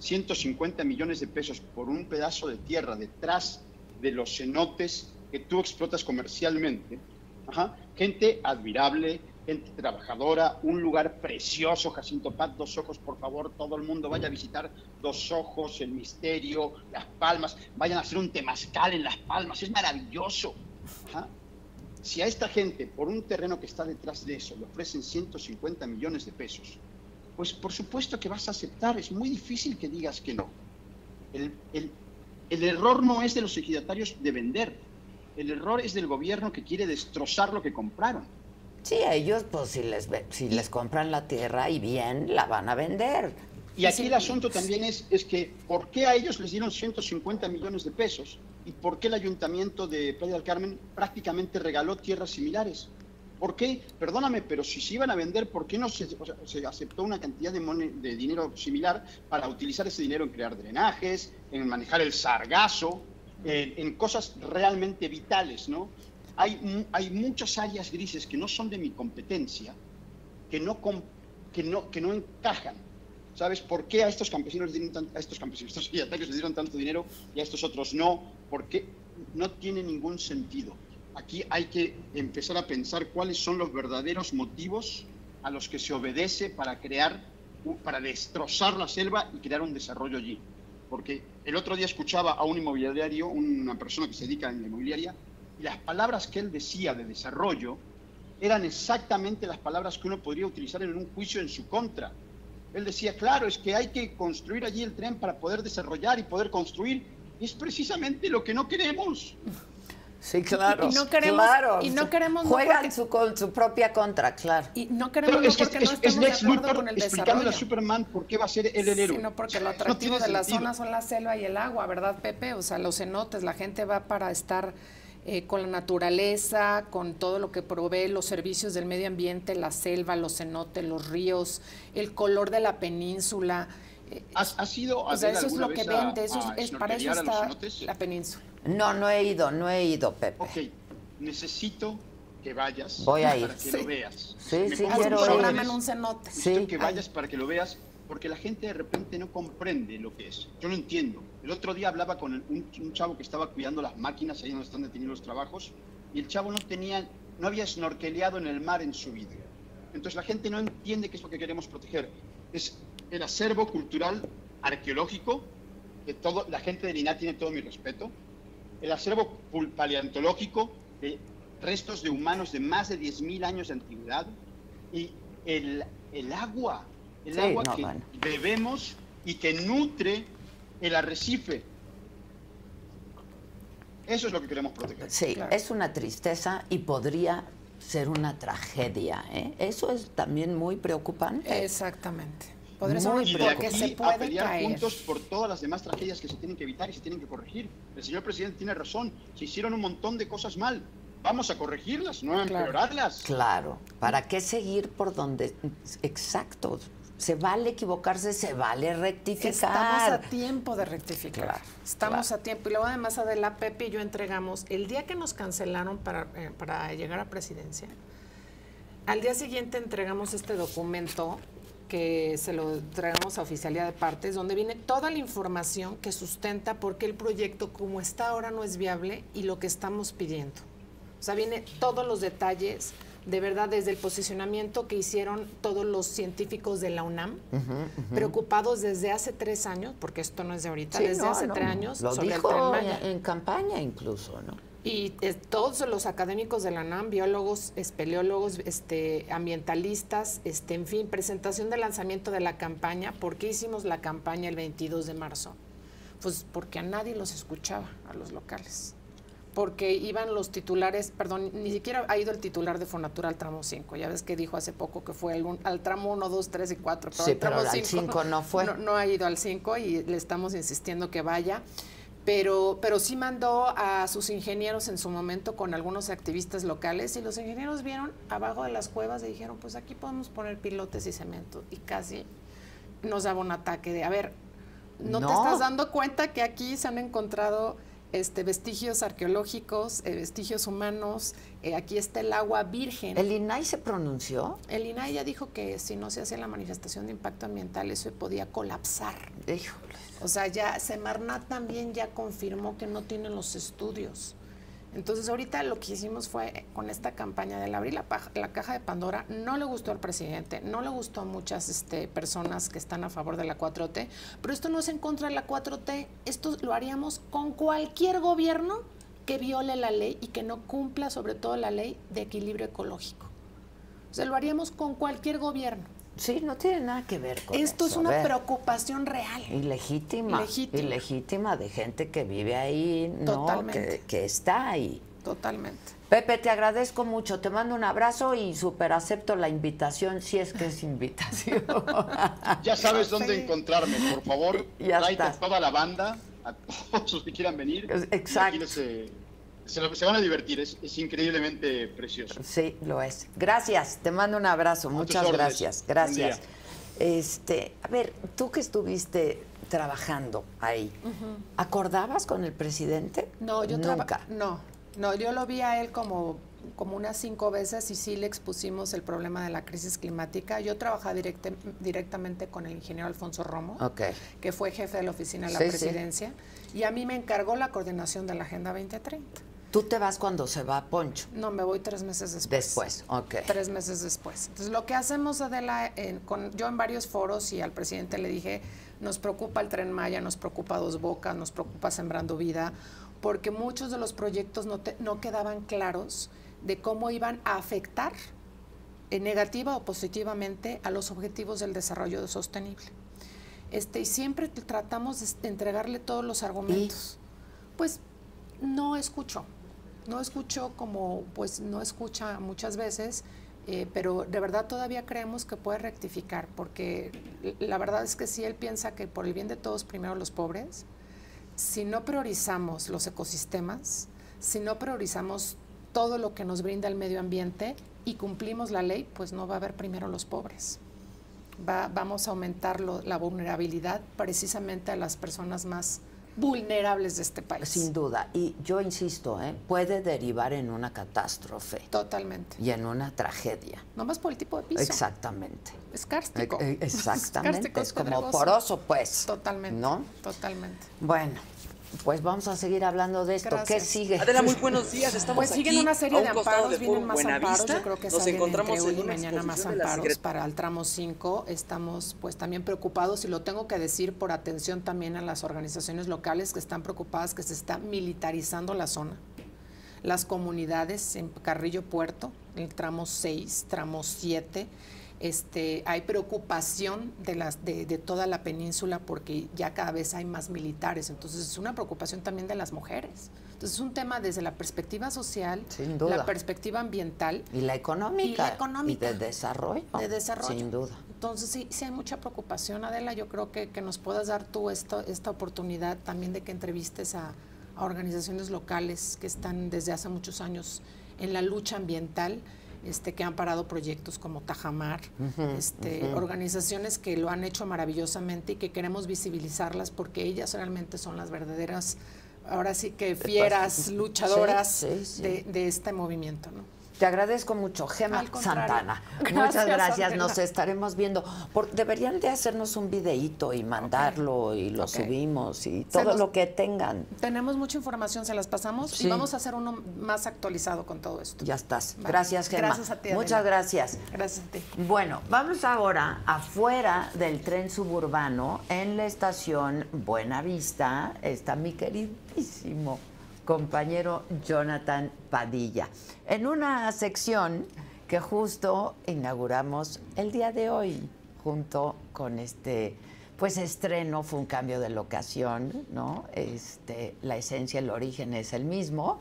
150 millones de pesos por un pedazo de tierra detrás de los cenotes que tú explotas comercialmente, ajá, gente admirable, gente trabajadora, un lugar precioso, Jacinto Pat, Dos Ojos, por favor, todo el mundo vaya a visitar Dos Ojos, El Misterio, Las Palmas, vayan a hacer un temazcal en Las Palmas, es maravilloso. Ajá. Si a esta gente, por un terreno que está detrás de eso, le ofrecen 150 millones de pesos, pues por supuesto que vas a aceptar, es muy difícil que digas que no. El, el- el error no es de los ejidatarios de vender, el error es del gobierno que quiere destrozar lo que compraron. Sí, a ellos, pues si les, si les compran la tierra y bien, la van a vender. Y aquí el asunto también es, es que, ¿por qué a ellos les dieron 150 millones de pesos? ¿Y por qué el ayuntamiento de Playa del Carmen prácticamente regaló tierras similares? ¿Por qué? Perdóname, pero si se iban a vender, ¿por qué no se, o sea, se aceptó una cantidad de, dinero similar para utilizar ese dinero en crear drenajes, en manejar el sargazo, en, en cosas realmente vitales, ¿no? Hay, hay muchas áreas grises que no son de mi competencia, que no, que no, que no encajan. ¿Sabes por qué a estos campesinos les dieron a estos campesinos, estos les dieron tanto dinero y a estos otros no? Porque no tiene ningún sentido. Aquí hay que empezar a pensar cuáles son los verdaderos motivos a los que se obedece para crear, para destrozar la selva y crear un desarrollo allí. Porque el otro día escuchaba a un inmobiliario, una persona que se dedica en la inmobiliaria, y las palabras que él decía de desarrollo eran exactamente las palabras que uno podría utilizar en un juicio en su contra. Él decía, claro, es que hay que construir allí el tren para poder desarrollar y poder construir. Y es precisamente lo que no queremos. Sí, claro. Y no queremos- claro. y no queremos no Juegan porque- su, con su propia contra, claro. Y no queremos no es que porque es, no es estemos de Lex acuerdo Luthor con el explicándole a desarrollo. Superman por qué va a ser el héroe. Sino porque el No atractivo de la sentido. zona son la selva y el agua, ¿verdad, Pepe? O sea, los cenotes, la gente va para estar eh, con la naturaleza, con todo lo que provee los servicios del medio ambiente, la selva, los cenotes, los ríos, el color de la península. eh, ¿Has, has ido a o sea, eso es lo que vende, eso a es, para eso está la península. No, no he ido, no he ido, Pepe. Ok, necesito que vayas Voy a ir. para que Sí. lo veas. Sí, Me sí, quiero ir. un cenote. Necesito que vayas para que lo veas porque la gente de repente no comprende lo que es. Yo no entiendo. El otro día hablaba con un, chavo que estaba cuidando las máquinas ahí donde están detenidos los trabajos y el chavo no tenía, no había snorkeleado en el mar en su vida. Entonces la gente no entiende qué es lo que queremos proteger. Es el acervo cultural arqueológico, que todo, la gente del INAH tiene todo mi respeto, el acervo paleontológico de restos de humanos de más de 10.000 años de antigüedad y el, el agua, el Sí, agua no, que bueno. bebemos y que nutre el arrecife. Eso es lo que queremos proteger. Sí, es una tristeza y podría ser una tragedia. ¿eh? Eso es también muy preocupante. Exactamente. Podría ser Muy una- y de porque aquí se a puede pelear caer. juntos por todas las demás tragedias que se tienen que evitar y se tienen que corregir. El señor presidente tiene razón. Se hicieron un montón de cosas mal. Vamos a corregirlas, no a empeorarlas. Claro, ¿para qué seguir por donde... Exacto, se vale equivocarse, se vale rectificar. Estamos a tiempo de rectificar. Claro, Estamos a tiempo. Y luego además Adela, Pepe y yo entregamos, el día que nos cancelaron para, eh, para llegar a presidencia, al día siguiente entregamos este documento que se lo entregamos a Oficialía de Partes, donde viene toda la información que sustenta por qué el proyecto como está ahora no es viable y lo que estamos pidiendo. O sea, viene todos los detalles, de verdad, desde el posicionamiento que hicieron todos los científicos de la UNAM, preocupados desde hace tres años, porque esto no es de ahorita, Sí, desde no, hace no, tres años, Lo sobre el dijo Tren en, en campaña incluso, ¿no? Y eh, todos los académicos de la UNAM, biólogos, espeleólogos, este, ambientalistas, este, en fin, presentación de lanzamiento de la campaña. ¿Por qué hicimos la campaña el 22 de marzo? Pues porque a nadie los escuchaba, a los locales. Porque iban los titulares, perdón, ni siquiera ha ido el titular de Fonatura al tramo 5. Ya ves que dijo hace poco que fue al, al tramo 1, 2, 3 y 4. Sí, al pero tramo al cinco cinco no fue. No, no ha ido al 5 y le estamos insistiendo que vaya. Pero, pero sí mandó a sus ingenieros en su momento con algunos activistas locales y los ingenieros vieron abajo de las cuevas y dijeron, pues aquí podemos poner pilotes y cemento. Y casi nos daba un ataque de, a ver, ¿no, te No. estás dando cuenta que aquí se han encontrado este, vestigios arqueológicos, eh, vestigios humanos, eh, aquí está el agua virgen? ¿El INAI se pronunció? El INAI ya dijo que si no se hacía la manifestación de impacto ambiental, eso podía colapsar. Híjole. O sea, ya Semarnat también ya confirmó que no tienen los estudios. Entonces, ahorita lo que hicimos fue eh, con esta campaña del abrir la, caja de Pandora, no le gustó al presidente, no le gustó a muchas este, personas que están a favor de la 4T, pero esto no es en contra de la 4T, esto lo haríamos con cualquier gobierno que viole la ley y que no cumpla sobre todo la ley de equilibrio ecológico. O sea, lo haríamos con cualquier gobierno. Sí, no tiene nada que ver con Esto eso, es a una preocupación real. Ilegítima. Legítima. Ilegítima de gente que vive ahí, ¿no? Totalmente. Que, que está ahí. Totalmente. Pepe, te agradezco mucho. Te mando un abrazo y súper acepto la invitación, si es que es invitación. Ya sabes dónde encontrarme, por favor. Ya está. toda la banda, a todos los que quieran venir. Exacto. Y aquí les, eh, se, lo- se van a divertir, es, es increíblemente precioso. Sí, lo es. Gracias, te mando un abrazo. Muchas gracias. Gracias. Este, a ver, tú que estuviste trabajando ahí, ¿acordabas con el presidente? No, yo nunca. No, no, yo lo vi a él como, como unas cinco veces y sí le expusimos el problema de la crisis climática. Yo trabajaba directe- directamente con el ingeniero Alfonso Romo, que fue jefe de la oficina de la Sí, sí. presidencia, y a mí me encargó la coordinación de la Agenda 2030. Tú te vas cuando se va Poncho. No, me voy tres meses después. Después, ok. Tres meses después. Entonces, lo que hacemos, Adela, en- con, yo en varios foros y al presidente le dije, nos preocupa el Tren Maya, nos preocupa Dos Bocas, nos preocupa Sembrando Vida, porque muchos de los proyectos no, te- no quedaban claros de cómo iban a afectar eh, negativa o positivamente a los objetivos del desarrollo sostenible. Este, y siempre tratamos de entregarle todos los argumentos. Pues no escucho, no escucho como, pues no escucha muchas veces, eh, pero de verdad todavía creemos que puede rectificar, porque la verdad es que si él piensa que por el bien de todos, primero los pobres, si no priorizamos los ecosistemas, si no priorizamos todo lo que nos brinda el medio ambiente y cumplimos la ley, pues no va a haber primero los pobres. Va- vamos a aumentar la vulnerabilidad precisamente a las personas más vulnerables de este país. Sin duda. Y yo insisto, ¿eh? puede derivar en una catástrofe. Totalmente. Y en una tragedia. Nomás por el tipo de piso. Exactamente. Es cárstico. E- e- Exactamente. Es cárstico, es como pedregoso. poroso, pues. Totalmente. ¿No? Totalmente. Bueno, pues vamos a seguir hablando de esto. ¿Qué sigue? Adela, muy buenos días. Estamos Pues siguen aquí una serie de amparos, de vienen más amparos. Yo creo que Nos salen encontramos entre hoy en y mañana más amparos para el tramo 5. Estamos pues también preocupados y lo tengo que decir por atención también a las organizaciones locales que están preocupadas que se está militarizando la zona. Las comunidades en Carrillo Puerto, el tramo 6, tramo 7, este, hay preocupación de, las, de, de toda la península porque ya cada vez hay más militares, entonces es una preocupación también de las mujeres. Entonces es un tema desde la perspectiva social, Sin duda. la perspectiva ambiental Y la económica. Y la económica. Y de desarrollo. de desarrollo. Sin duda. Entonces sí, sí hay mucha preocupación, Adela. Yo creo que, que nos puedas dar tú esto, esta oportunidad también de que entrevistes a, a organizaciones locales que están desde hace muchos años en la lucha ambiental, este, que han parado proyectos como Tajamar, este, organizaciones que lo han hecho maravillosamente y que queremos visibilizarlas porque ellas realmente son las verdaderas, ahora sí que fieras, Sí, luchadoras sí, sí. De, de este movimiento. ¿no? Te agradezco mucho, Gema. Santana. Gracias, Muchas gracias, nos estaremos viendo. Por- deberían de hacernos un videíto y mandarlo y lo subimos y todo lo que tengan. Tenemos mucha información, se las pasamos Sí. y vamos a hacer uno más actualizado con todo esto. Ya estás. Vale. Gracias, Gema. Gracias a ti. Muchas Adela. gracias. Gracias a ti. Bueno, vamos ahora afuera del tren suburbano, en la estación Buenavista, está mi queridísimo compañero Jonathan Padilla, en una sección que justo inauguramos el día de hoy, junto con este pues estreno, fue un cambio de locación, ¿no? Este, la esencia, el origen es el mismo,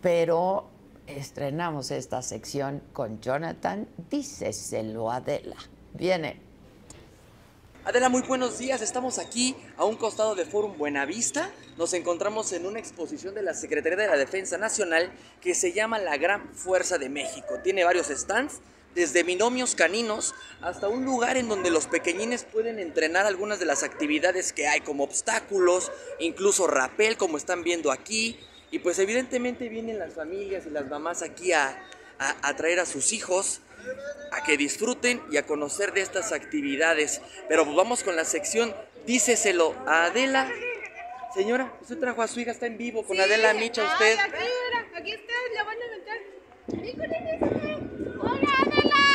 pero estrenamos esta sección con Jonathan, díceselo Adela. Viene. Adela, muy buenos días. Estamos aquí a un costado de Forum Buenavista. Nos encontramos en una exposición de la Secretaría de la Defensa Nacional que se llama La Gran Fuerza de México. Tiene varios stands, desde binomios caninos hasta un lugar en donde los pequeñines pueden entrenar algunas de las actividades que hay, como obstáculos, incluso rapel, como están viendo aquí. Y pues evidentemente vienen las familias y las mamás aquí a, a- a traer a sus hijos a que disfruten y a conocer de estas actividades. Pero vamos con la sección Díceselo a Adela. Señora, usted trajo a su hija, está en vivo con Adela Micha, usted. Ay, aquí, mira, aquí está, la van a meter. Hola, Adela.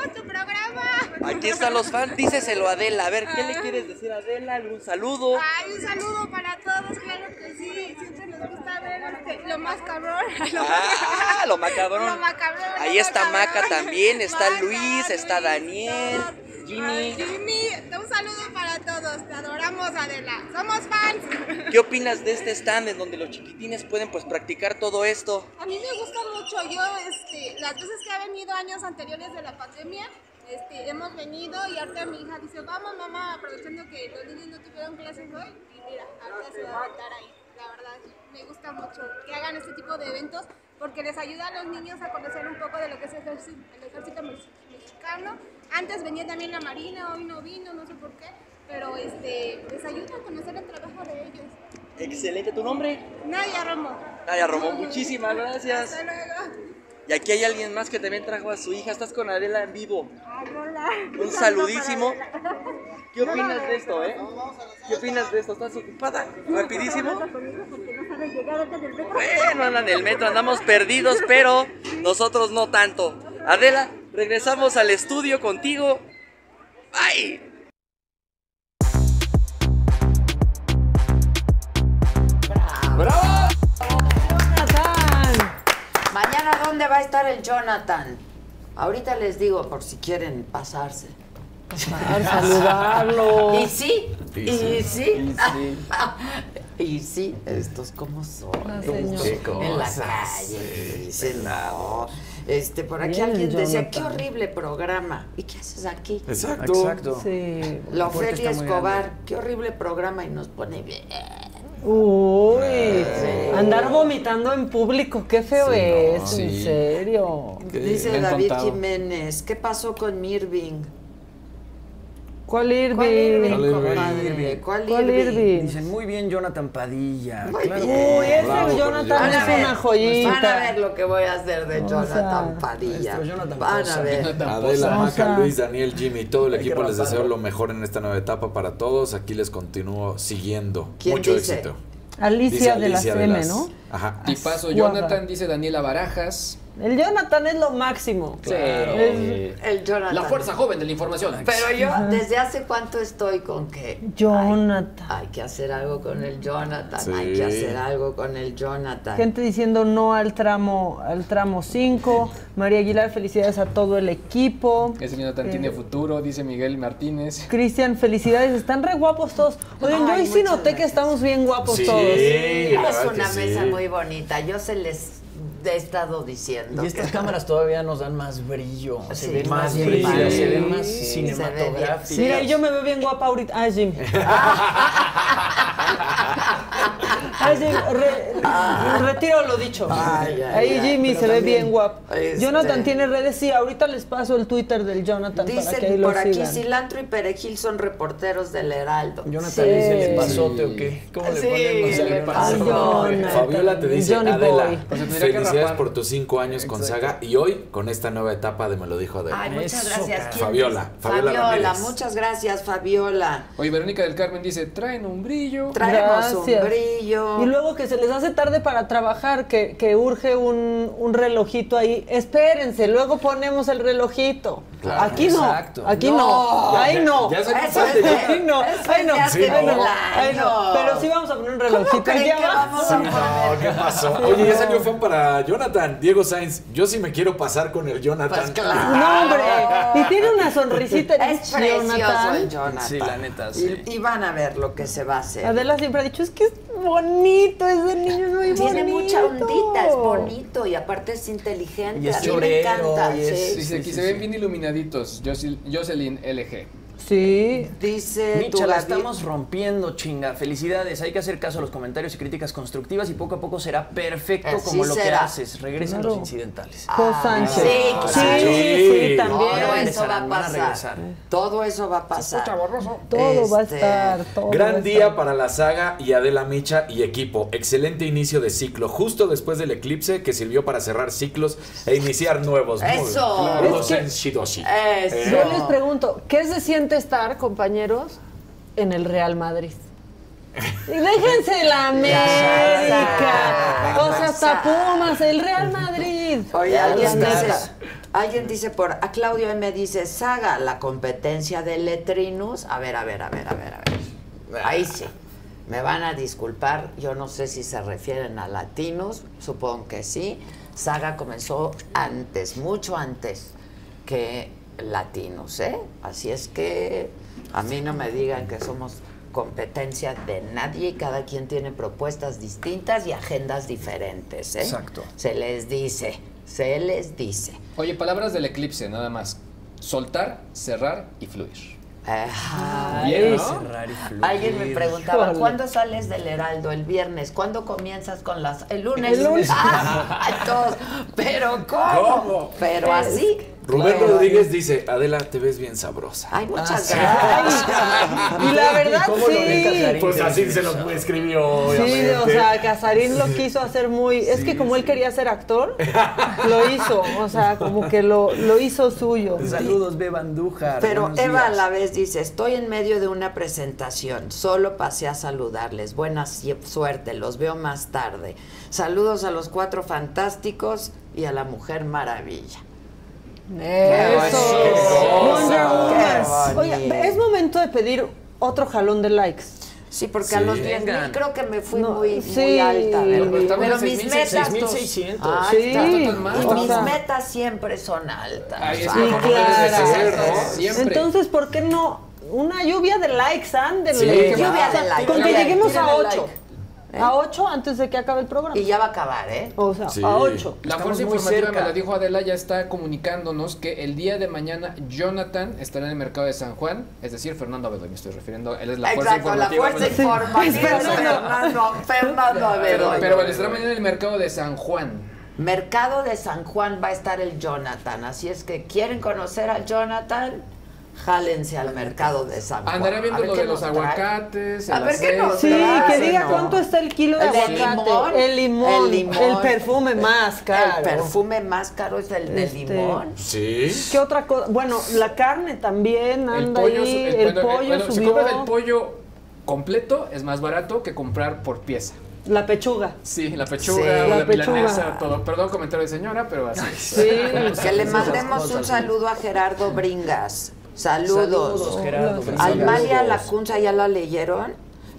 Felicidades. ¿Cómo es tu programa? Aquí están los fans, díceselo a Adela. A ver, ¿qué le quieres decir a Adela? ¿Algún saludo? Ay, un saludo para todos, claro que sí. Siempre nos gusta ver este, lo más cabrón. Lo Ah, lo macabrón. Lo macabrón. Ahí lo está macabrón. Maca también, está Maca, Luis, está Daniel, Jimmy. Jimmy, un saludo para todos. Te adoramos, Adela. Somos fans. ¿Qué opinas de este stand en donde los chiquitines pueden pues practicar todo esto? A mí me gusta mucho. Yo, este, las veces que he venido años anteriores de la pandemia, este, hemos venido y ahorita mi hija dice, vamos mamá, aprovechando que los niños no tuvieron clases hoy, y mira, ahorita se va a aventar ahí. La verdad, me gusta mucho que hagan este tipo de eventos porque les ayuda a los niños a conocer un poco de lo que es el ejército, el ejército mex- mexicano. Antes venía también la marina, hoy no vino, no sé por qué, pero este, les ayuda a conocer el trabajo de ellos. Excelente, ¿tu nombre? Nadia Romo. Nadia Romo, muchísimas gracias. Hasta luego. Y aquí hay alguien más que también trajo a su hija. Estás con Adela en vivo. Ay, hola. Un saludísimo. ¿Qué opinas de esto, eh? ¿Qué opinas de esto? ¿Estás ocupada? ¿Rapidísimo? Bueno, andan en el metro, andamos perdidos, pero nosotros no tanto. Adela, regresamos al estudio contigo. ¡Ay! ¡Bravo! ¡Jonathan! Mañana, ¿dónde va a estar el Jonathan? Ahorita les digo por si quieren pasarse. saludarlo. Y sí, Y y sí, sí. y sí, estos como son. La señora. en la calle. Dicen, no. Este, por aquí Bien, alguien decía, qué horrible programa. ¿Y qué haces aquí? Exacto. Exacto. Sí. La Ofelia Escobar, grande. qué horrible programa y nos pone bien. Uy, andar vomitando en público, qué feo Sí, no, es, en sí. serio. Dice David contado. Jiménez, ¿qué pasó con Mirving? ¿Cuál Irving? ¿Cuál Irving, ¿Cuál compadre? ¿Cuál ¿Cuál Irving? Irving? Dicen muy bien Jonathan Padilla. Muy claro. bien. Uy, ese Bravo Jonathan es una joyita. Van a ver lo que voy a hacer de O Jonathan sea, Padilla. Jonathan Van a ver. Adela, Maca, Luis, Daniel, Jimmy, todo el hay equipo les deseo lo mejor en esta nueva etapa para todos. Aquí les continúo siguiendo. ¿Quién Mucho dice? éxito. Alicia, Dice de las Alicia de M, las- ¿no? Ajá. Tipazo. Jonathan, dice Daniela Barajas. El Jonathan es lo máximo. Claro. Es- El Jonathan. La fuerza joven de la información. Pero yo, ¿desde hace cuánto estoy con que Jonathan. hay que hacer algo con el Jonathan? Sí. Hay que hacer algo con el Jonathan. Gente diciendo no al tramo al tramo 5. María Aguilar, felicidades a todo el equipo. Ese Jonathan Eh, tiene futuro, dice Miguel Martínez. Cristian, felicidades. Están re guapos todos. Oigan, yo hoy sí noté que estamos bien guapos Sí. todos. Es la verdad una mesa sí. Muy bonita. Yo se les he estado diciendo. Y estas que- cámaras todavía nos dan más brillo. Se Sí, ven más más bien brillo. padres, se más se ve cinematográficas. bien. Mira, y yo me veo bien guapa ahorita. Ay, Jim. Ay, Jim, re- retiro lo dicho. Ay, ay, Ahí Jimmy se ve bien guapo. este- Jonathan tiene redes, sí, ahorita les paso el Twitter del Jonathan para que Dicen lo por aquí, sigan. cilantro y perejil son reporteros del Heraldo. Jonathan Sí. dice el pasote o qué. ¿Cómo le Sí, ponemos? le El pasote? Jonathan. Fabiola te dice, Johnny Adela, Boy. Pues que felicidades por tus cinco años con Saga y hoy con esta nueva etapa de Me lo dijo Adela. Ay, muchas Eso, gracias. cara. ¿Quién Fabiola? Fabiola Fabiola, muchas gracias, Fabiola. Oye, Verónica del Carmen dice, traen un brillo. Traemos un Gracias. Brillo. Y luego que se les hace tarde para trabajar, que, que urge un, un relojito ahí. Espérense, luego ponemos el relojito. Claro. aquí no, Exacto. aquí No. no, ahí no. ya Eso es ya. Ahí no, eso ahí es no, ahí no, ahí no. Pero sí vamos a poner un relojito. No, ¿qué pasó? Oye, ya salió fan para Jonathan, Diego Sainz. Yo sí me quiero pasar con el Jonathan. Pues claro. No, hombre. Y tiene una sonrisita en Es precioso Jonathan. el Jonathan. Sí, la neta, sí. Y, y van a ver lo que se va a hacer. Adela siempre ha dicho, es que es bonito, ese niño es muy bonito. Tiene mucha ondita, es bonito y aparte es inteligente. Y es a mí me encanta. y es- sí. Dice Sí, aquí sí, se ven bien iluminaditos. Jocel- Jocelyn LG. Sí. Dice Micha, la estamos rompiendo, chinga. Felicidades. Hay que hacer caso a los comentarios y críticas constructivas y poco a poco será perfecto Así como lo que haces. Regresen Claro. los incidentales. Jo Sánchez. sí, claro. sí, sí, Sí. también. Todo eso va a pasar. regresar. Todo eso va a pasar. Todo va a Este, estar, todo va a Gran estar. día para la saga y Adela Micha y equipo. Excelente inicio de ciclo, justo después del eclipse que sirvió para cerrar ciclos e iniciar nuevos. Eso. claro, Es que-. Eso. Yo les pregunto, ¿qué se siente estar, compañeros, en el Real Madrid? Y déjense la América. O sea, hasta Pumas, el Real Madrid. Oye, alguien dice, alguien dice por, a Claudio M dice, Saga, la competencia de Letrinus. A ver, a ver, a ver, a ver, a ver. Ahí sí. Me van a disculpar, yo no sé si se refieren a latinos, supongo que sí. Saga comenzó antes, mucho antes que latinos, ¿eh? Así es que a mí no me digan que somos competencia de nadie y cada quien tiene propuestas distintas y agendas diferentes, ¿eh? Exacto. Se les dice, se les dice. Oye, palabras del eclipse, nada más. Soltar, cerrar y fluir. Ajá. Bien, ¿no? Cerrar y fluir. Alguien me preguntaba, Híjole. ¿cuándo sales del Heraldo? ¿El viernes? ¿Cuándo comienzas con las...? El lunes. El lunes. Ay, todos. ¿Pero cómo? ¿Cómo? Pero así. Rubén Rodríguez dice, Adela, te ves bien sabrosa. Ay, muchas Ah, sí. gracias. Y la verdad, ¿Cómo lo sí. Casarín? Pues así se lo escribió, Sí, o sea, Casarín lo quiso hacer muy... es que como él quería ser actor, lo hizo. O sea, como que lo, lo hizo suyo. Saludos, Beba Andújar. Pero Eva a la vez dice, estoy en medio de una presentación, solo pasé a saludarles, buena suerte, los veo más tarde. Saludos a los cuatro fantásticos y a la Mujer Maravilla. Eso. Wonder Woman. es momento de pedir otro jalón de likes. Sí, porque a los 10 mil creo que me fui No, muy, alta, Pero mis 6,000, metas... 6,600. Ah, Sí, está. o Y mis sea. metas siempre son altas. Ay, es Ah, que Sí, como debe de claro. ser, ¿no? Siempre. Entonces, ¿por qué no una lluvia de likes, ándenle? Sí, lluvia de likes. Con que lleguemos a tírenle 8. like. ¿Eh? A 8 antes de que acabe el programa. Y ya va a acabar, ¿eh? O sea, Sí. a 8. La Estamos fuerza informativa cerca. me la dijo Adela, ya está comunicándonos que el día de mañana Jonathan estará en el mercado de San Juan, es decir, Fernando Bedoy, me estoy refiriendo, él es la fuerza Exacto, la informativa. fuerza me lo- informativa de Fernando, Fernando Pero, Bedoy. pero bueno, estará mañana en el mercado de San Juan. Mercado de San Juan va a estar el Jonathan, así es que quieren conocer a Jonathan, jálense al mercado de San Juan. Andaré viendo lo de los aguacates. A ver qué nos. Sí, trae, que diga ¿no? cuánto está el kilo de aguacate. limón, el limón. el limón. El perfume más caro. El perfume más caro es el de Este, limón. Sí. ¿Qué otra cosa? Bueno, la carne también El anda pollo, ahí. su- El, bueno, pollo bueno, Si subió. compras el pollo completo, es más barato que comprar por pieza. La pechuga. Sí, la pechuga, Sí. o la, La pechuga. milanesa, todo. Perdón, comentario de señora, pero así. Sí, que le mandemos un saludo a Gerardo Bringas. Saludos. Saludos, Gerardo. Almalia. Lacunza, ¿ya la leyeron?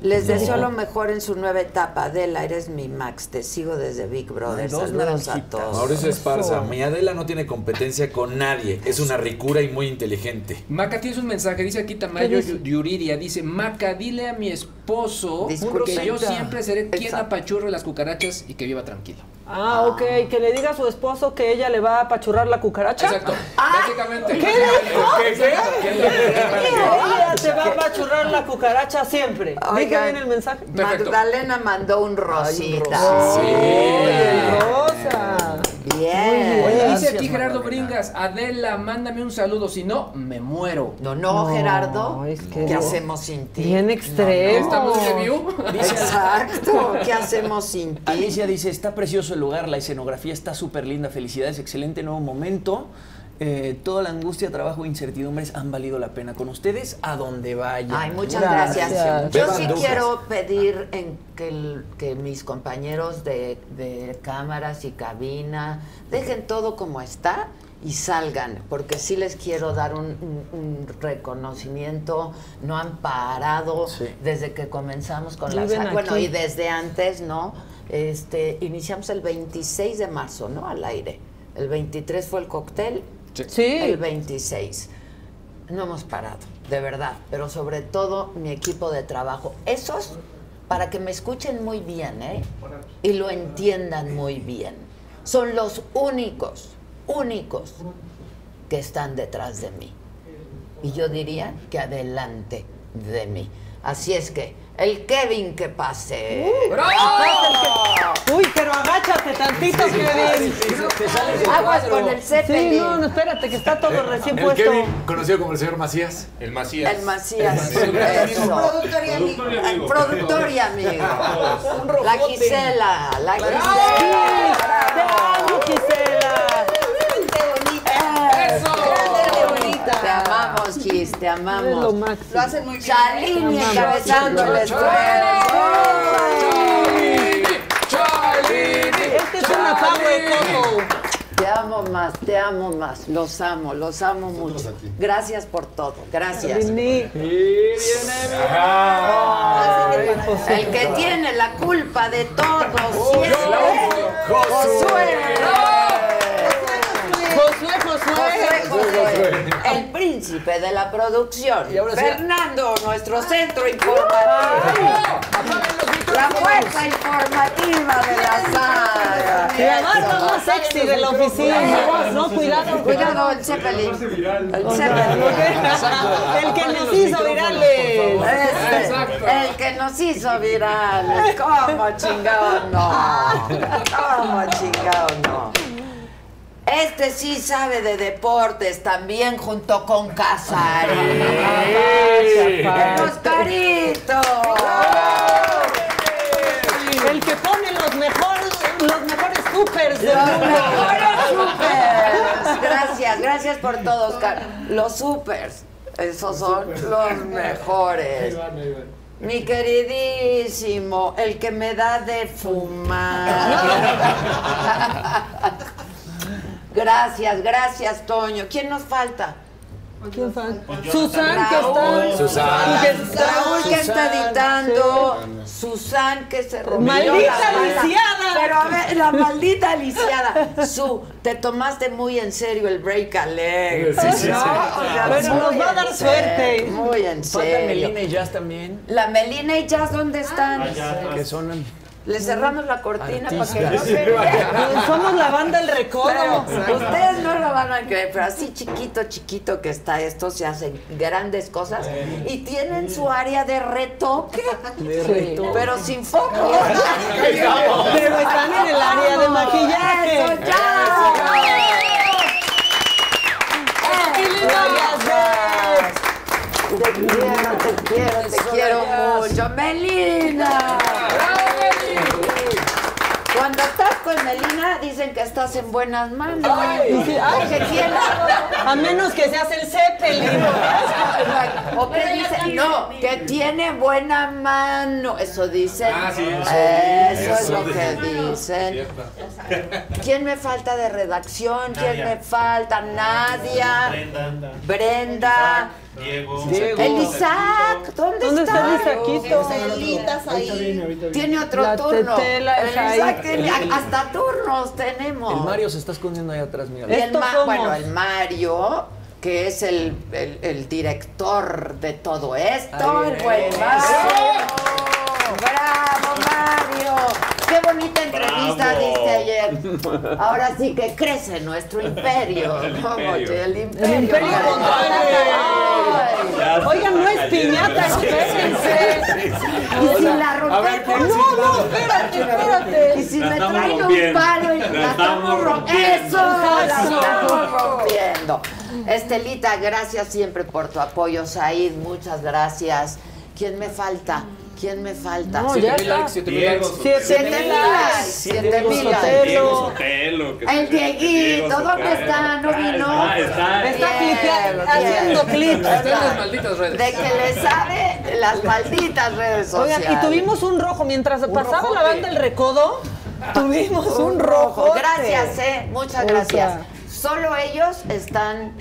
Les deseo lo mejor en su nueva etapa. Adela, eres mi Max. Te sigo desde Big Brother. Dos Saludos a todos. Mauricio Esparza, mi Adela no tiene competencia con nadie. Es una ricura y muy inteligente. Maca, tienes un mensaje, dice aquí Tamayo ¿Qué dice? Yu- Yuridia, dice, Maca, dile a mi esposo Disculpe. que yo siempre seré quien apachurre las cucarachas y que viva tranquilo. Ah, ok. Que le diga a su esposo que ella le va a apachurrar la cucaracha. Exacto, básicamente. ¿Qué dijo? ¿Qué, qué? Ella te va a apachurrar la cucaracha siempre. Diga Oigan, bien el mensaje. Magdalena mandó un rosita. Ay, rosa. Bien. Oye, dice aquí Gerardo Bringas, Adela, mándame un saludo, si no, me muero. No, no, Gerardo. que ¿Qué no. hacemos sin ti? Bien extremo. ¿Estamos en review? Exacto. ¿Qué hacemos sin ti? Alicia dice, está precioso el lugar, la escenografía está súper linda, felicidades, excelente nuevo momento. Eh, toda la angustia, trabajo e incertidumbres han valido la pena con ustedes a donde vayan. Ay, muchas gracias. Yo sí quiero pedir en que, el- que mis compañeros de, de cámaras y cabina dejen todo como está y salgan, porque sí les quiero dar un, un- un reconocimiento. No han parado desde que comenzamos con la Bueno, y desde antes, ¿no? Este, iniciamos el 26 de marzo, ¿no? Al aire. El 23 fue el cóctel. Sí. El 26. No hemos parado, de verdad, pero sobre todo mi equipo de trabajo. Esos, para que me escuchen muy bien, ¿eh? Y lo entiendan muy bien. Son los únicos, únicos que están detrás de mí. Y yo diría que adelante de mí. Así es que, el Kevin que pase. Uy, pero agáchate tantito, Kevin. Aguas con el Zeppelin. Sí, no, no, espérate, que está todo recién El puesto. Kevin, conocido como el señor Macías. El Macías. El Macías. El Macías. Eso. Productor y amigo. El productor y amigo. La. Gisela. La Sí, Gisela. Eso. Te amamos, Gis, te amamos. Lo máximo. Lo hacen muy bien. Chalini Te amamos. encabezando el Este es una power couple. Te amo más, te amo más. Los amo, los amo mucho. Gracias por todo. Gracias. Vini. Ay, El que tiene la culpa de todo siempre. Josué. Josué, Josué. Josué. El príncipe de la producción. Fernando, nuestro centro informativo. La fuerza informativa de la saga. La barba más sexy de la oficina. No, cuidado. Cuidado, el Zeppelin. El Zeppelin. El que nos hizo virales. El que nos hizo virales. ¿Cómo chingado no? ¿Cómo chingado no? Este sí sabe de deportes también junto con Casarín. ¡El Oscarito! El que pone los mejores, los mejores supers del Los mundo. mejores supers. Gracias, gracias por todo, Oscar. Los supers, esos son los mejores. Mi queridísimo, el que me da de fumar. Gracias, gracias, Toño. ¿Quién nos falta? ¿Quién falta? Susan, que está. Raúl. Susan. Que está- Raúl que está Susan, editando. Susan que se rompió Maldita la lisiada. Pero a ver, la maldita lisiada. Su, te tomaste muy en serio el break a leg. Sí, sí, sí. ¿no? O sea, Pero nos va a dar suerte. Muy en Falta serio. Melina y Jazz también. La Melina y Jazz, ¿dónde están? Que son le cerramos la cortina Artista. para que no se. Somos la banda El Recodo. Pero, ustedes no lo van a creer, pero así chiquito, chiquito que está esto, se hacen grandes cosas y tienen su área de retoque. De retoque. Pero sin foco. pero están en el área de maquillaje. Eso, ya. Eh, te quiero, te quiero, te quiero mucho. Melina. Cuando estás con Melina, dicen que estás en buenas manos. Ay, sí, ay. Porque tiene- A menos que seas el Zeppelin. O que dice, no, que tiene buena mano. Eso dicen. Ah, sí, eso. Eso es lo que dicen. dicen. ¿Quién me falta de redacción? ¿Quién Nadia. me falta? Nadia. Brenda. Brenda. Diego. El Isaac, ¿dónde, ¿Dónde está el está? Isaquito? Celitas ahí. Tiene otro La turno. tetela El. Isaac tiene hasta turnos tenemos. El Mario se está escondiendo ahí atrás, mira. Y el Ma- bueno, el Mario, que es el, el- el director de todo esto, el buen Mario. ¡Bravo, Mario! ¡Qué bonita entrevista Bravo. diste ayer! Ahora sí que crece nuestro imperio. El ¿no? imperio. Oye, El imperio. El imperio Ay. Oigan, no es piñata, espérense. Y si la rompemos. No, no, espérate, espérate. Y si me traen un palo y La estamos rompiendo. Eso, la estamos rompiendo. Estelita, gracias siempre por tu apoyo. Said, muchas gracias. ¿Quién me falta? ¿Quién me falta? No, Siete ya mil está. likes, siete mil likes. Siete mil likes. Siete mil likes. Diego Sotelo. El Dieguito, Diego ¿dónde está? ¿No vino? Está, haciendo clips. Está en las malditas redes. De que le sabe las malditas redes sociales. Oigan, y tuvimos un rojo mientras pasaba la banda del recodo. Tuvimos un, rojo. Gracias, eh. Muchas gracias. Solo ellos están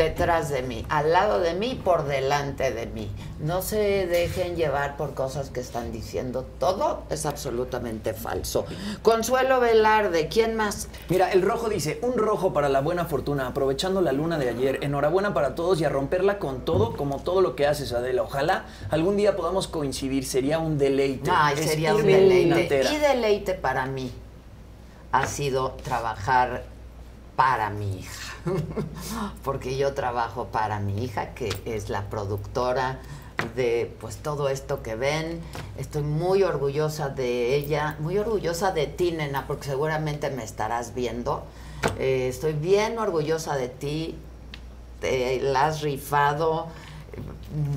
detrás de mí, al lado de mí, por delante de mí. No se dejen llevar por cosas que están diciendo. Todo es absolutamente falso. Consuelo Velarde, ¿quién más? Mira, el rojo dice, un rojo para la buena fortuna, aprovechando la luna de ayer. Enhorabuena para todos y a romperla con todo, como todo lo que haces, Adela. Ojalá algún día podamos coincidir, sería un deleite. Ay, Es sería un deleite. Y deleite para mí ha sido trabajar para mi hija. Porque yo trabajo para mi hija, que es la productora de pues todo esto que ven. Estoy muy orgullosa de ella, muy orgullosa de ti, nena, porque seguramente me estarás viendo. Eh, estoy bien orgullosa de ti. Te la has rifado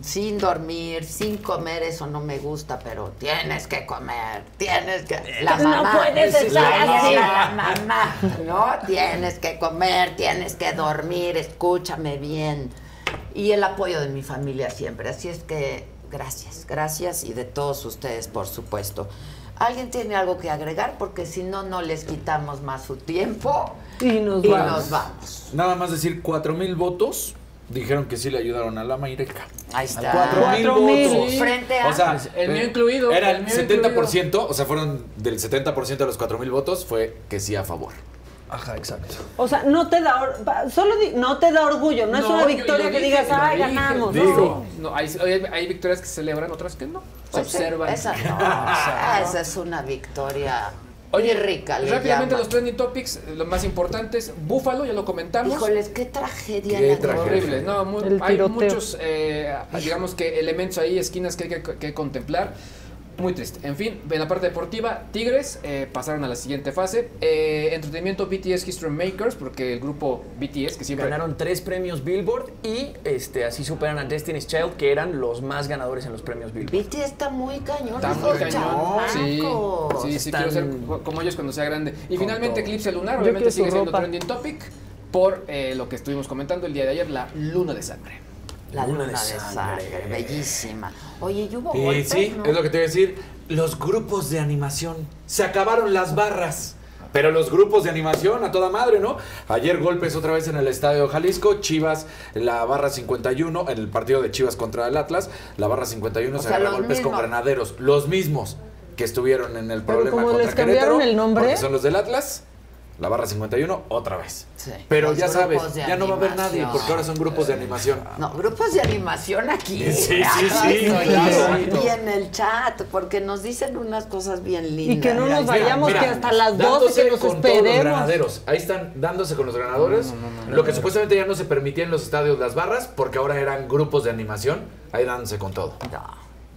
sin dormir, sin comer, eso no me gusta, pero tienes que comer, tienes que... La No mamá, puedes esa es la- estar así. la mamá, ¿no? Tienes que comer, tienes que dormir, escúchame bien. Y el apoyo de mi familia siempre, así es que gracias, gracias y de todos ustedes, por supuesto. ¿Alguien tiene algo que agregar? Porque si no, no les quitamos más su tiempo Y nos y vamos. nos vamos. Nada más decir, cuatro mil votos dijeron que sí le ayudaron a la Mayreca. Ahí está. Cuatro mil Cuatro mil. votos. Frente a... O sea, El mío incluido, Era el el mío 70%, o sea, fueron del 70% de los 4 mil votos, fue que sí a favor. Ajá, exacto. O sea, no te da, or- solo di- no te da orgullo, no, es una victoria que digas, ay, ganamos. lo No. No, hay, hay- hay victorias que se celebran, otras que no. Se Pues sí, observan. Esa no, esa es una victoria Oye, rica. le rápidamente llaman. los trending topics, eh, los más importantes. Búfalo, ya lo comentamos. Híjoles, qué tragedia. Qué tragedia. Horrible, no, muy- hay muchos, eh, digamos que elementos ahí, esquinas que hay que, que contemplar. Muy triste. En fin, en la parte deportiva, Tigres eh, pasaron a la siguiente fase. Eh, entretenimiento BTS History Makers, porque el grupo BTS, que siempre Ganaron tres premios Billboard y este, así superan a Destiny's Child, que eran los más ganadores en los premios Billboard. BT está muy cañón. Está muy cañón. Sí, sí, sí, Están quiero ser co- como ellos cuando sea grande. Y finalmente, todo. Eclipse Lunar, obviamente sigue siendo ropa. trending topic por eh, lo que estuvimos comentando el día de ayer, la luna de sangre. La Luna luna de de sangre. sangre, bellísima. Oye, y hubo Y golpes, sí, ¿no? es lo que te voy a decir. Los grupos de animación. Se acabaron las barras. Pero los grupos de animación a toda madre, ¿no? Ayer golpes otra vez en el Estadio Jalisco, Chivas, la barra 51, en el partido de Chivas contra el Atlas, la barra 51 O se agarra golpes con granaderos, los mismos que estuvieron en el Pero problema como contra les cambiaron Querétaro, el nombre. porque son los del Atlas, la barra 51 otra vez. Sí, Pero los ya sabes, ya no va a haber nadie, porque ahora son grupos de animación. No, grupos de animación aquí. Sí, sí, sí. Y en el chat, porque nos dicen unas cosas bien lindas. Y que no nos vayamos mira, que hasta las 12 dándose que nos con todos los esperemos. granaderos. Ahí están dándose con los granaderos. lo que supuestamente ya no se permitía en los estadios las barras, porque ahora eran grupos de animación. Ahí dándose con todo. No,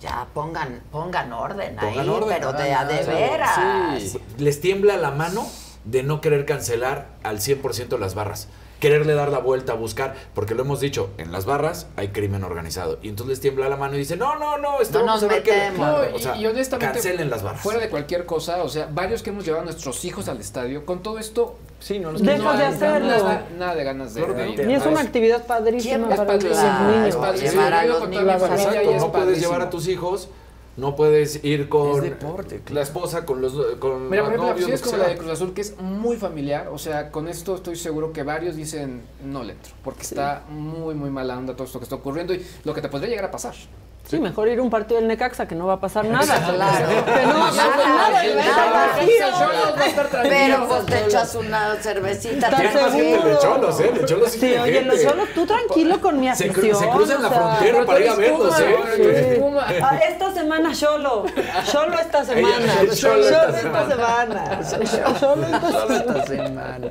ya pongan, pongan orden Pongan ahí, orden. pero de a de veras. Sí. Les tiembla la mano de no querer cancelar al 100% las barras. quererle dar la vuelta, buscar, porque lo hemos dicho, en las barras hay crimen organizado. Y entonces les tiembla la mano y dicen, no, no, no, esto No nos a ver qué-". metemos. Claro, No, o sea, y, y honestamente, cancelen las barras. fuera de cualquier cosa, o sea, varios que hemos llevado a nuestros hijos al estadio, con todo esto, sí, no no Dejas de hay hacerlo. Nada, nada de ganas de, de ir. Y es una actividad padrísima Es para los niños. es padrísimo. Llevar a los con toda niños a no puedes llevar a tus hijos, no puedes ir con Es deporte, la esposa, con los con Mira, por ejemplo, la novios, opción es como la de Cruz Azul, que es muy familiar. O sea, con esto estoy seguro que varios dicen no le entro, porque está muy, muy mala onda todo esto que está ocurriendo y lo que te podría llegar a pasar. Sí, mejor ir a un partido del Necaxa que no va a pasar nada. Claro. Que no va a pasar nada. Pero pues te echas una cervecita. ¿Estás Tiene más gente seguro? de cholos, ¿eh? De cholos sí oye, los cholos, tú tranquilo con mi Se, afición. cru- se cruzan la o sea, frontera para ir a verlos, ¿eh? Sí. Ah, esta semana Cholo. Cholo esta semana. Cholo esta semana. Cholo esta semana.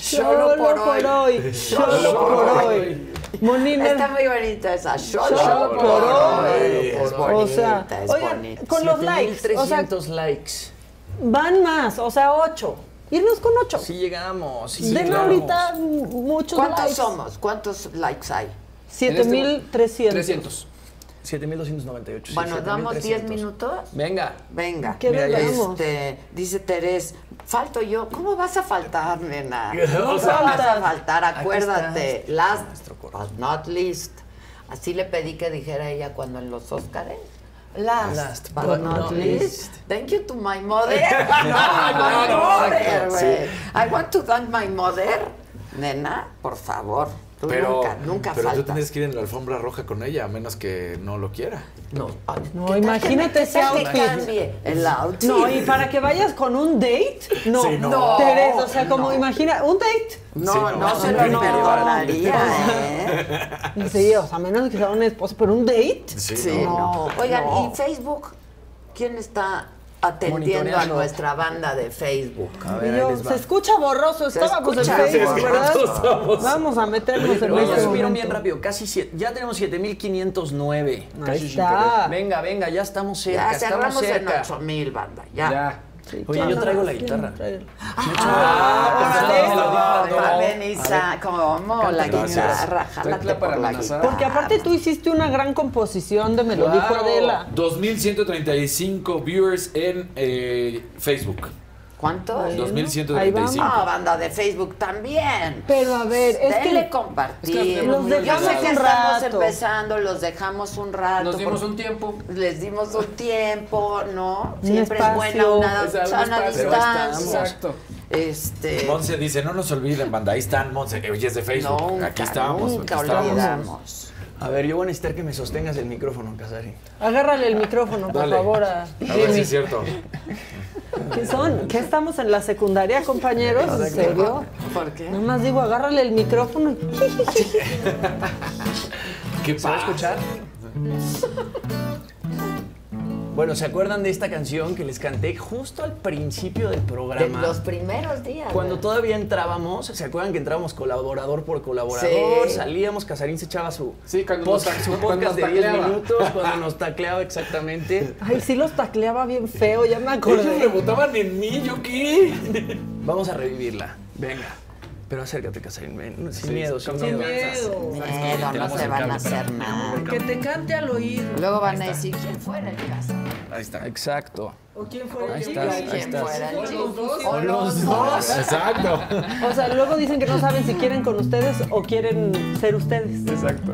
Solo por hoy. Solo por hoy. Monina. Está muy bonita esa. Solo, Solo por hoy. Es O bonita, sea, es oigan, bonita. con los likes. O sea, 300 likes. van más, o sea, ocho. Irnos con ocho. Sí llegamos, sí Den llegamos. ahorita muchos ¿Cuántos likes. somos? ¿Cuántos likes hay? 7300. 300. 7298. sí, Bueno, damos 10 7300. minutos. Venga. Venga. ¿Qué Mira? Este, dice Terés, falto yo. ¿Cómo vas a faltar, nena? No ¿Cómo vas a faltar? Acuérdate. está. Last but not least. Así le pedí que dijera ella cuando en los Óscares. Last, Last but, but not not least. least. Thank you to my mother. no, my mother. I want to thank my mother. Nena, por favor. Tú Pero, nunca, nunca pero tú tienes que ir en la alfombra roja con ella, a menos que no lo quiera. No, No, imagínate ese que outfit. cambie el outfit. No, y para que vayas con un date, no. Sí, no. no. Teresa, o sea, como No. imagina, un date. No, Sí, no, no, se no, lo no. perdonaría, ¿eh? Sí, o sea, menos que sea un esposo, pero un date. Sí, Sí, no. no. Oigan, no. ¿y Facebook? ¿Quién está atendiendo a nuestra banda de Facebook? A ver, yo, se escucha borroso, Se estábamos en escucha Facebook, borroso. ¿verdad? Vamos a meternos Oye, pero en ya este subieron bien rápido, casi siete- ya tenemos 7509. Ahí está. Venga, venga, ya estamos cerca, Ya estamos cerramos en cerca. 8000, banda. Ya. Ya. Oye, yo traigo la guitarra. Ah, que- Benissa, ¿cómo? La guitarra, jálate por la guitarra. Porque aparte tú hiciste una gran composición de Me lo dijo Claro. Adela. 2135 viewers en eh, Facebook. ¿Cuánto? Ahí 2135. Ah, banda de Facebook también. Pero a ver, es Denle que compartir. Es que los Yo sé dejamos que un estamos rato. empezando, los dejamos un rato. Nos dimos un tiempo. Les dimos un tiempo, ¿no? Siempre es buena una sana distancia. Exacto. Este. Monse dice, no nos olviden, banda, ahí están, Monse, oye, es de Facebook. Nunca, aquí estamos, nunca aquí estamos. olvidamos. A ver, yo voy a necesitar que me sostengas el micrófono, Casari. agárrale el micrófono, por Dale. favor, a A ver si es cierto. ¿Qué son? ¿Qué estamos en la secundaria, compañeros? ¿En serio? ¿Por qué? Nada más digo, agárrale el micrófono. y- ¿Qué ¿Se va a escuchar? Bueno, ¿se acuerdan de esta canción que les canté justo al principio del De programa? los primeros días. Cuando todavía entrábamos, ¿se acuerdan que entrábamos colaborador por colaborador? Sí. Salíamos, Casarín se echaba su, Sí, cuando post- nos- su cuando podcast nos de 10 tacleaba. minutos, cuando nos tacleaba exactamente. Ay, sí los tacleaba bien feo, ya me Ellos acordé. rebotaban en mí, ¿yo qué? Vamos a revivirla, venga. Pero acércate, Casarín, sin Sí, miedo, sin sin miedo. miedo. Miedo, no se van a hacer nada. Que te cante al oído. Luego van a decir quién fuera el caso. Ahí está. Exacto. ¿O quién fue Ahí el estás, chico? ahí ¿Quién estás. fuera el O chico? los dos. O los dos. Exacto. O sea, luego dicen que no saben si quieren con ustedes o quieren ser ustedes. Exacto.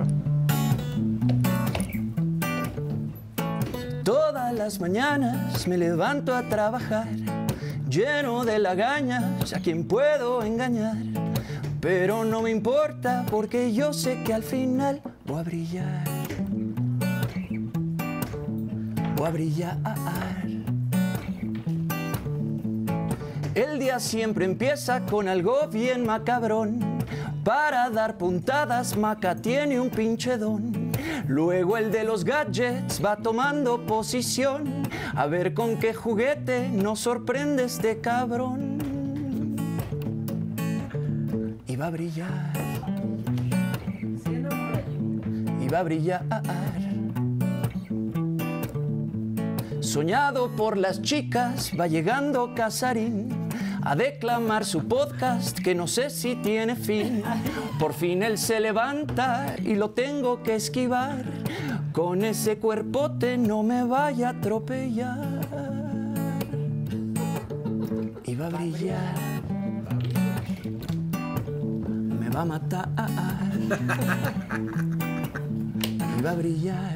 Todas las mañanas me levanto a trabajar, lleno de lagañas, a quien puedo engañar. Pero no me importa porque yo sé que al final voy a brillar. Voy a brillar. El día siempre empieza con algo bien macabrón. Para dar puntadas, Maca tiene un pinche don. Luego el de los gadgets va tomando posición. A ver con qué juguete nos sorprende este cabrón. Y va a brillar. Y va a brillar. Soñado por las chicas, va llegando Casarín. A declamar su podcast que no sé si tiene fin. Por fin él se levanta y lo tengo que esquivar. Con ese cuerpote no me vaya a atropellar. Y va a brillar. Me va a matar. Y va a brillar.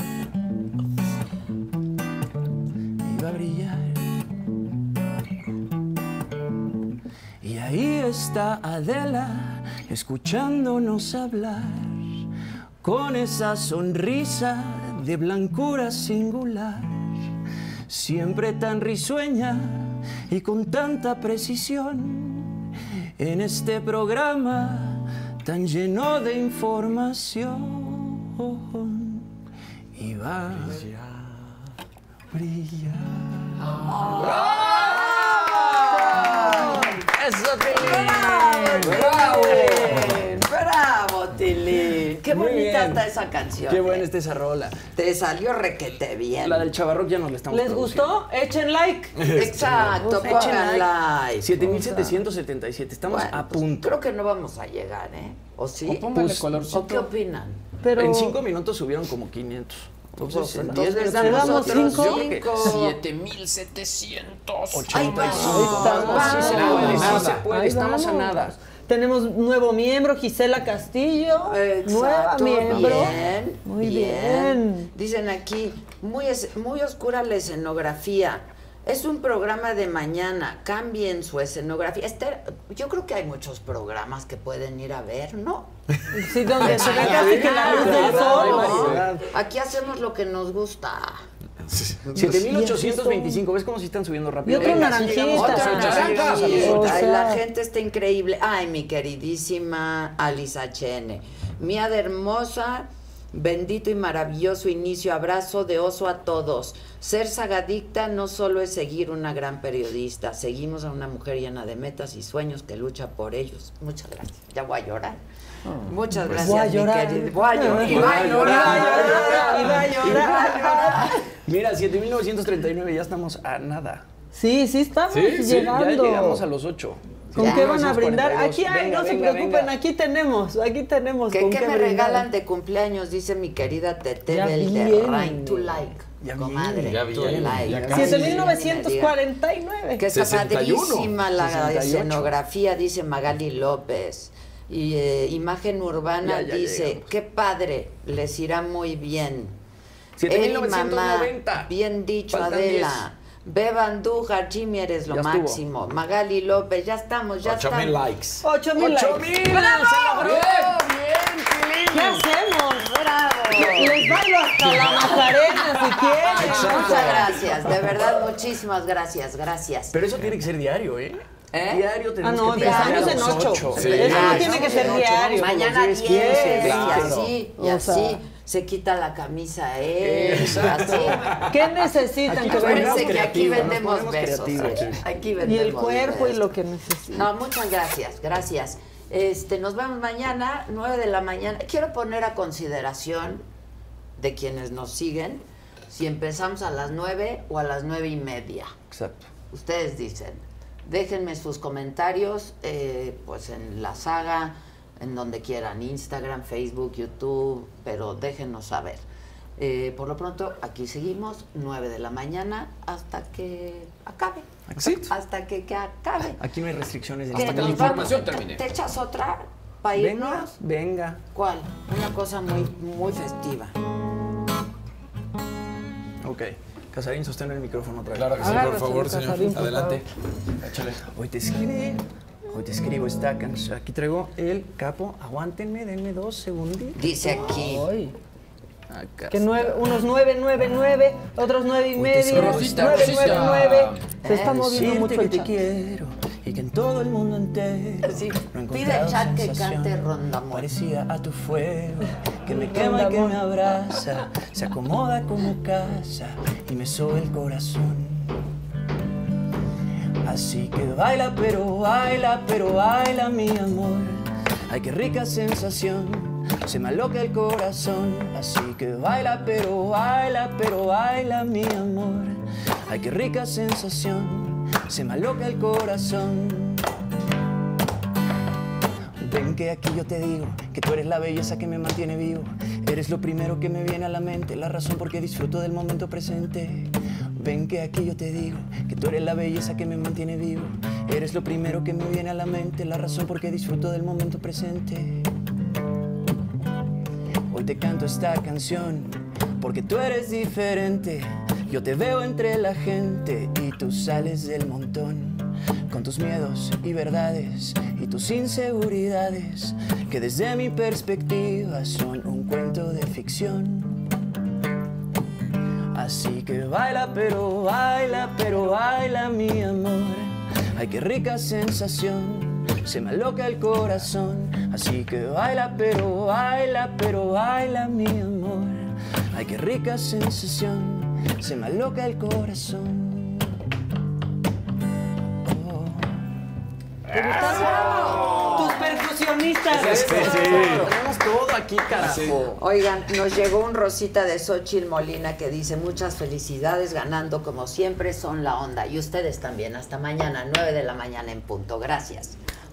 Y va a brillar. Ahí está Adela, escuchándonos hablar, con esa sonrisa de blancura singular, siempre tan risueña y con tanta precisión, en este programa tan lleno de información. Y va a brillar. ¡Eso, Tilín! ¡Bravo! Tilín! ¡Bravo, Tilín! Qué Muy bonita bien. está esa canción. Qué ¿eh? buena está esa rola. Te salió requete bien. La del Chavarrock ya nos la estamos ¿Les gustó? Echen like. Exacto, Echen like. 7777. Estamos Bueno, a pues, punto. creo que no vamos a llegar, ¿eh? ¿O sí? O póngale Pues, colorcito. ¿O qué opinan? Pero- En cinco minutos subieron como 500. Entonces, Pues, en entonces 10 damos minutos cinco. 7785. Ahí. Ahí Estamos a nada. Tenemos nuevo miembro, Gisela Castillo. Nueva Exacto, miembro. Bien, Muy bien. bien. Dicen aquí, muy, es- muy oscura la escenografía. Es un programa de mañana, cambien su escenografía. Este- yo creo que hay muchos programas que pueden ir a ver, ¿no? Sí, donde se ve casi que la luz del sol. Aquí hacemos lo que nos gusta. 7825. ¿Ves cómo sí están subiendo rápido? Y otro Venga, sí naranjita. llegamos a los Otra ocho, sí naranjita. llegamos a los ocho. Ay, la gente está increíble. Ay, mi queridísima Alice HN. Mía de hermosa, bendito y maravilloso inicio. Abrazo de oso a todos. Ser sagadicta no solo es seguir una gran periodista. Seguimos a una mujer llena de metas y sueños que lucha por ellos. Muchas gracias. Ya voy a llorar. Muchas Pues gracias, voy a mi llorar. querida. Voy a llorar. Y Voy va a a llorar. llorar. Y va a llorar. Mira, 7939, ya estamos a nada. Sí, sí, estamos Sí, sí, llegando. ya llegamos a los 8. ¿Con qué van a brindar? 1942. Aquí hay, Venga, no se preocupen, venga. aquí tenemos, aquí tenemos. ¿Qué, con qué qué me brindar. regalan de cumpleaños? Dice mi querida Tete Ya Belderrain. viene. To like. Ya comadre. viene, ya to viene, like. ya casi. 7949. Que está 61. padrísima la 68. escenografía, dice Magali López. Y eh, imagen urbana Ya, ya dice, llegamos. qué padre, les irá muy bien. Eri, mamá, 7990. bien dicho, Faltan Adela. Beba Andújar, Jimmy, eres lo Ya estuvo. máximo. Magali López, ya estamos, ya 8000 estamos. likes. 8000 likes. 8000, ¡Bravo! se logró. ¿Qué hacemos? ¡Bravo! Les bailo hasta la Macarena si quieren. Exacto. Muchas gracias, de verdad, muchísimas gracias, gracias. Pero eso tiene que ser diario, ¿eh? ¿Eh? Diario Ah, tenemos no, que 10 pensar años a en 8. ocho. Eso no Ah, tiene que ser ocho, diario. Mañana 10, 10, 15, y claro. así, y O sea. así. Se quita la camisa él, Exacto. así. ¿Qué necesitan? Aquí que ponemos que aquí vendemos besos. Aquí, aquí Y vendemos el cuerpo y lo que necesitan. No, muchas gracias, gracias. Este, nos vemos mañana, 9 de la mañana. Quiero poner a consideración de quienes nos siguen si empezamos a las 9 o a las nueve y media. Exacto. Ustedes dicen. Déjenme sus comentarios, eh, pues en la saga, en donde quieran, Instagram, Facebook, YouTube, pero déjenos saber. Eh, por lo pronto, aquí seguimos, 9 de la mañana, hasta que acabe. Exacto. Hasta que, que acabe. Aquí no hay restricciones. de ¿Qué, nada. nos la información termine. ¿Te echas otra para irnos? Venga, venga. ¿Cuál? Una cosa muy, muy festiva. Ok. Casarín, sostén el micrófono otra vez. Claro que sí, por favor, señor. Casarín, por Adelante. Échale. Hoy te escribo, hoy te escribo esta canción. Aquí traigo el capo. Aguántenme, denme dos segunditos. Dice aquí. Ay, Acá que nueve, unos 999, otros 9 y medio, te Rosita, 999. Se está Eh, moviendo mucho el chat. quiero y que en todo el mundo entero Sí. Pide el chat que cante Rondamón. Parecía a tu fuego que me quema y que me abraza, se acomoda como casa y me sobe el corazón. Así que baila, pero baila, pero baila mi amor. Ay, qué rica sensación, se me aloca el corazón. Así que baila, pero baila, pero baila mi amor. Ay, qué rica sensación, se me aloca el corazón. que aquí yo te digo que tú eres la belleza que me mantiene vivo. Eres lo primero que me viene a la mente, la razón por qué disfruto del momento presente. Ven que aquí yo te digo que tú eres la belleza que me mantiene vivo. Eres lo primero que me viene a la mente, la razón por qué disfruto del momento presente. Te canto esta canción porque tú eres diferente. Yo te veo entre la gente y tú sales del montón con tus miedos y verdades y tus inseguridades que desde mi perspectiva son un cuento de ficción. Así que baila, pero baila, pero baila mi amor. Ay, qué rica sensación, se me aloca el corazón. Así que baila, pero baila, pero baila mi amor. Ay, qué rica sensación, se me aloca el corazón. ¿Te gustaron tus percusionistas? Tenemos todo aquí, carajo. Oigan, nos llegó un rosita de Xochitl Molina que dice muchas felicidades, ganando como siempre son la onda. Y ustedes también, hasta mañana, 9 de la mañana en punto. Gracias.